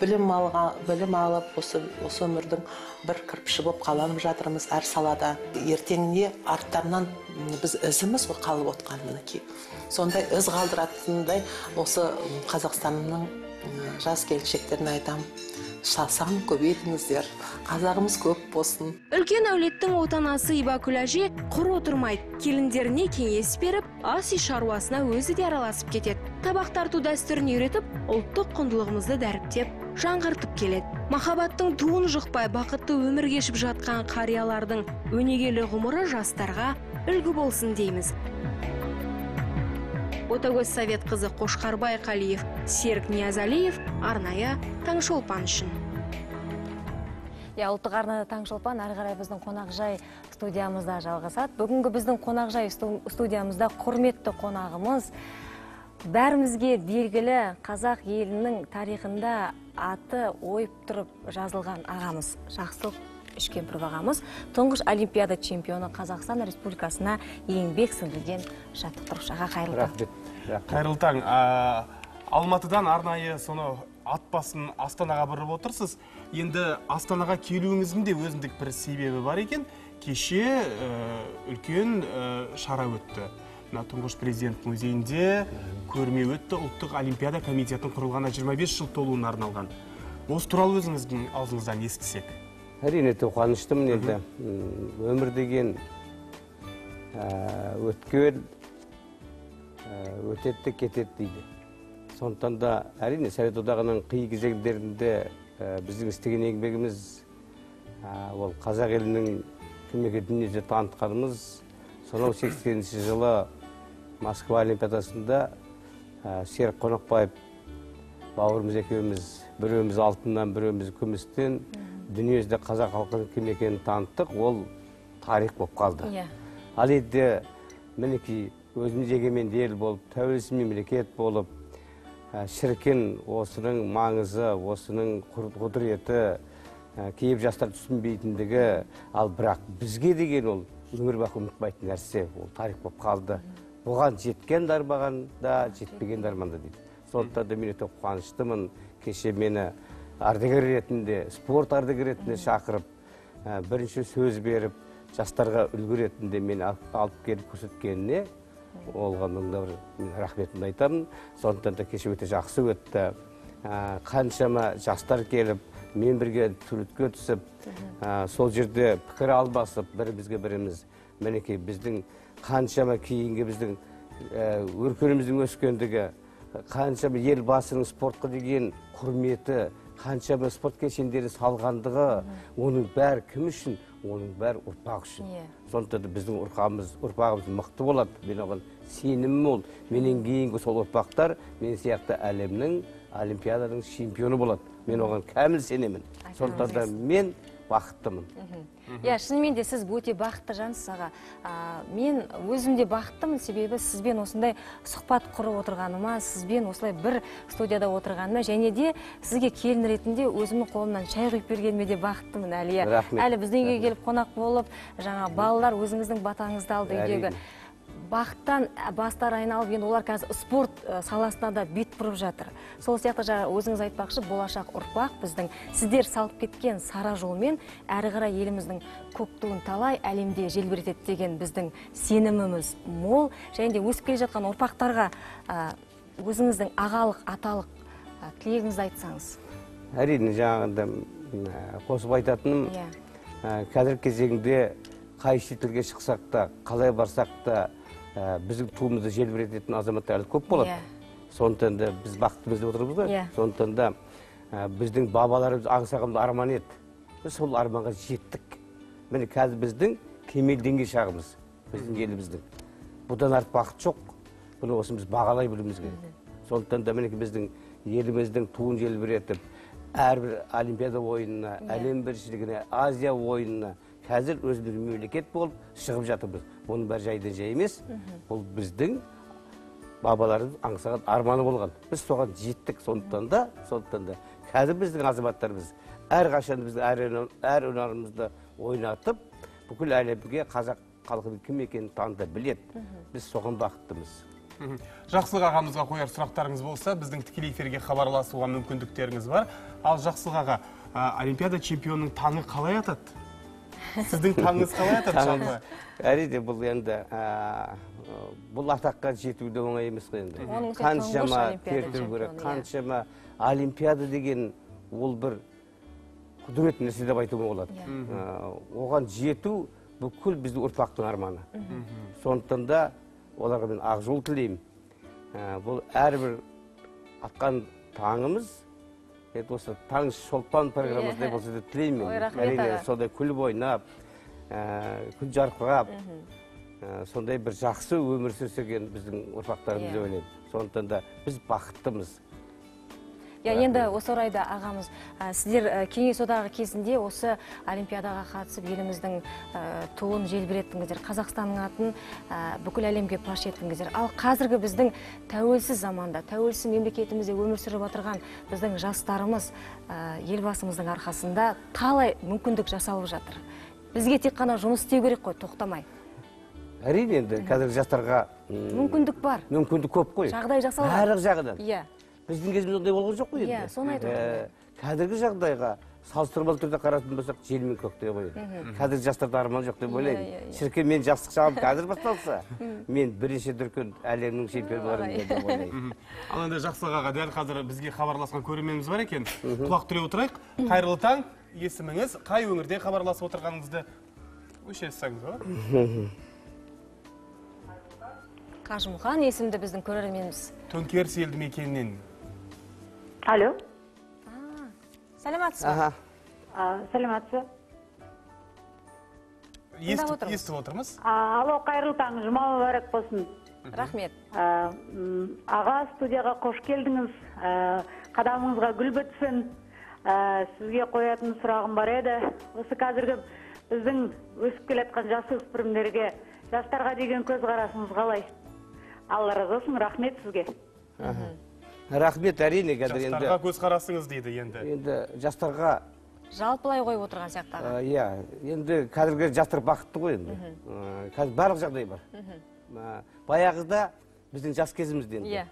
білім алға білім алып осы осы өмірдің бір кірпіші болып қаланып жатырмыз әр салада. Ертеңіне арттарынан біз ізіміз қалып отқан мінекей. Сондай із қалдыратындай осы қазақстанның жас келіншектеріне айтамын сан көбейтіңіздер қазағымыз көп болсын. Үлкен әулеттің отанасы ибакүл әже құр отырмайды келіндеріне кеңес беріп ас үй шаруасына өзі де араласып кетеді. Табақ тарту дәстүрін үйретіп ұлттық құндылығымызды дәріптеп жаңғыртып келеді. Махаббаттың туын жықпай бақытты өмір кешіп жатқан қариялардың өнегелі ғұмыры жастарға үлгі болсын дейміз. Ботагөз совет қызы қошқарбай қалиев серік ниязалиев арнайы таңшолпан үшін. Иә ұлттық арнада таңшолпан әрі қарай біздің қонақжай студиямызда жалғасады. Бүгінгі біздің қонақжай сту- студиямызда құрметті қонағымыз бәрімізге белгілі қазақ елінің тарихында аты ойып тұрып жазылған ағамыз жақсылық үшкемпіров ағамыз тұңғыш олимпиада чемпионы қазақстан республикасына еңбек сіңірген жаттықтырушы аға қайырлы таң. Қайырлы таң. А, алматыдан арнайы соны ат басын астанаға бұрып отырсыз. Енді астанаға келуіңіздің де өзіндік бір себебі бар екен. Кеше ә, үлкен ә, шара өтті. Мына тұңғыш президент музейінде көрме өтті. Ұлттық олимпиада комитетінің құрылғанына 25 жыл толуына арналған. Осы туралы өзіңіздің аузыңыздан естісек. Әрине қуаныштымын енді. Өмір деген өткен өтеді де кетеді дейді. Сондықтан да әрине совет одағының қи кезеңдерінде біздің істеген еңбегіміз ол қазақ елінің дүниеге танытқанымыз сонау сексенінші жылы москва олимпиадасында ә, серік қонақбаев бауырымыз екеуміз біреуміз алтыннан біреуміз күмістен дүниежүзінде қазақ халқының кім екенін таныттық ол тарих болып қалды. Иә. Ал енді мінекей өзіміз егеменді ел болып тәуелсіз мемлекет болып ә, шіркін осының маңызы осының құдіреті ә, кейбір жастар түсінбейтіндігі ал бірақ бізге деген ол өмір бақи ұмытпайтын нәрсе ол тарих болып қалды. Бұған жеткен дармаған да жетпеген дарман да дейді. Сондықтан да мен өте қуаныштымын. Кеше мені ардагер ретінде спорт ардагері ретінде шақырып ә, бірінші сөз беріп жастарға үлгі ретінде мені алып келіп көрсеткеніне оған да бір мен рахметімді айтамын. Сондықтан да кеше өте жақсы өтті. Ә, қаншама жастар келіп мен бірге суретке түсіп ә, сол жерде пікір алмасып бірімізге біріміз мінекей біздің қаншама кейінгі біздің өркеніміздің өскендігі қаншама елбасының спортқа деген құрметі қаншама спорт кешендері салғандығы оның бәрі кім үшін? Оның бәрі ұрпақ үшін. Иә. сондықтан да біздің ұрпағымыз ұрпағымыз мықты болады. Мен оған сенімім мол. Менен кейінгі сол ұрпақтар мен сияқты әлемнің олимпиаданың чемпионы болады. Мен оған кәміл сенемін. Сондықтан да мен бақыттымын. Иә шынымен де сіз өте бақытты жансыз аға. Мен өзім де бақыттымын себебі сізбен осындай сұхбат құрып отырғаныма сізбен осылай бір студияда отырғаныма және де сізге келін ретінде өзімнің қолымнан шай құйып бергеніме де бақыттымын әлі иә Рахмет. әлі біздің үйге келіп қонақ болып жаңа балалар өзіңіздің батаңызды алды үйдегі. Бақыттан бастары айналып енді олар қазір спорт э, саласына да бет бұрып жатыр. Сол сияқты жаңа өзіңіз айтпақшы болашақ ұрпақ біздің сіздер салып кеткен сара жолмен әрі қарай еліміздің көк туын талай әлемде желбіретеді деген біздің сеніміміз мол. Және де өсіп келе жатқан ұрпақтарға ә, өзіңіздің ағалық аталық ә, тілегіңізді айтсаңыз. әрине жаңағыда қосып айтатыным иә. қазіргі кезеңде қай шетелге шықсақ та қалай барсақ та ә, біздің туымызды желбірететін азаматтар әлі көп болады. Иә. сондықтан да біз бақыттымыз деп отырмыз ғой. Иә. сондықтан да ә, біздің бабаларымыз аңсағанымыз арман еді біз сол арманға жеттік. Міне қазір біздің кемелденген шағымыз біздің еліміздің. Бұдан артық бақыт жоқ. Бұны осы біз бағалай білуіміз керек. Сондықтан да мінекей біздің еліміздің туын желбіретіп әрбір олимпиада ойынына әлем біріншілігіне азия ойынына қазір өзіміз мемлекет болып шығып жатырмыз бұның бәрі жайдан жай емес. Бұл біздің бабаларымыз аңсаған арманы болған. Біз соған жеттік. Сондықтан да сондықтан да. Қазір біздің азаматтарымыз әрқашан біздің әр, әр өнерімізді ойнатып бүкіл әлемге қазақ халқының кім екенін таныта біледі. Біз соған бақыттымыз. Жақсылық ағамызға қояр сұрақтарыңыз болса біздің тікелей эфирге хабарласуға мүмкіндіктеріңіз бар. ал жақсылық аға олимпиада чемпионының таңы қалай атады? Сіздің таңыңыз қалай атады жалпы әрине бұл енді бұл атаққа жету де оңай емес қой енді. Қаншама олимпиада тер төгу керек иә. қаншама олимпиада деген ол бір құдірет нәрсе деп айтуға болады. Ә, оған жету бүкіл біздің ұрпақтың арманы. Сондықтан да оларға мен ақ жол тілеймін. Бұл әрбір атқан таңымыз енді осы таң шолпан программасындай болса деп тілеймін Ой, рахмет әрине сондай күліп ойнап күн жарқырап сондай бір жақсы өмір сүрсе екен біздің ұрпақтарымыз деп ойлаймын сондықтан да біз бақыттымыз иә енді осы орайда ағамыз ә, сіздер ә, кеңес одағы кезінде осы олимпиадаға қатысып еліміздің ә, туын желбіреттіңіздер қазақстанның атын бүкіл әлемге паш еттіңіздер. Ал қазіргі біздің тәуелсіз заманда тәуелсіз мемлекетімізде өмір сүріп отырған біздің жастарымыз елбасымыздың арқасында талай мүмкіндік жасалып жатыр. Бізге тек қана жұмыс істеу керек қой тоқтамай. Әрине енді қазіргі жастарға мүмкіндік бар. мүмкіндік көп қой. Жағдай жасалған. Барлық жағынан. Иә. Біздің кезімізде ондай болған жоқ қой енді. Иә, соны айтып Ә, қазіргі жағдайға салыстырмалы түрде қарайтын болсақ жер мен көктей ғой Мгм. қазіргі жастарда арман жоқ деп Иә, ойлаймын. иә, иә. шіркін мен жастық шағым қазір басталса мен бірінші дүркін әлемнің чемпионы болармын деп ойлаймын. Ал енді жақсылық аға дәл қазір бізге хабарласқан көрерменіміз бар екен. Құлақ түре отырайық. Қайырлы таң есіміңіз қай өңірден хабарласып отырғаныңызды өшіре салсаңыз болады қажымұқан есімді біздің көрерменіміз. Төңкеріс елді мекенінен алло саламатсыз ба саламатсыз естіп отырмыз. естіп отырмыз? Алло қайырлы таң жұма мүбәрәк болсын. Рахмет. Аға студияға қош келдіңіз. А, қадамыңызға гүл бітсін. А, сізге қоятын сұрағым бар еді. Осы қазіргі біздің өсіп келе жатқан жасөспірімдерге жастарға деген көзқарасыңыз қалай? Алла разы болсын рахмет сізге. Рахмет әрине қазір енді жастарға көзқарасыңыз дейді енді. Енді жастарға жалпылай қойып отырған сияқты аға ә, иә енді қазіргі жастар бақытты ғой енді. Ә, қазір барлық жағдай бар. Ә, баяғыда біздің жас кезімізде енді. Иә.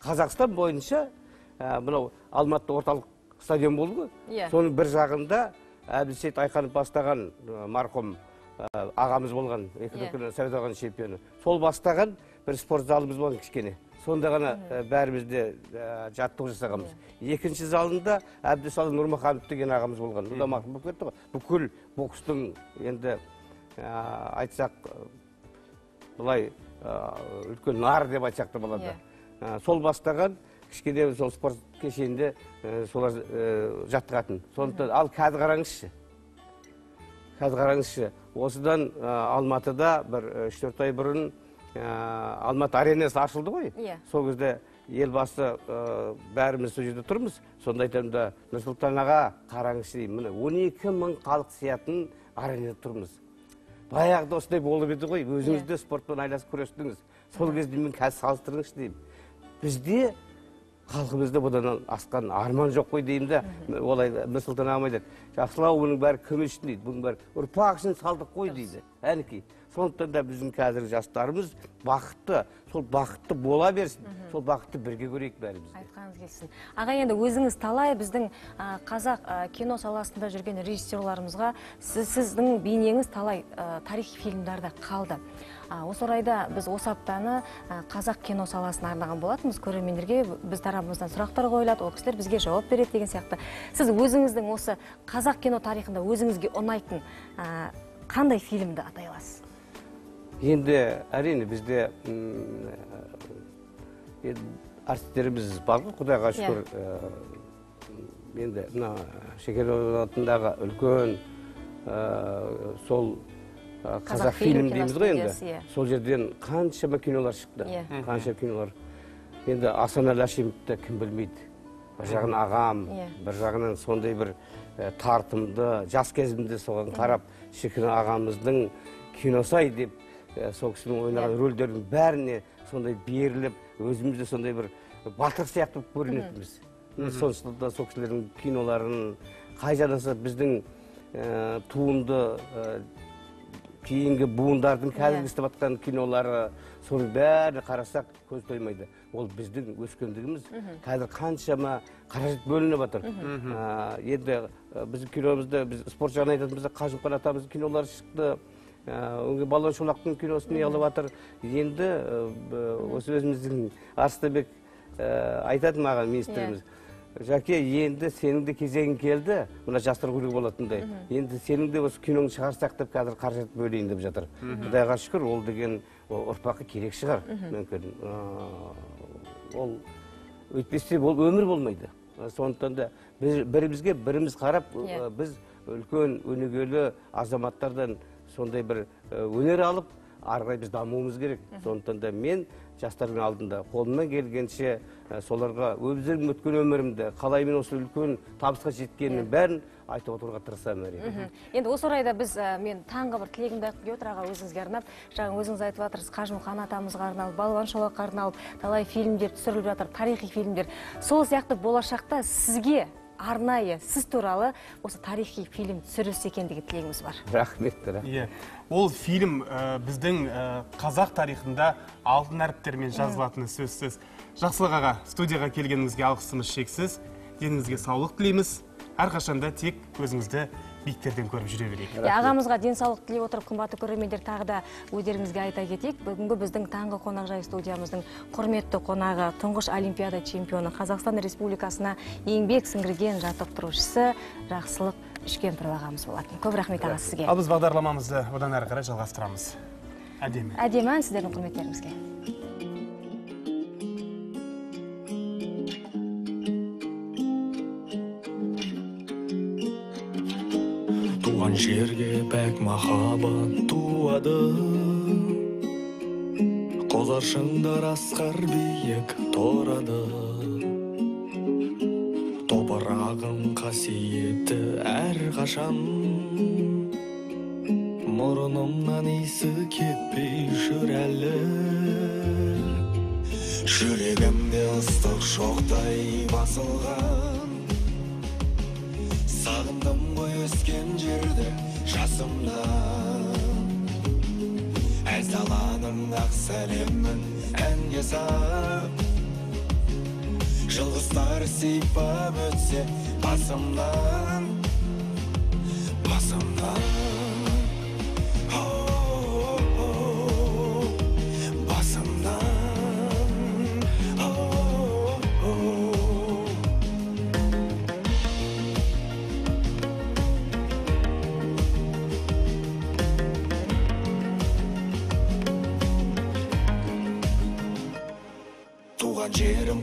қазақстан бойынша мынау алматыда орталық стадион болды ғой. Иә. соның бір жағында әбілсейіт айқанов бастаған марқұм ағамыз болған екі Иә. дүркін совет одағының чемпионы. Сол бастаған бір спорт залымыз болған кішкене. Сонда ғана ә, бәріміз де ә, жаттығу жасағанбыз. Екінші залында әбдісалым нұрмаханов деген ағамыз болған. Ол да марқұм болып кетті ғой. Бүкіл бокстың енді ә, айтсақ былай ә, үлкен нар деп айтсақ та болады. Ә, сол бастаған кішкене сол спорт кешенінде ә, солар ә, жаттығатын. Сондықтан ал қазір қараңызшы. Қазір қараңызшы. Осыдан ә, алматыда бір үш төрт ай бұрын ә, алматы аренасы ашылды ғой. Иә. сол кезде елбасы ә, бәріміз сол жерде тұрмыз. Сонда айтамын да нұрсұлтан аға қараңызшы деймін міне он екі мың халық сиятын аренада тұрмыз. Баяғыда осындай болып еді ғой. Өзіңіз де спортпен айналысып күрестіңіз сол кезде мен қазір салыстырыңызшы деймін. Бізде халқымызда бұдан асқан арман жоқ қой деймін да. Олай нұрсұлтан ағам айтады жақсылау бұның бәрі кім үшін дейді бұның бәрі ұрпақ үшін салдық қой дейді. Әнекей сондықтан да біздің қазіргі жастарымыз бақытты сол бақытты бола берсін сол бақытты бірге көрейік бәріміз айтқаныңыз келсін. Аға енді өзіңіз талай біздің а, қазақ а, кино саласында жүрген режиссерларымызға сіз, сіздің бейнеңіз талай а, тарихи фильмдарда қалды. Осы орайда біз осы аптаны қазақ кино саласына арнаған болатынбыз. Көрермендерге біз тарапымыздан сұрақтар қойылады ол кісілер бізге жауап береді деген сияқты. Сіз өзіңіздің осы қазақ кино тарихында өзіңізге ұнайтын қандай фильмді атай аласыз? Енді әрине бізде артистеріміз бар ғой құдайға Иә. шүкір енді мына шекербаев атындағы үлкен сол қазақ фильм дейміз ғой енді иә. сол жерден қаншама кинолар шықты Иә. қанша кинолар енді асанәлі әшімовті кім білмейді бір жағынан ағам Иә. бір жағынан сондай бір тартымды жас кезімде соған қарап шіркін ағамыздың киносы ай деп сол кісінің ойнаған рөлдердің бәріне сондай беріліп өзіміз де сондай бір батыр сияқты болып көрінетінбіз сондықтан да сол кісілердің киноларын қай жағдаса біздің ә, туынды ә, кейінгі буындардың қазіргі істеп жатқан кинолары соның бәрі қарасақ көз тоймайды. Ол біздің өскендігіміз. Қазір қаншама қаражат бөлініп жатыр. Енді біздің киномызда біз спорт жағынан айтатын болсақ қажымқан атамыздың кинолары шықты. А, өңге балуан шолақтың киносын не қылып жатыр енді б- осы өзіміздің арыстанбек а, айтады маған министріміз. Жәке енді сенің де кезегің келді мына жастар көруге болатындай. Енді сенің де осы киноңды шығарсақ деп қазір қаражат бөлейін деп жатыр. Құдайға шүкір ол деген ұрпаққа керек шығар мүмкін. Ол өйтпесе ол өмір болмайды. Сондықтан да біз бірімізге біріміз қарап Иә. ә, біз үлкен өнегелі азаматтардан сондай бір өнер алып ары қарай біз дамуымыз керек. Сондықтан да мен жастардың алдында қолымнан келгенше ә, соларға өздерім өткен өмірімді қалай мен осы үлкен табысқа жеткенімнің бәрін айтып отыруға тырысамын әрине. Енді осы орайда біз ә, мен таңғы бір тілегімді айтқым келіп отыр аға өзіңізге арнап. Жаңа өзіңіз айтып жатырсыз қажымұқан атамызға арналып балуан шолаққа арналып талай фильмдер түсіріліп жатыр тарихи фильмдер. Сол сияқты болашақта сізге арнайы сіз туралы осы тарихи фильм түсірілсе екен деген тілегіміз бар. Рахмет рахмет. Иә. Ол фильм ә, біздің ә, қазақ тарихында алтын әріптермен жазылатыны сөзсіз. Жақсылық аға студияға келгеніңізге алғысымыз шексіз. Деніңізге саулық тілейміз. Әрқашанда тек өзіңізді биіктерден көріп жүре берейік. Ағамызға денсаулық тілей отырып қымбатты көрермендер тағы да өздеріңізге айта кетейік. Бүгінгі біздің таңғы қонақжай студиямыздың құрметті қонағы тұңғыш олимпиада чемпионы қазақстан республикасына еңбек сіңірген жаттықтырушысы жақсылық үшкемпіров ағамыз болатын. Көп рахмет аға сізге. Ал біз бағдарламамызды одан әрі қарай жалғастырамыз. Әдемі. Әдемі ән сіздердің құрметтеріңізге. Туған жерге пәк махаббат туады. Қозар шыңдар асқар биік торады. Топырағым қасиетті әрқашан. Мұрнымнан иісі кетпей жүр әлі. Жүрегімде ыстық шоқтай басылған. Сағындым өскен жерді жасымнан әз даланың ақ сәлемін әнге сап. Жылғыстар сипап өтсе басымнан басымнан.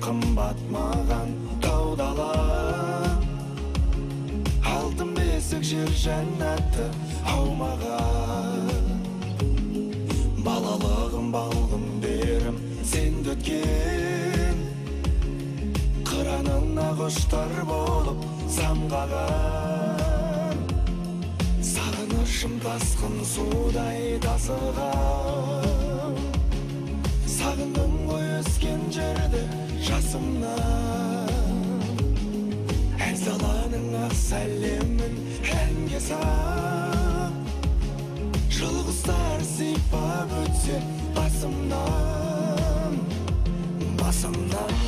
қымбат маған тау дала алтын бесік жер жәннаты аумағы балалығым балғын берім сенді өткен қыранына құштар болып самғаған сағынышым тасқын судай тасыған сағындым ғой өскен жерді жасымнан әр саланың ақ сәлемін әнге сап жұлдыздар сипап өтсе басымнан басымнан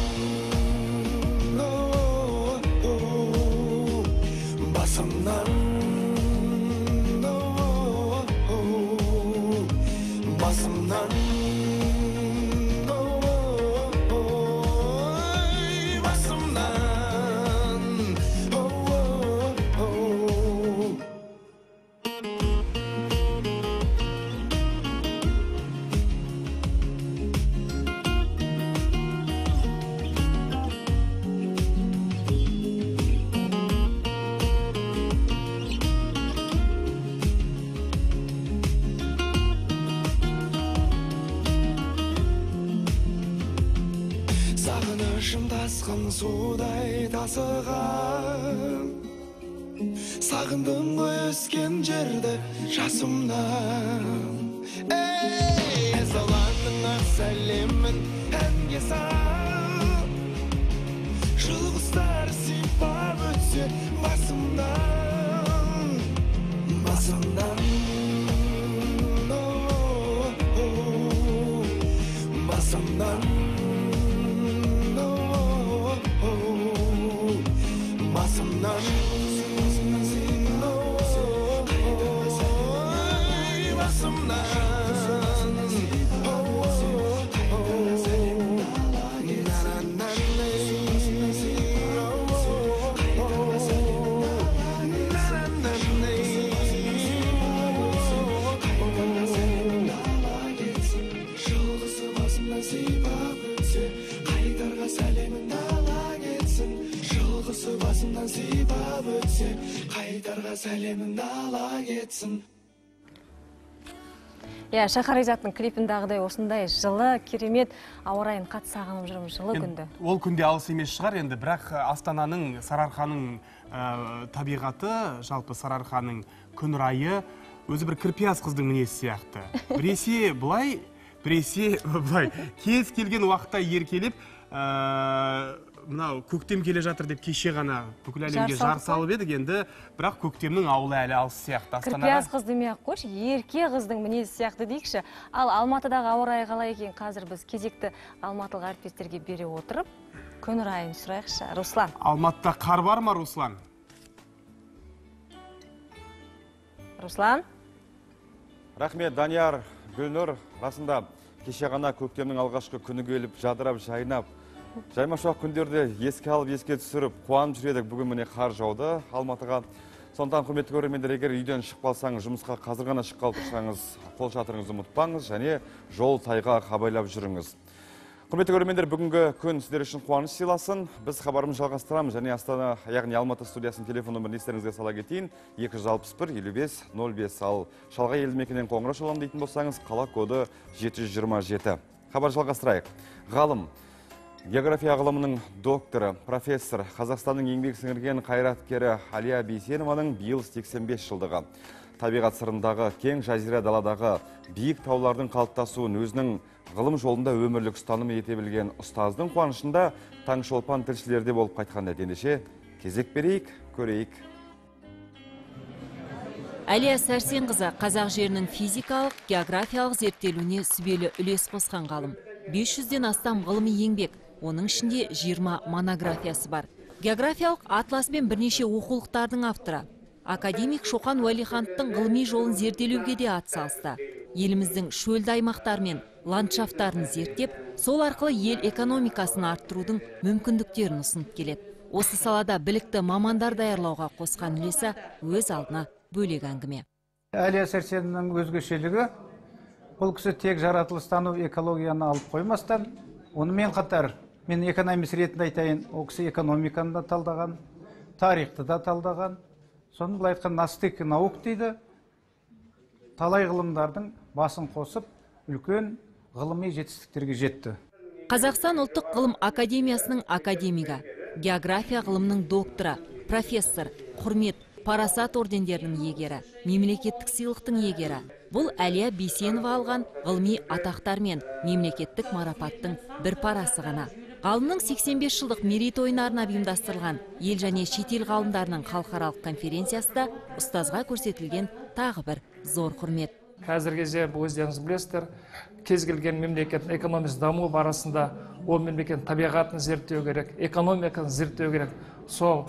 судай иә шахаризаттың клипіндағыдай осындай жылы керемет ауа райын қатты сағынып жүрмін жылы күнді. ол күнде алыс емес шығар енді бірақ ә, астананың сарыарқаның ә, табиғаты жалпы сарыарқаның күн райы өзі бір кірпияз қыздың мінезі сияқты. Біресе былай біресе [LAUGHS] былай. Кез келген уақытта еркелеп ә, мынау көктем келе жатыр деп кеше ғана бүкіл әлемге Жар салып едік енді. Бірақ көктемнің ауылы әлі алыс сияқты. Кірпияз қыз демей ақ қойшы ерке қыздың мінезі сияқты дейікші. Ал алматыдағы ауа райы қалай екен? Қазір біз кезекті алматылық әріптестерге бере отырып күн райын сұрайықшы. Руслан. Алматыда қар бар ма руслан? Руслан. Рахмет данияр гүлнұр. Расында кеше ғана көктемнің алғашқы күні келіп жадырап жайнап жаймашуақ күндерді еске алып еске түсіріп қуанып жүр едік бүгін міне қар жауды. Алматыға сондықтан құрметті көрермендер егер үйден шығып қалсаңыз жұмысқа қазір ғана шыққалы тұрсаңыз қол шатырыңызды ұмытпаңыз және жол тайғақ абайлап жүріңіз. Құрметті көрермендер бүгінгі күн сіздер үшін қуаныш сыйласын. Біз хабарымызды жалғастырамыз және астана яғни алматы студиясының телефон нөмірін естеріңізге сала кетейін. 261 55 05 ал шалғай елді мекеннен қоңырау шаламын дейтін болсаңыз қала коды 727 хабар жалғастырайық. Ғалым география ғылымының докторы профессор қазақстанның еңбек сіңірген қайраткері әлия бейсенованың биыл 85 жылдығы. Табиғат сырындағы кең жазира даладағы биік таулардың қалыптасуын өзінің ғылым жолында өмірлік ұстаным ете білген ұстаздың қуанышында таңшолпан тілшілерде болып қайтқан ендеше кезек берейік көрейік. Әлия сәрсенқызы қазақ жерінің физикалық географиялық зерттелуіне сүбелі үлес қосқан ғалым. 500-ден астам ғылыми еңбек оның ішінде 20 монографиясы бар. Географиялық атлас пен бірнеше оқулықтардың авторы. Академик шоқан уәлихановтың ғылыми жолын зерделеуге де атсалысты еліміздің шөлді аймақтары мен ландшафтарын зерттеп сол арқылы ел экономикасын арттырудың мүмкіндіктерін ұсынып келеді. Осы салада білікті мамандар даярлауға қосқан үлесі өз алдына бөлек әңгіме. Әлия сәрсеннің өзгешелігі бұл кісі тек жаратылыстану экологияны алып қоймастан онымен қатар мен экономист ретінде айтайын ол кісі экономиканы да талдаған тарихты да талдаған. Соны былай айтқан на стыке наук дейді. Талай ғылымдардың басын қосып үлкен ғылыми жетістіктерге жетті. Қазақстан ұлттық ғылым академиясының академигі география ғылымының докторы профессор құрмет парасат ордендерінің иегері мемлекеттік сыйлықтың иегері. Бұл әлия бейсенова алған ғылыми атақтар мен мемлекеттік марапаттың бір парасы ғана. Ғалымның 85 жылдық мерейтойына арнап ұйымдастырылған ел және шетел ғалымдарының халықаралық конференциясы да ұстазға көрсетілген тағы бір зор құрмет. Қазіргі кезде өздеріңіз білесіздер кез келген мемлекеттің экономикасы даму барысында ол мемлекеттің табиғатын зерттеу керек экономиканы зерттеу керек. Сол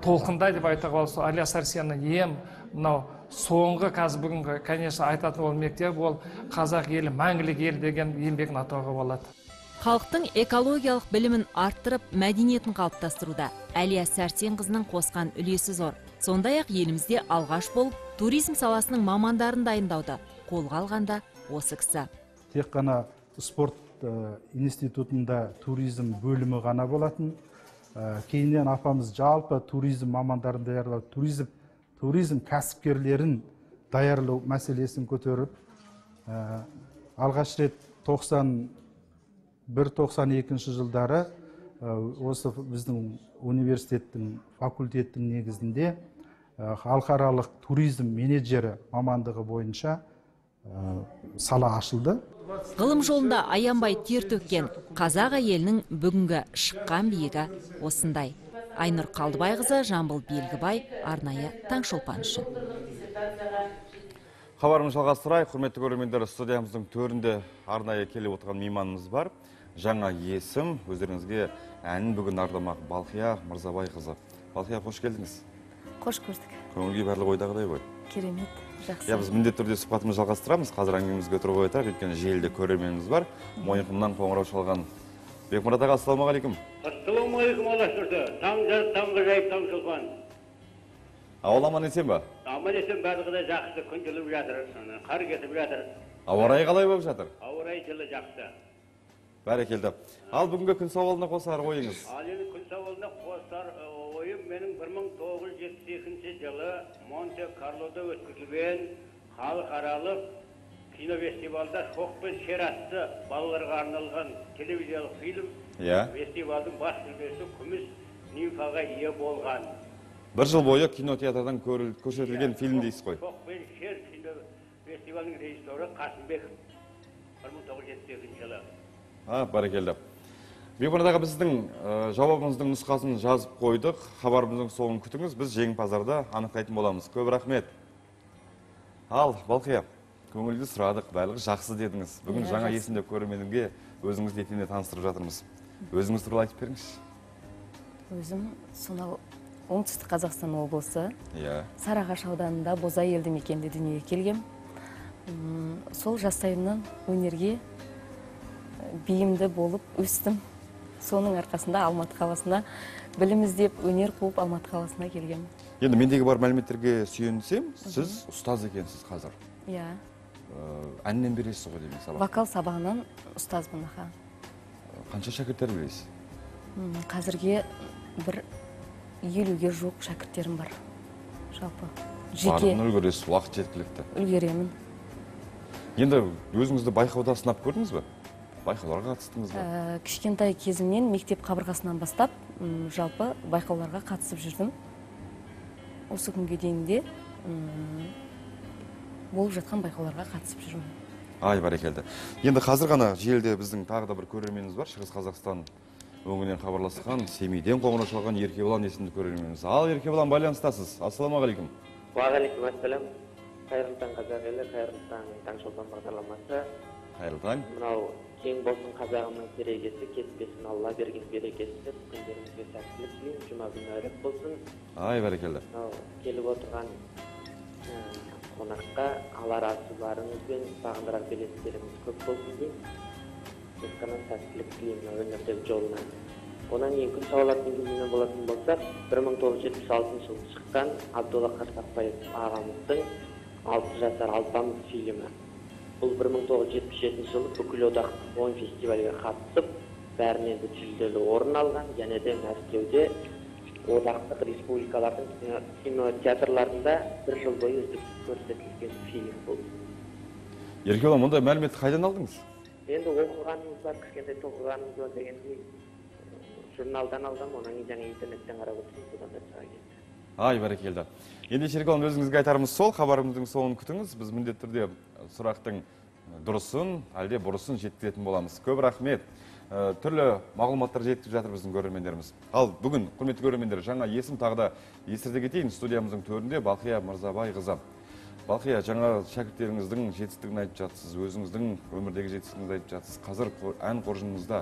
толқында деп айтуға болады сол әлия сәрсеннің ем мынау соңғы қазір бүгінгі конечно айтатын ол мектеп ол қазақ елі мәңгілік ел деген еңбегін атауға болады. Халықтың экологиялық білімін арттырып мәдениетін қалыптастыруда. Әлия сәрсенқызының қосқан үлесі зор. Сондай ақ елімізде алғаш болып туризм саласының мамандарын дайындауды қолға алғанда осы кісі. Тек қана спорт ә, институтында туризм бөлімі ғана болатын. Ә, кейіннен апамыз жалпы туризм мамандарын даярлау туризм туризм кәсіпкерлерін даярлау мәселесін көтеріп ә, алғаш рет 91 92 жылдары ә, осы біздің университеттің факультеттің негізінде ә, халықаралық туризм менеджері мамандығы бойынша ә, сала ашылды. Ғылым жолында аянбай тер төккен қазақ әйелінің бүгінгі шыққан биігі осындай. Айнұр қалдыбайқызы жамбыл белгібай арнайы таңшолпан үшін хабарымызды жалғастырайық құрметті көрермендер студиямыздың төрінде арнайы келіп отырған мейманымыз бар. Жаңа есім өздеріңізге әнін бүгін арнамақ балқия мырзабайқызы. Балқия қош келдіңіз. Қош көрдік. Көңіл күй барлығы ойдағыдай ғой. Керемет жақсы. Иә біз міндетті түрде сұхбатымызды жалғастырамыз. Қазір әңгімемізге отырып айтайық өйткені желіде көрерменіміз бар. Мойынқұмнан қоңырау шалған бекмұрат аға ассалаумағалейкум. Ассалаумағалейкум алла шүкір таң жарып таңғы жайып таң шолпан. Ауыл аман есен ба? Аман есен барлығы да жақсы күн жылып жатыр қар кетіп жатыр. Ауа райы қалай болып жатыр? Ауа райы жылы жақсы. Бәрекелді. Ал бүгінгі күн сауалына қосар ойыңыз. Ал енді күн сауалына қосар ойым менің бір мың тоғыз жүз жетпіс екінші жылы монте карлода өткізілген халықаралық кинофестивальда шоқ пен шер атты балаларға арналған телевизиялық фильм иә. фестивальдің бас жүлдесі күміс нимфаға ие болған. Бір жыл бойы кинотеатрдан көрсетілген фильм дейсіз ғой. Шоқ пен шер кинофестивалінің режиссері қасымбеков бір мың тоғыз жүз жетпіс екінші жылы. А бәрекелді. Бекмұрат аға біздің ә, жауабыңыздың нұсқасын жазып қойдық. Хабарымыздың соңын күтіңіз. Біз жеңімпаздарды анықтайтын боламыз. Көп рахмет. Ал балқия көңілді сұрадық барлығы жақсы дедіңіз. Бүгін Иә, жаңа есімде көрерменімге өзіңізді етене таныстырып жатырмыз. Өзіңіз туралы айтып беріңізші. Өзім сонау оңтүстік қазақстан облысы. Иә. Сарыағаш ауданында бозай елді мекенінде дүниеге келгем. Сол жастайымнан өнерге э, бейімді болып өстім. Соның арқасында алматы қаласына білім іздеп өнер қуып алматы қаласына келгем. Енді мендегі бар мәліметтерге сүйенсем сіз ұстаз екенсіз қазір. Иә. Ә, әннен бересіз ғой деймін сабақ. Вокал сабағынан ұстазбын аха. Қанша шәкірттер бересіз? М, қазірге бір елуге жуық шәкірттерім бар. Жалпы. Жеке. Үлгересіз уақыт жеткілікті. Үлгеремін. Енді өзіңізді байқауда сынап көрдіңіз бе? Байқауларға қатыстыңыз ба Ә, кішкентай кезімнен мектеп қабырғасынан бастап жалпы байқауларға қатысып жүрдім. Осы күнге дейін де болып жатқан байқауларға қатысып жүрмін. Ай бәрекелді. Енді қазір ғана желіде біздің тағы да бір көрерменіміз бар. Шығыс қазақстан өңірінен хабарласқан семейден қоңырау шалған еркебұлан есімді көрерменіміз. Ал еркебұлан байланыстасыз. Ассалаумағалейкум. Уағалейкум ассалам қайырлы таң қазақ елі. Қайырлы таң таңшолпан бағдарламасы. Қайырлы таң. Мынау кең болсын қазағымның керегесі кетпесін алла берген берекесі күндеріңізге сәттілік тілеймін. Жұма күні әріп болсын. Ай бәрекелді. Мынау келіп отырған қонаққа алар асуларыңыз бен бағындырар белестеріңіз көп болсын деймін. Тек қана сәттілік тілеймін өнердегі жолына. Одан кейін күн сауалатын кезіне болатын болсақ бір мың тоғыз жүз жетпіс алтыншы жылы шыққан абдулла қарсақбаев ағамыздың алты жасар алпамыс фильмі. Бұл бір мың тоғыз жүз жетпіс жетінші жылы бүкілодақтық он фестивальге қатысып бәрінен де жүлделі орын алған. Және де мәскеуде одақтық республикалардың кино- кинотеатрларында бір жыл бойы үздіксіз көрсетілген фильм бұл еркебұлан мұндай мәліметті қайдан алдыңыз? Енді оқығанымыз бар кішкентай тоқығанымыз бар дегендей журналдан алгам анан кийин жаңы интернеттен карап отуруп содан да ай бәрекелді. Ендеше еркебұлан өзіңізге айтарымыз сол хабарымыздың соңын күтіңіз. Біз міндетті түрде сұрақтың дұрысын әлде бұрысын жеткізетін боламыз. Көп рахмет. Ә, түрлі мағлұматтар жеткізіп жатыр біздің көрермендеріміз. Ал бүгін құрметті көрермендер жаңа есім тағы да естірте кетейін. Студиямыздың төрінде балқия мырзабайқызы. Балқия жаңа шәкірттеріңіздің жетістігін айтып жатсыз өзіңіздің өмірдегі жетістігіңізді айтып жатсыз қазір ән қоржыныңызда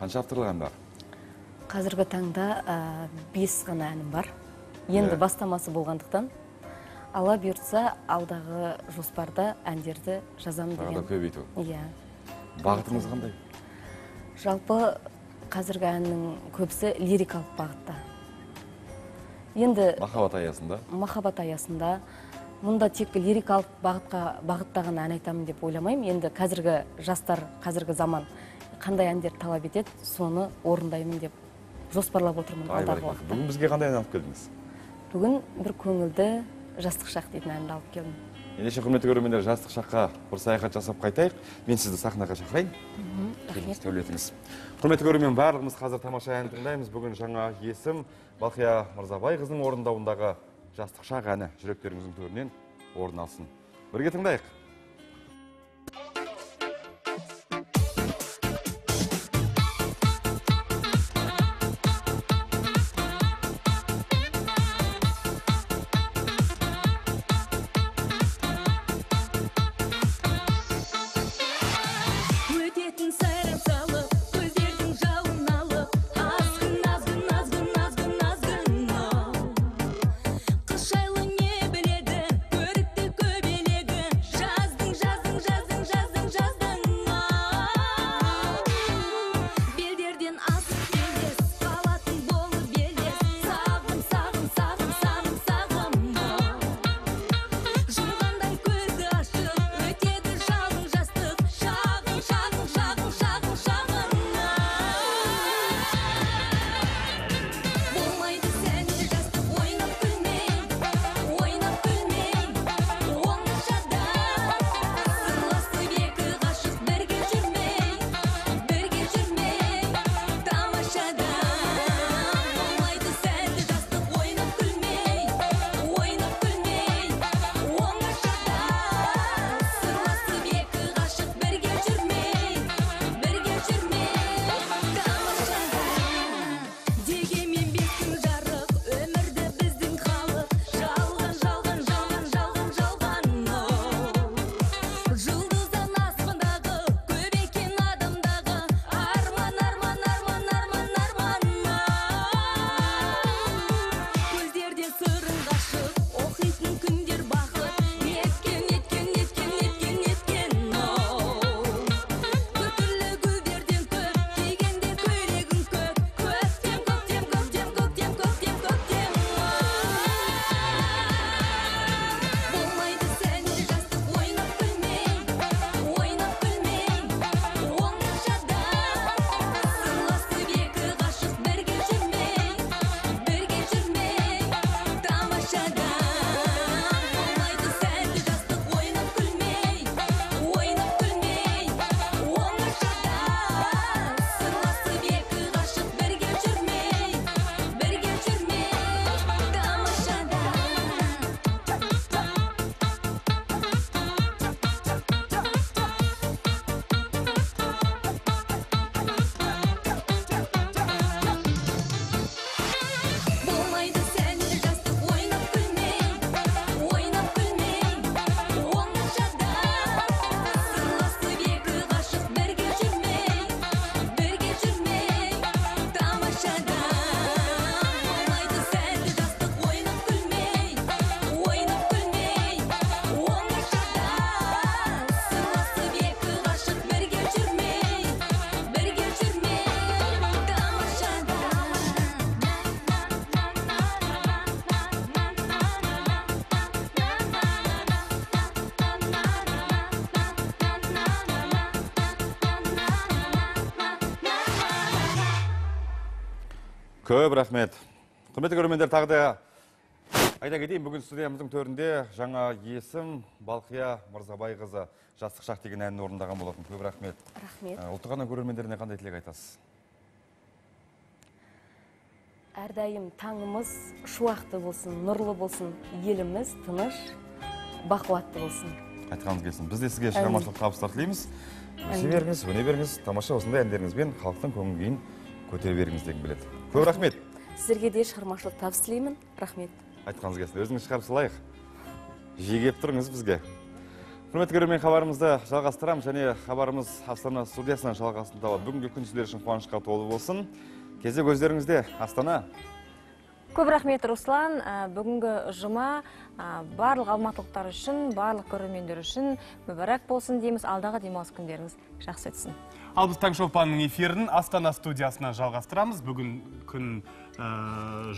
қанша авторлық ән бар? Қазіргі таңда ә, бес ғана әнім бар. Енді Иә. бастамасы болғандықтан алла бұйыртса алдағы жоспарда әндерді жазамын тағы да деген. көбейту. Иә. Бағытыңыз қандай? Жалпы қазіргі әннің көбісі лирикалық бағытта. Енді махаббат аясында? махаббат аясында. Мұнда тек лирикалық бағытқа бағыттаған ән айтамын деп ойламаймын. Енді қазіргі жастар қазіргі заман қандай әндер талап етеді соны орындаймын деп жоспарлап отырмын алдағы уақытта. бүгін бізге қандай ән алып келдіңіз? Бүгін бір көңілді жастық шақ дейтін әнді алып келдім. Ендеше құрметті көрермендер жастық шаққа бір саяхат жасап қайтайық. Мен сізді сахнаға шақырайын. Келіңіз төрлетіңіз құрметті көрермен барлығымыз қазір тамаша ән тыңдаймыз. Бүгін жаңа есім балқия мырзабайқызының орындауындағы жастық шақ әні жүректеріңіздің төрінен орын алсын. Бірге тыңдайық. Көп рахмет. Құрметті көрермендер тағы да айта кетейін бүгін студиямыздың төрінде жаңа есім балқия мырзабайқызы жастық шақ деген әнін орындаған болатын. Көп рахмет. Рахмет. Ә, ұлттық арна көрермендеріне қандай тілек айтасыз? Әрдайым таңымыз шуақты болсын нұрлы болсын еліміз тыныш бақуатты болсын. Айтқаныңыз келсін. Біз де сізге шығармашылық табыстар тілейміз. Өсе беріңіз өне беріңіз. Тамаша осындай әндеріңізбен халықтың көңіл күйін көтере беріңіз дегім келеді көп рахмет. Сіздерге де шығармашылық табыс тілеймін. Рахмет. Айтқаныңыз келсін өзіңіз шығарып салайық. Жиі келіп тұрыңыз бізге. Құрметті көрермен хабарымызды жалғастырамыз және хабарымыз астана студиясынан жалғасын табады бүгінгі күн сіздер үшін қуанышқа толы болсын. Кезек өздеріңізде астана. Көп рахмет руслан. Ә, бүгінгі жұма ә, барлық алматылықтар үшін барлық көрермендер үшін мүбәрәк болсын дейміз. Алдағы демалыс күндеріңіз жақсы өтсін. Ал біз Таңшолпанның эфирін Астана студиясынан жалғастырамыз. Бүгін күн ә,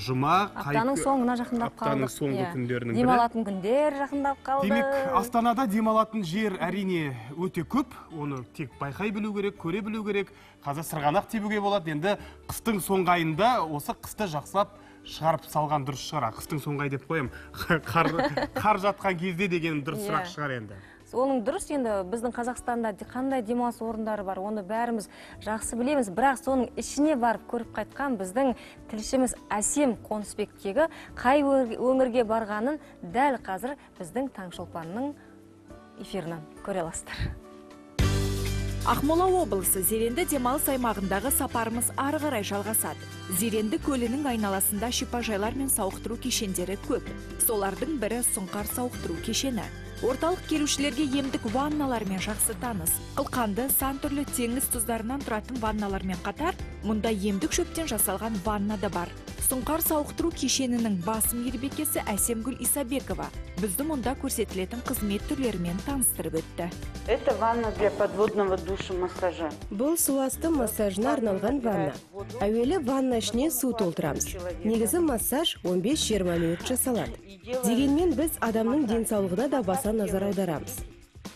жұма. аптаның соңына жақындап қалдық Аптаның соңғы Иә. күндерінің бірі. демалатын күндер жақындап қалды Демек, Астанада демалатын жер әрине өте көп. Оны тек байқай білу керек, көре білу керек. Қазір сырғанақ тебуге болады. Енді қыстың соңғы айында осы қысты жақсылап шығарып салған дұрыс шығар. Қыстың соңғы ай деп қоям. [LAUGHS] Қар, қар жатқан кезде деген дұрыс сұрақ Иә. шығар енді. Оның дұрыс енді біздің қазақстанда қандай демалыс орындары бар оны бәріміз жақсы білеміз бірақ соның ішіне барып көріп қайтқан біздің тілшіміз әсем қонысбектегі қай өңірге барғанын дәл қазір біздің таңшолпанның эфирінен көре аласыздар Ақмола облысы Зеренді демалыс аймағындағы сапарымыз ары қарай жалғасады. Зеренді көлінің айналасында шипажайлар мен сауықтыру кешендері көп. Солардың бірі Сұңқар сауықтыру кешені. Орталық келушілерге емдік ванналармен жақсы таныс. Қылқанды, сан түрлі теңіз тұздарынан тұратын ванналармен қатар, мұнда емдік шөптен жасалған ванна да бар. Сұңқар сауықтыру кешенінің басым ербекесі Әсемгүл Исабекова бізді мұнда көрсетілетін қызмет түрлерімен таныстырып өтті. Это ванна для подводного душа массажа. Бұл суасты массажына арналған ванна. Әуелі ванна ішіне су толтырамыз. Негізі массаж 15-20 минут жасалады. Дегенмен біз адамның денсаулығына да баса назар аударамыз.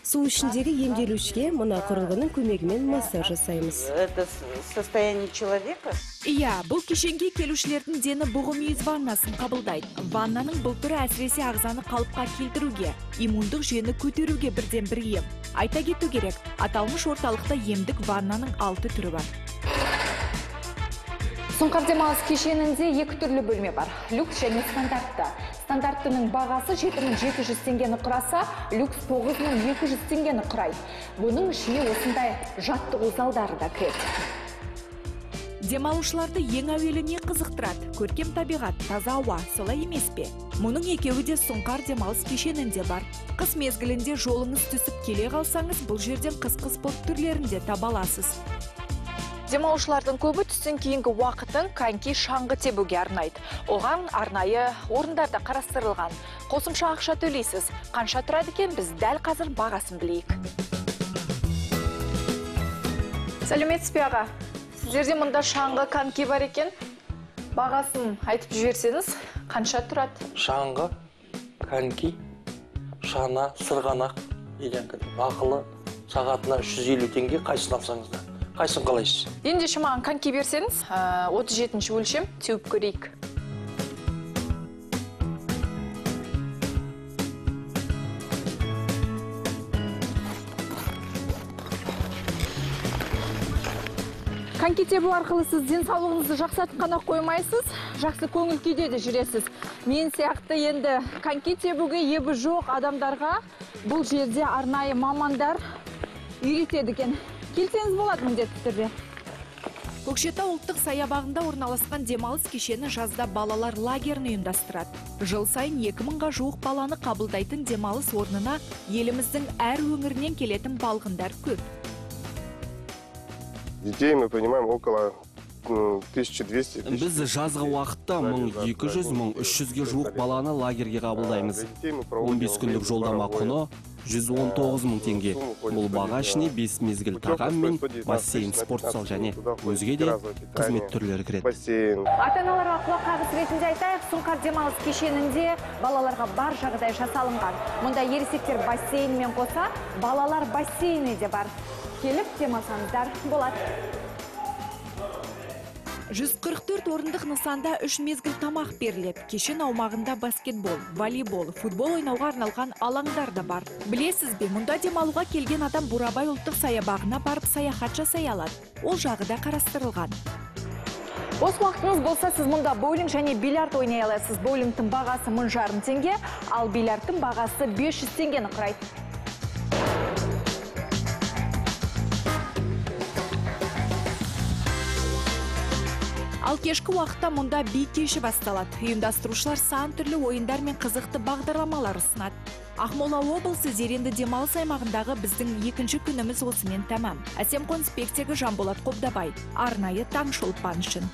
Су ішіндегі емделушіге мына құрылғының көмегімен массаж жасаймыз. Это состояние человека. Иә, бұл кешенге келушілердің дені бұғымүйіз ваннасын қабылдайды. Ваннаның бұл түрі әсіресе ағзаны қалыпқа келтіруге, иммундық жүйені көтеруге бірден бір ем. Айта кету керек, аталмыш орталықта емдік ваннаның алты түрі бар. сұңқар демалыс кешенінде екі түрлі бөлме бар люкс және стандартты стандарттының бағасы 7700 теңгені құраса люкс 9200 теңгені құрайды бұның ішіне осындай жаттығу залдары да кіреді Демалушыларды ең әуелі не қызықтырады? Көркем табиғат, таза ауа, солай емес пе? Мұның екеуі де сұңқар демалыс кешенінде бар. Қыс мезгілінде жолыңыз түсіп келе қалсаңыз, бұл жерден қысқы спорт түрлерін де таба аласыз. Демалушылардың көбі түстен кейінгі уақытын коньки шаңғы тебуге арнайды. Оған арнайы орындар да қарастырылған. Қосымша ақша төлейсіз қанша тұрады екен біз дәл қазір бағасын білейік. Сәлеметсіз бе аға? Сіздерде мұнда шаңғы коньки бар екен. Бағасын айтып жіберсеңіз қанша тұрады? Шаңғы коньки шана сырғанақ ақылы сағатына 350 теңге қайсысын алсаңыз да қайсысын қалайсыз ендеше маған коньки берсеңіз ә, 37 өлшем теуіп көрейік коньки тебу арқылы сіз денсаулығыңызды жақсартып қана қоймайсыз. Жақсы көңіл күйде де жүресіз. Мен сияқты енді коньки тебуге ебі жоқ адамдарға бұл жерде арнайы мамандар үйретеді екен. Келсеңіз болады міндетті түрде Көкшетау ұлттық саябағында орналасқан демалыс кешені жазда балалар лагерін ұйымдастырады. Жыл сайын 2000-ға жуық баланы қабылдайтын демалыс орнына еліміздің әр өңірінен келетін балғындар көп. Детей мы принимаем около м, 1200 Біз жазғы уақытта 1200-1300-ге жуық баланы лагерге қабылдаймыз. 15 күндік жолдама құны 119 мың теңге. Бұл баға ішіне 5 мезгіл тағам мен бассейн, спорт зал және өзге де қызмет түрлері кіреді. ата аналарға құлақ қағыс ретінде айтайық сұңқар демалыс кешенінде балаларға бар жағдай жасалынған мұнда ересектер бассейнімен қоса балалар бассейні де бар келіп демалсаңыздар болады 144 орындық нысанда үш мезгіл тамақ беріледі. Кешен аумағында баскетбол, волейбол, футбол ойнауға арналған алаңдар да бар. Білесіз бе, мұнда демалуға келген адам Бурабай ұлттық саябағына барып саяхат жасай алады. Ол жағы да қарастырылған. бос уақытыңыз болса сіз мұнда боулинг және бильярд ойнай аласыз боулингтің бағасы мың жарым теңге ал бильярдтың бағасы 500 теңгені құрайды кешкі уақытта мұнда би кеші басталады. Ұйымдастырушылар сан түрлі ойындар мен қызықты бағдарламалар ұсынады. Ақмола облысы зеренді демалыс аймағындағы біздің екінші күніміз осымен тәмам. Әсем конспектегі Жанболат Қобдабай. Арнайы таң шолпан үшін.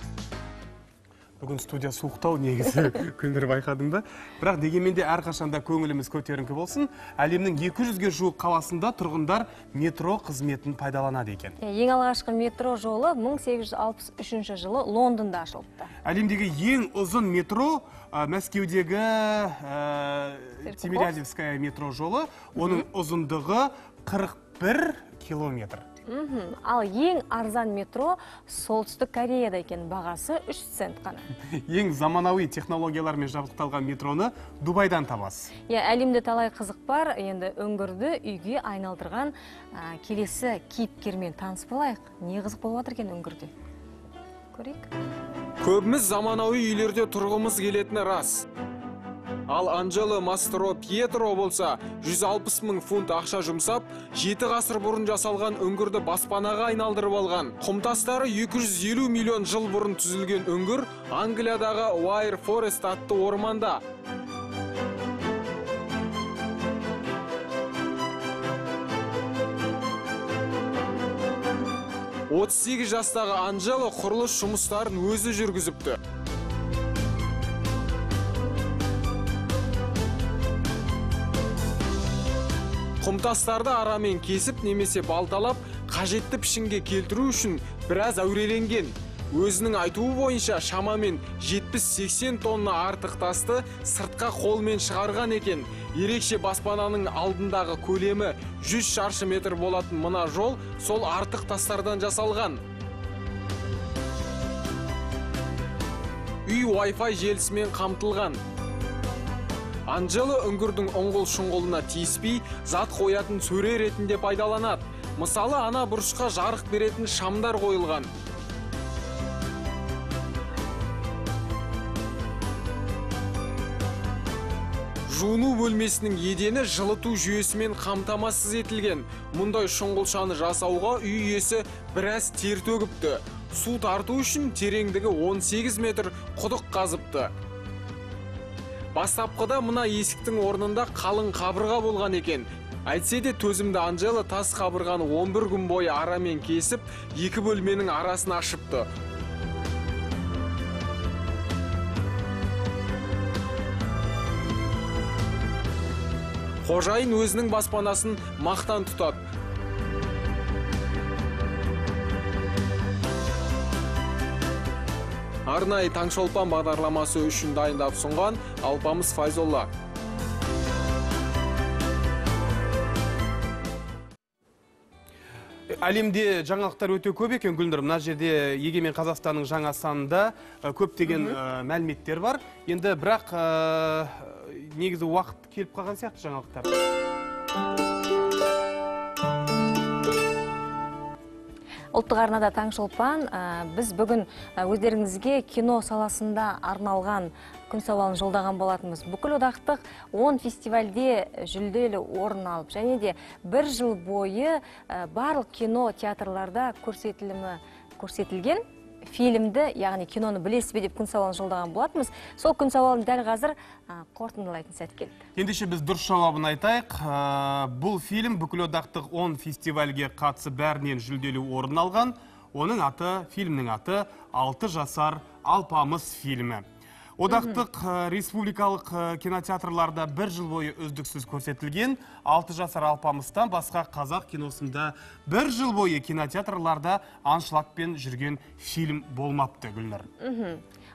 Бүгін студия суықтау негізі [LAUGHS] күндер байқадың ба бірақ дегенмен де әрқашанда көңіліміз көтеріңкі болсын. Әлемнің 200-ге жуық қаласында тұрғындар метро қызметін пайдаланады екен. Ең алғашқы метро жолы 1863 жылы лондонда ашылыпты. Әлемдегі ең ұзын метро ә, мәскеудегі ә, тимирязевская метро жолы. Оның ұзындығы 41 километр. Ал ең арзан метро солтүстік кореяда екен. Бағасы 3 цент қана. [LAUGHS] Ең заманауи технологиялармен жабдықталған метроны дубайдан табасыз. Иә әлемде талай қызық бар. Енді үңгірді үйге айналдырған а, келесі кейіпкермен танысып алайық. Не қызық болып жатыр екен үңгірде? Көрейік. Көбіміз заманауи үйлерде тұрғымыз келетіні рас. Ал анджело мастро пьетро болса 160 мың фунт ақша жұмсап жеті ғасыр бұрын жасалған үңгірді баспанаға айналдырып алған. Құмтастары 250 миллион жыл бұрын түзілген үңгір англиядағы уайр форест атты орманда. 38 жастағы анджело құрылыс жұмыстарын өзі жүргізіпті. Құмтастарды арамен кесіп немесе балталап қажетті пішінге келтіру үшін біраз әуреленген. Өзінің айтуы бойынша шамамен 70-80 тонна артық тасты сыртқа қолмен шығарған екен. Ерекше баспананың алдындағы көлемі 100 шаршы метр болатын мына жол сол артық тастардан жасалған. Үй Wi-Fi желісімен қамтылған. Анджело үңгірдің ұңғыл шұңғылына тиіспей зат қоятын сөре ретінде пайдаланады. Мысалы ана бұрышқа жарық беретін шамдар қойылған. Жуыну бөлмесінің едені жылыту жүйесімен қамтамасыз етілген. Мұндай шұңғылшаны жасауға үй иесі біраз тер төгіпті. Су тарту үшін тереңдігі 18 метр құдық қазыпты. Бастапқыда мына есіктің орнында қалың қабырға болған екен. Әйтсе де төзімді анжела тас қабырғаны 11 күн бойы арамен кесіп екі бөлменің арасын ашыпты. Қожайын өзінің баспанасын мақтан тұтады. Арнайы таңшолпан бағдарламасы үшін дайындап ұсынған алпамыс файзолла. Әлемде жаңалықтар өте көп екен гүлнұр. Мына жерде егемен қазақстанның жаңа санында ә, көптеген ә, мәліметтер бар. Енді бірақ ә, негізі уақыт келіп қалған сияқты жаңалықтар. Ұлттық арнада таңшолпан ә, біз бүгін өздеріңізге кино саласында арналған күн сауалын жолдаған болатынбыз. Бүкіл одақтық 10 фестивальде жүлделі орын алып және де бір жыл бойы ә, барлық кино театрларда көрсетілімі көрсетілген. Фильмді яғни киноны білесіз бе деп күн сауалын жолдаған болатынбыз. Сол күн сауалын дәл қазір қорытындылайтын сәт келді. Ендеше біз дұрыс жауабын айтайық. Бұл фильм бүкіл одақтық 10 фестивальге қатысып бәрінен жүлделі орын алған. Оның аты фильмнің аты алты жасар алпамыс фильмі. Одақтық ә, республикалық ә, кинотеатрларда бір жыл бойы үздіксіз көрсетілген алты жасар алпамыстан басқа қазақ киносында бір жыл бойы кинотеатрларда аншлагпен жүрген фильм болмапты гүлнұр.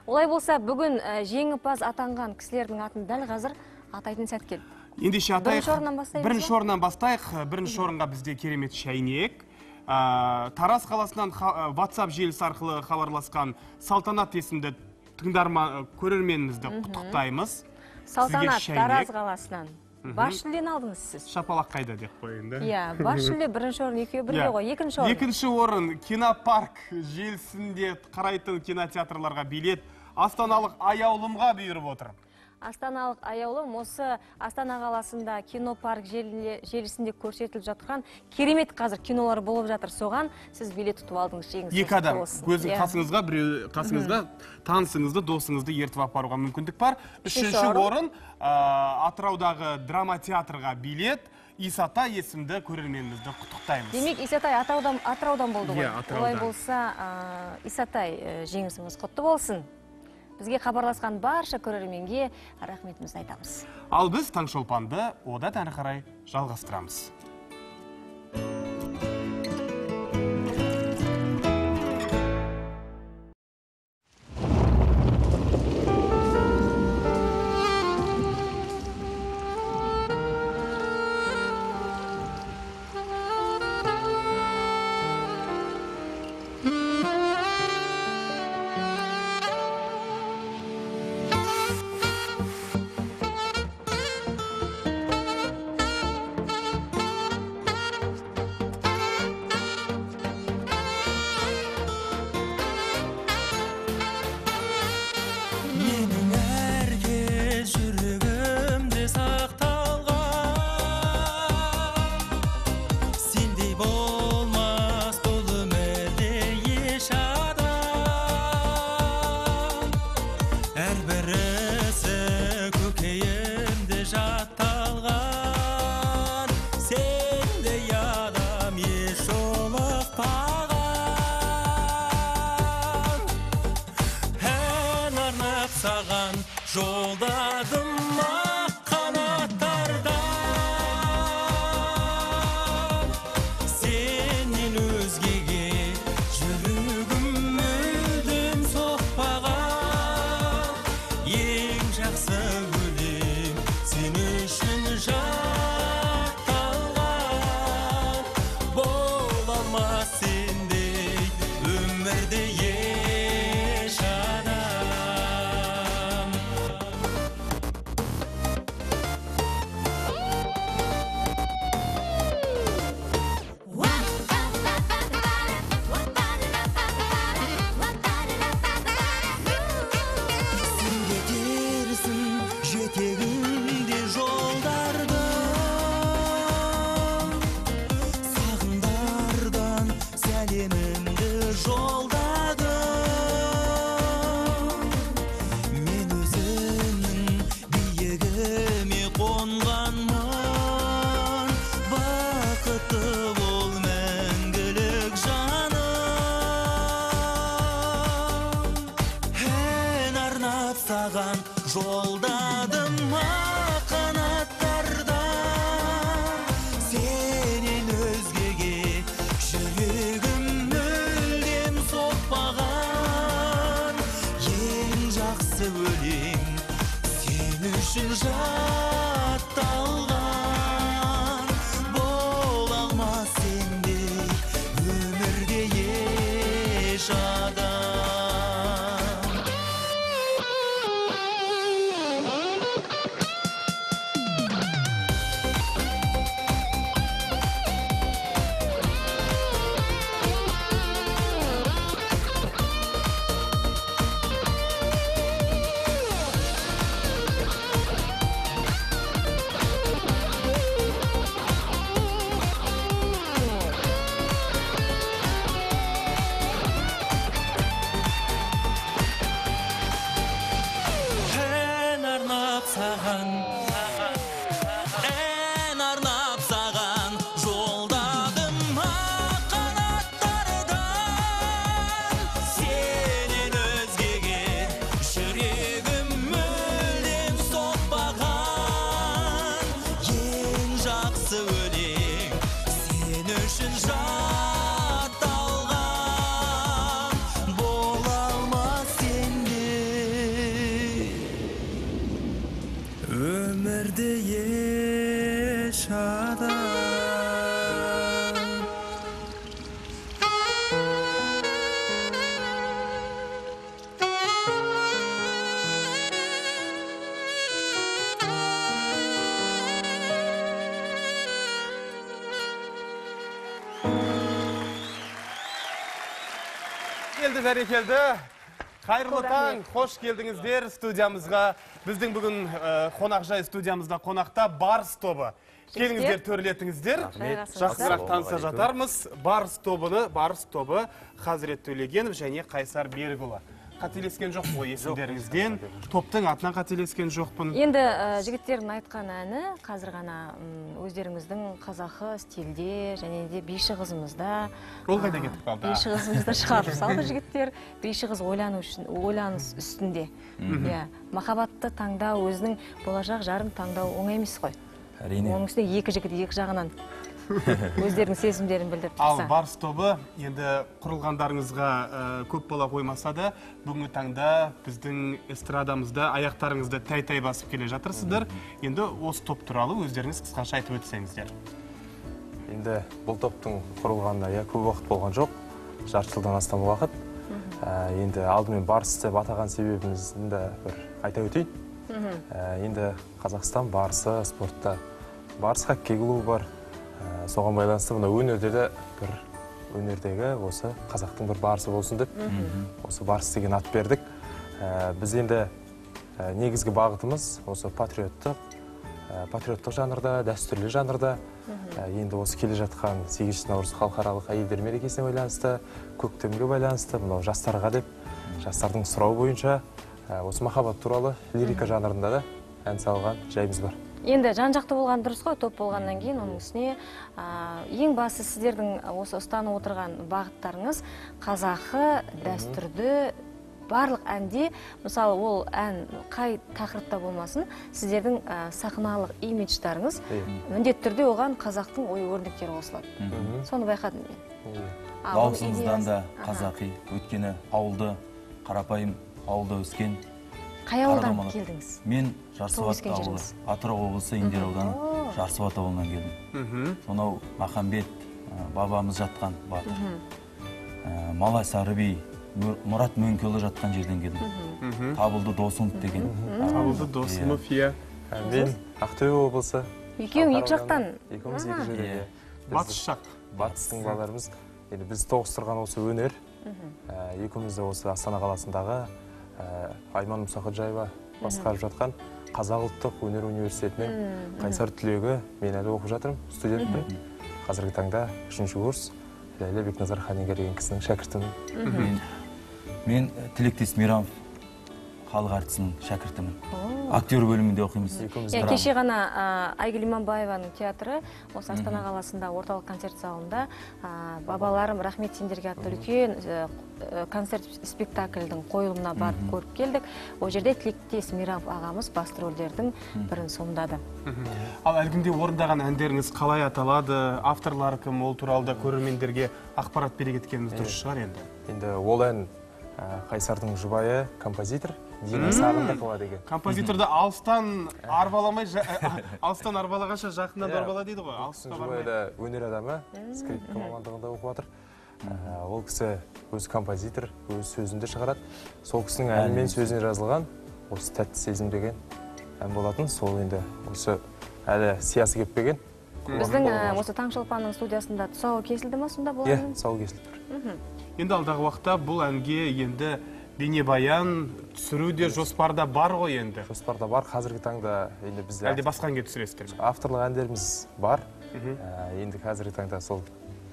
Олай болса бүгін ә, жеңімпаз атанған кісілердің атын дәл қазір атайтын сәт келді ендеше атайық. Бірінші орыннан бірінші бастайық бірінші орынға бізде керемет шәйнек. Ә, тараз қаласынан ә, ватсап желісі арқылы хабарласқан салтанат есімді тыңдарма көрерменімізді құттықтаймыз. Салтанат тараз қаласынан бас жүлдені алдыңыз сіз. Шапалақ қайда деп қояйын да. Иә бас жүлде бірінші орын екеуі бірге Иә. ғой екінші орын. Екінші орын кинопарк желісінде қарайтын кинотеатрларға билет. Астаналық аяулымға бұйырып отыр. Астаналық аяулым осы астана қаласында кинопарк желісінде көрсетіліп жатқан керемет қазір кинолар болып жатыр. Соған сіз билет ұтып алдыңыз жеңіс екі адам көзің Иә. қасыңызға біреу қасыңызда танысыңызды досыңызды ертіп апаруға мүмкіндік бар. Үшінші орын. атыраудағы драма театрға билет. Исата есімді көрерменімізді құттықтаймыз. Демек исатай атыраудан атыраудан болды ғой. Иә, Атыраудан. олай болса исатай ә, жеңісіңіз құтты болсын. Бізге хабарласқан барша көрерменге рахметімізді айтамыз. Ал біз таңшолпанды одан әрі қарай жалғастырамыз. Бәрекелді бәрекелді қайырлы таң қош келдіңіздер студиямызға. Біздің бүгін қонақжай студиямызда қонақта барыс тобы. Келіңіздер төрлетіңіздер жақсырақ таныса жатармыз. Барыс тобыны барыс тобы хазірет төлегенов және қайсар берікұлы. Қателескен жоқ қой есімдеріңізден топтың атынан қателескен жоқпын. Енді ә, жігіттердің айтқан әні қазір ғана өздеріңіздің қазақы стильде және де биші қызымызда ол қайда кетіп қалды? биші қызымызды шығарып салды жігіттер. Биші қыз ойлану үшін ойланыс үстінде. Иә. Махаббатты таңдау өзінің болашақ жарын таңдау оңай емес қой. Әрине. Оның үстіне екі жігіт екі жағынан. [LAUGHS] өздерінің сезімдерін білдіріп ал тұрса. барыс тобы енді құрылғандарыңызға ә, көп бола қоймаса да бүгінгі таңда біздің эстрадамызда аяқтарыңызды тәй тәй басып келе жатырсыздар. Енді осы топ туралы өздеріңіз қысқаша айтып өтсеңіздер. Енді бұл топтың құрылғанына иә көп уақыт болған жоқ. Жарты жылдан астам уақыт. Ә, енді алдымен барыс деп атаған себебімізді де бір айта өтейін. Ә, енді қазақстан барысы спортта. Барыс хоккей клубы бар. Ә, соған байланысты мына өнерде де бір өнердегі осы қазақтың бір барысы болсын деп осы барыс деген ат бердік. Ә, біз енді ә, негізгі бағытымыз осы патриоттық патриоттық жанрда дәстүрлі жанрда. Енді осы келе жатқан сегізінші наурыз халықаралық әйелдер мерекесіне байланысты көктемге байланысты мынау жастарға деп жастардың сұрауы бойынша осы махаббат туралы лирика жанрында да ән салған жайымыз бар. Енді жан жақты болған дұрыс қой топ болғаннан кейін оның үстіне ең басты сіздердің осы ұстанып отырған бағыттарыңыз қазақы дәстүрді барлық әнде мысалы ол ән қай тақырыпта болмасын сіздердің а, сахналық имидждарыңыз міндетті түрде оған қазақтың ой өрнектері қосылады. Соны байқадым мен. Дауысымыздан да қазақи. Өйткені ауылды қарапайым ауылда өскен қай ауылдан келдіңіз. Мен жарсуат өскен ауылы атырау облысы индер ауданы жарсуат ауылынан келдім. Сонау махамбет ә, бабамыз жатқан батыр ә, малай сары би мұрат мөңкеұлы жатқан жерден келдім. Табылды досымов деген. Табылды досымов иә. Мен ақтөбе облысы. Екеуің екі жақтан. екеуміз екі жерден. Иә. батыс жақ. батыстың балаларымыз. Енді біз тоғыстырған осы өнер. Екеуміз де осы астана қаласындағы айман мұсақожаева басқарып жатқан қазақ ұлттық өнер университетінің қайсар түлегі мен әлі оқып жатырмын студентпін. Қазіргі таңда үшінші курс ләйлә бекназарханинга деген кісінің шәкіртімін. Мен, тілектес мейрамов халық әртісінің шәкіртімін. Актер бөлімінде оқимыз иә кеше ғана айгүл иманбаеваның театры осы астана қаласында орталық концерт залында а, бабаларым рахмет сендерге атты үлкен э, концерт спектакльдің қойылымына барып көріп келдік. Ол жерде тілектес мейрамов ағамыз басты рөлдердің бірін сомдады. Ал әлгінде орындаған әндеріңіз қалай аталады? Авторлары кім? Ол туралы да көрермендерге ақпарат бере кеткеніміз дұрыс шығар енді. енді ол ән қайсардың жұбайы композитор. Дина сағындықова деген композиторды алыстан арбаламай [LAUGHS] алыстан арбалағанша жақыннан Иә. арбала дейді ғой алысқа бармай. да өнер адамы скрипка мамандығында оқып жатыр. Ә, ол кісі өзі композитор өз сөзінде шығарады. Сол кісінің әні мен сөзіне жазылған осы тәтті сезім деген ән болатын. Сол енді осы әлі сиясы кеппеген біздің ә, осы таңшолпанның студиясында тұсауы кесілді ма сонда бұл иә тұсауы кесіліп тұр. Енді алдағы уақытта бұл әнге енді бейнебаян түсіру де жоспарда бар ғой енді. Жоспарда бар қазіргі таңда енді біз әлде басқа әнге түсіресіздер ме? Авторлық әндеріміз бар. Ә, енді қазіргі таңда сол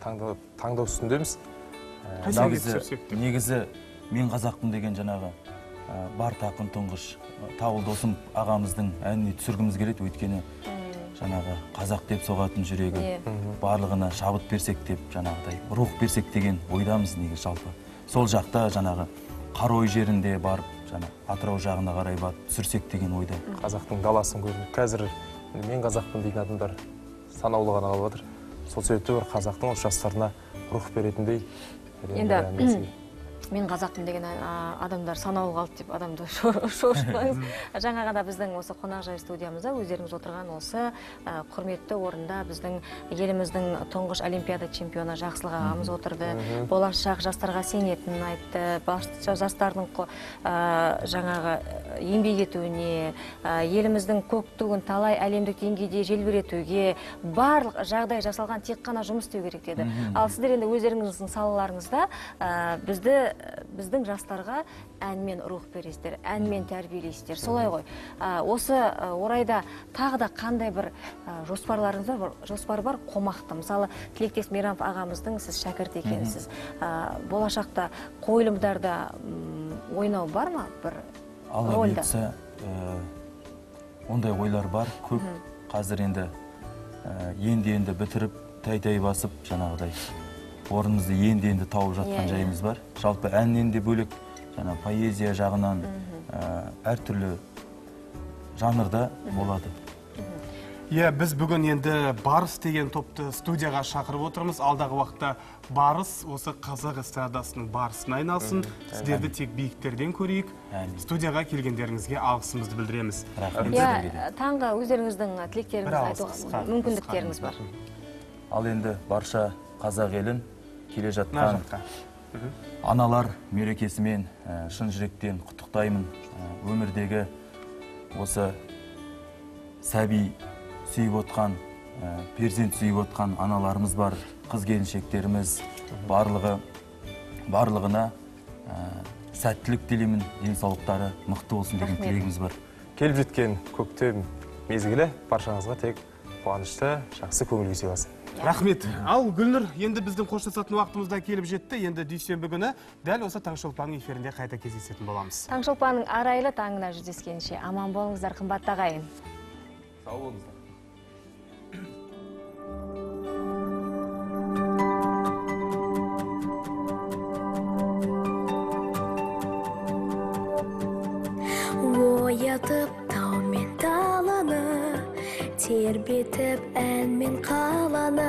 таңдау таңдау үстіндеміз Ә, негізі, негізі мен қазақпын деген жаңағы ә, бар тақын тұңғыш ә, табыл досым ағамыздың әніне түсіргіміз келеді. Өйткені жаңағы қазақ деп соғатын жүрегі Иә. барлығына шабыт берсек деп жаңағыдай рух берсек деген ойдамыз негізі жалпы. Сол жақта жаңағы қарой жерінде барып жаңа атырау жағына қарай барып түсірсек деген ойда. Қазақтың даласын көрдік. Қазір мен қазақпын дейтін адамдар санаулы ғана қалып жатыр сол себепті бір қазақтың осы жастарына рух беретіндей. Енді. Мен қазақпын деген адамдар санаулы қалды деп адамды [LAUGHS] шо- шошытпаңыз жаңа ғана біздің осы қонақжай студиямызда өздеріңіз отырған осы құрметті орында біздің еліміздің тұңғыш олимпиада чемпионы жақсылық ағамыз отырды. Болашақ жастарға сенетінін айтты. Бас- жастардың жаңағы еңбек етуіне еліміздің көк туын талай әлемдік деңгейде желбіретуге барлық жағдай жасалған тек қана жұмыс істеу керек деді. Ал сіздер енді өздеріңіздің салаларыңызда бізді біздің жастарға әнмен рух бересіздер әнмен тәрбиелейсіздер солай ғой. Ә, осы орайда тағы да қандай бір ә, жоспарларыңыз бар? Жоспар бар? Қомақты. Мысалы тілектес мейрамов ағамыздың сіз шәкірт екенсіз Ә, болашақта қойылымдарда ойнау бар ма? бір алла бұйыртса ә, ондай ойлар бар. Көп. Қазір енді ә, енді енді бітіріп тәй тәй басып жаңағыдай орнымызды енді енді тауып жатқан иә. жайымыз бар. Жалпы әннен де бөлек жаңа поэзия жағынан ә, әртүрлі жанрда болады. Иә біз бүгін енді барыс деген топты студияға шақырып отырмыз. Алдағы уақытта барыс осы қазақ эстрадасының барысына айналсын. Сіздерді тек биіктерден көрейік. Студияға келгендеріңізге алғысымызды білдіреміз. Иә таңғы өздеріңіздің тілектеріңізді айтуға мүмкіндіктеріңіз бар. Ал енді барша қазақ елін келе мына жатқан аналар мерекесімен ә, шын жүректен құттықтаймын. Ә, өмірдегі осы сәби сүйіп отқан ә, перзент сүйіп отқан аналарымыз бар қыз келіншектеріміз барлығы барлығына сәттілік тілеймін. Денсаулықтары мықты болсын деген тілегіміз бар. Келіп жеткен көктем мезгілі баршаңызға тек қуанышты жақсы көңіл күй сыйласын. Рахмет. Ал гүлнұр енді біздің қоштасатын уақытымыз да келіп жетті. Енді дүйсенбі күні дәл осы таңшолпанның эфирінде қайта кездесетін боламыз. Таңшолпанның арайлы таңына жүздескенше. Аман болыңыздар қымбатты ағайын. Сау болыңыздар. Оятып тау мен даланы тербетіп ән мен қаланы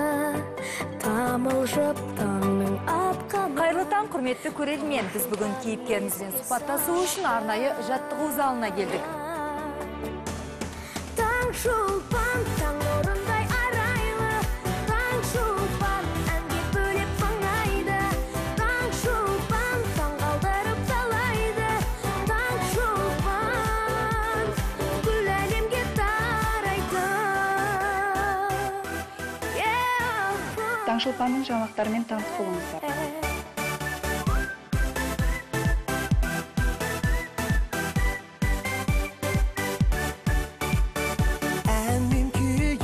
тамылжып таңның атқаны қайырлы таң құрметті көрермен. Біз бүгін кейіпкерімізбен сұхбаттасу үшін арнайы жаттығу залына келдік. Таң шолпан таң таңшолпанның жаңалықтарымен таныс болыңыздар ән мен күйі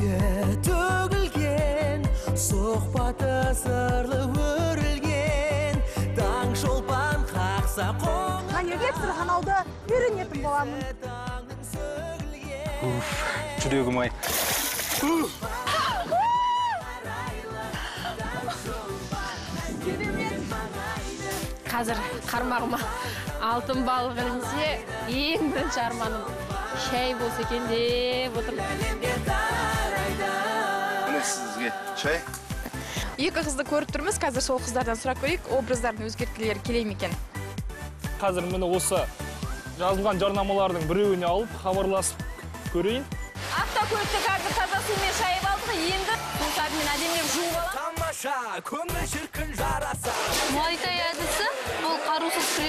төгілген сұхбаты сырлы өрілген. Таң шолпан қақса қоңыр қане кепсір каналды үйренетін боламын. жүрегім ай. Қазір қармағыма алтын балық ілінсе ең бірінші арманым шәй болса екен деп отырмын сізге шай екі қызды көріп тұрмыз. Қазір сол қыздардан сұрап көрейік образдарын өзгерткілері келе ме екен? Қазір міне осы жазылған жарнамалардың біреуіне алып хабарласып көрейін. Автокөлікті қазір таза сумен шайып алдық. Енді сусабымен әдемілеп жуып аламын тамаша көңіл шіркін жараса. Муайтай әдісі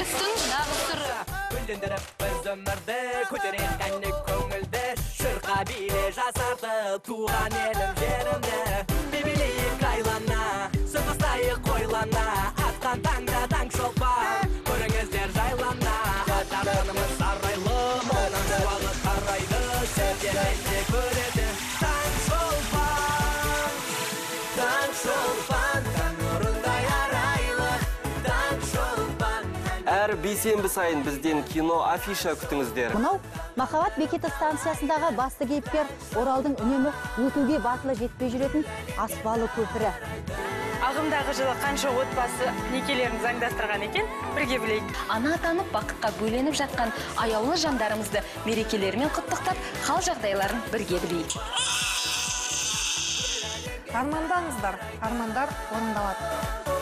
күрестің нағыз гүлдендіріп біз өмірді көтерейік кәне көңілді шырқа биле жасартып туған елім жерімді әр бейсенбі сайын бізден кино афиша күтіңіздер. Мынау махаббат бекеті станциясындағы басты кейіпкер оралдың үнемі өтуге батылы жетпей жүретін аспалы көпірі. Ағымдағы жылы қанша отбасы некелерін заңдастырған екен бірге білейік. Ана атанып бақытқа бөленіп жатқан аяулы жандарымызды мерекелерімен құттықтап хал жағдайларын бірге білейік. Армандаңыздар армандар орындалады.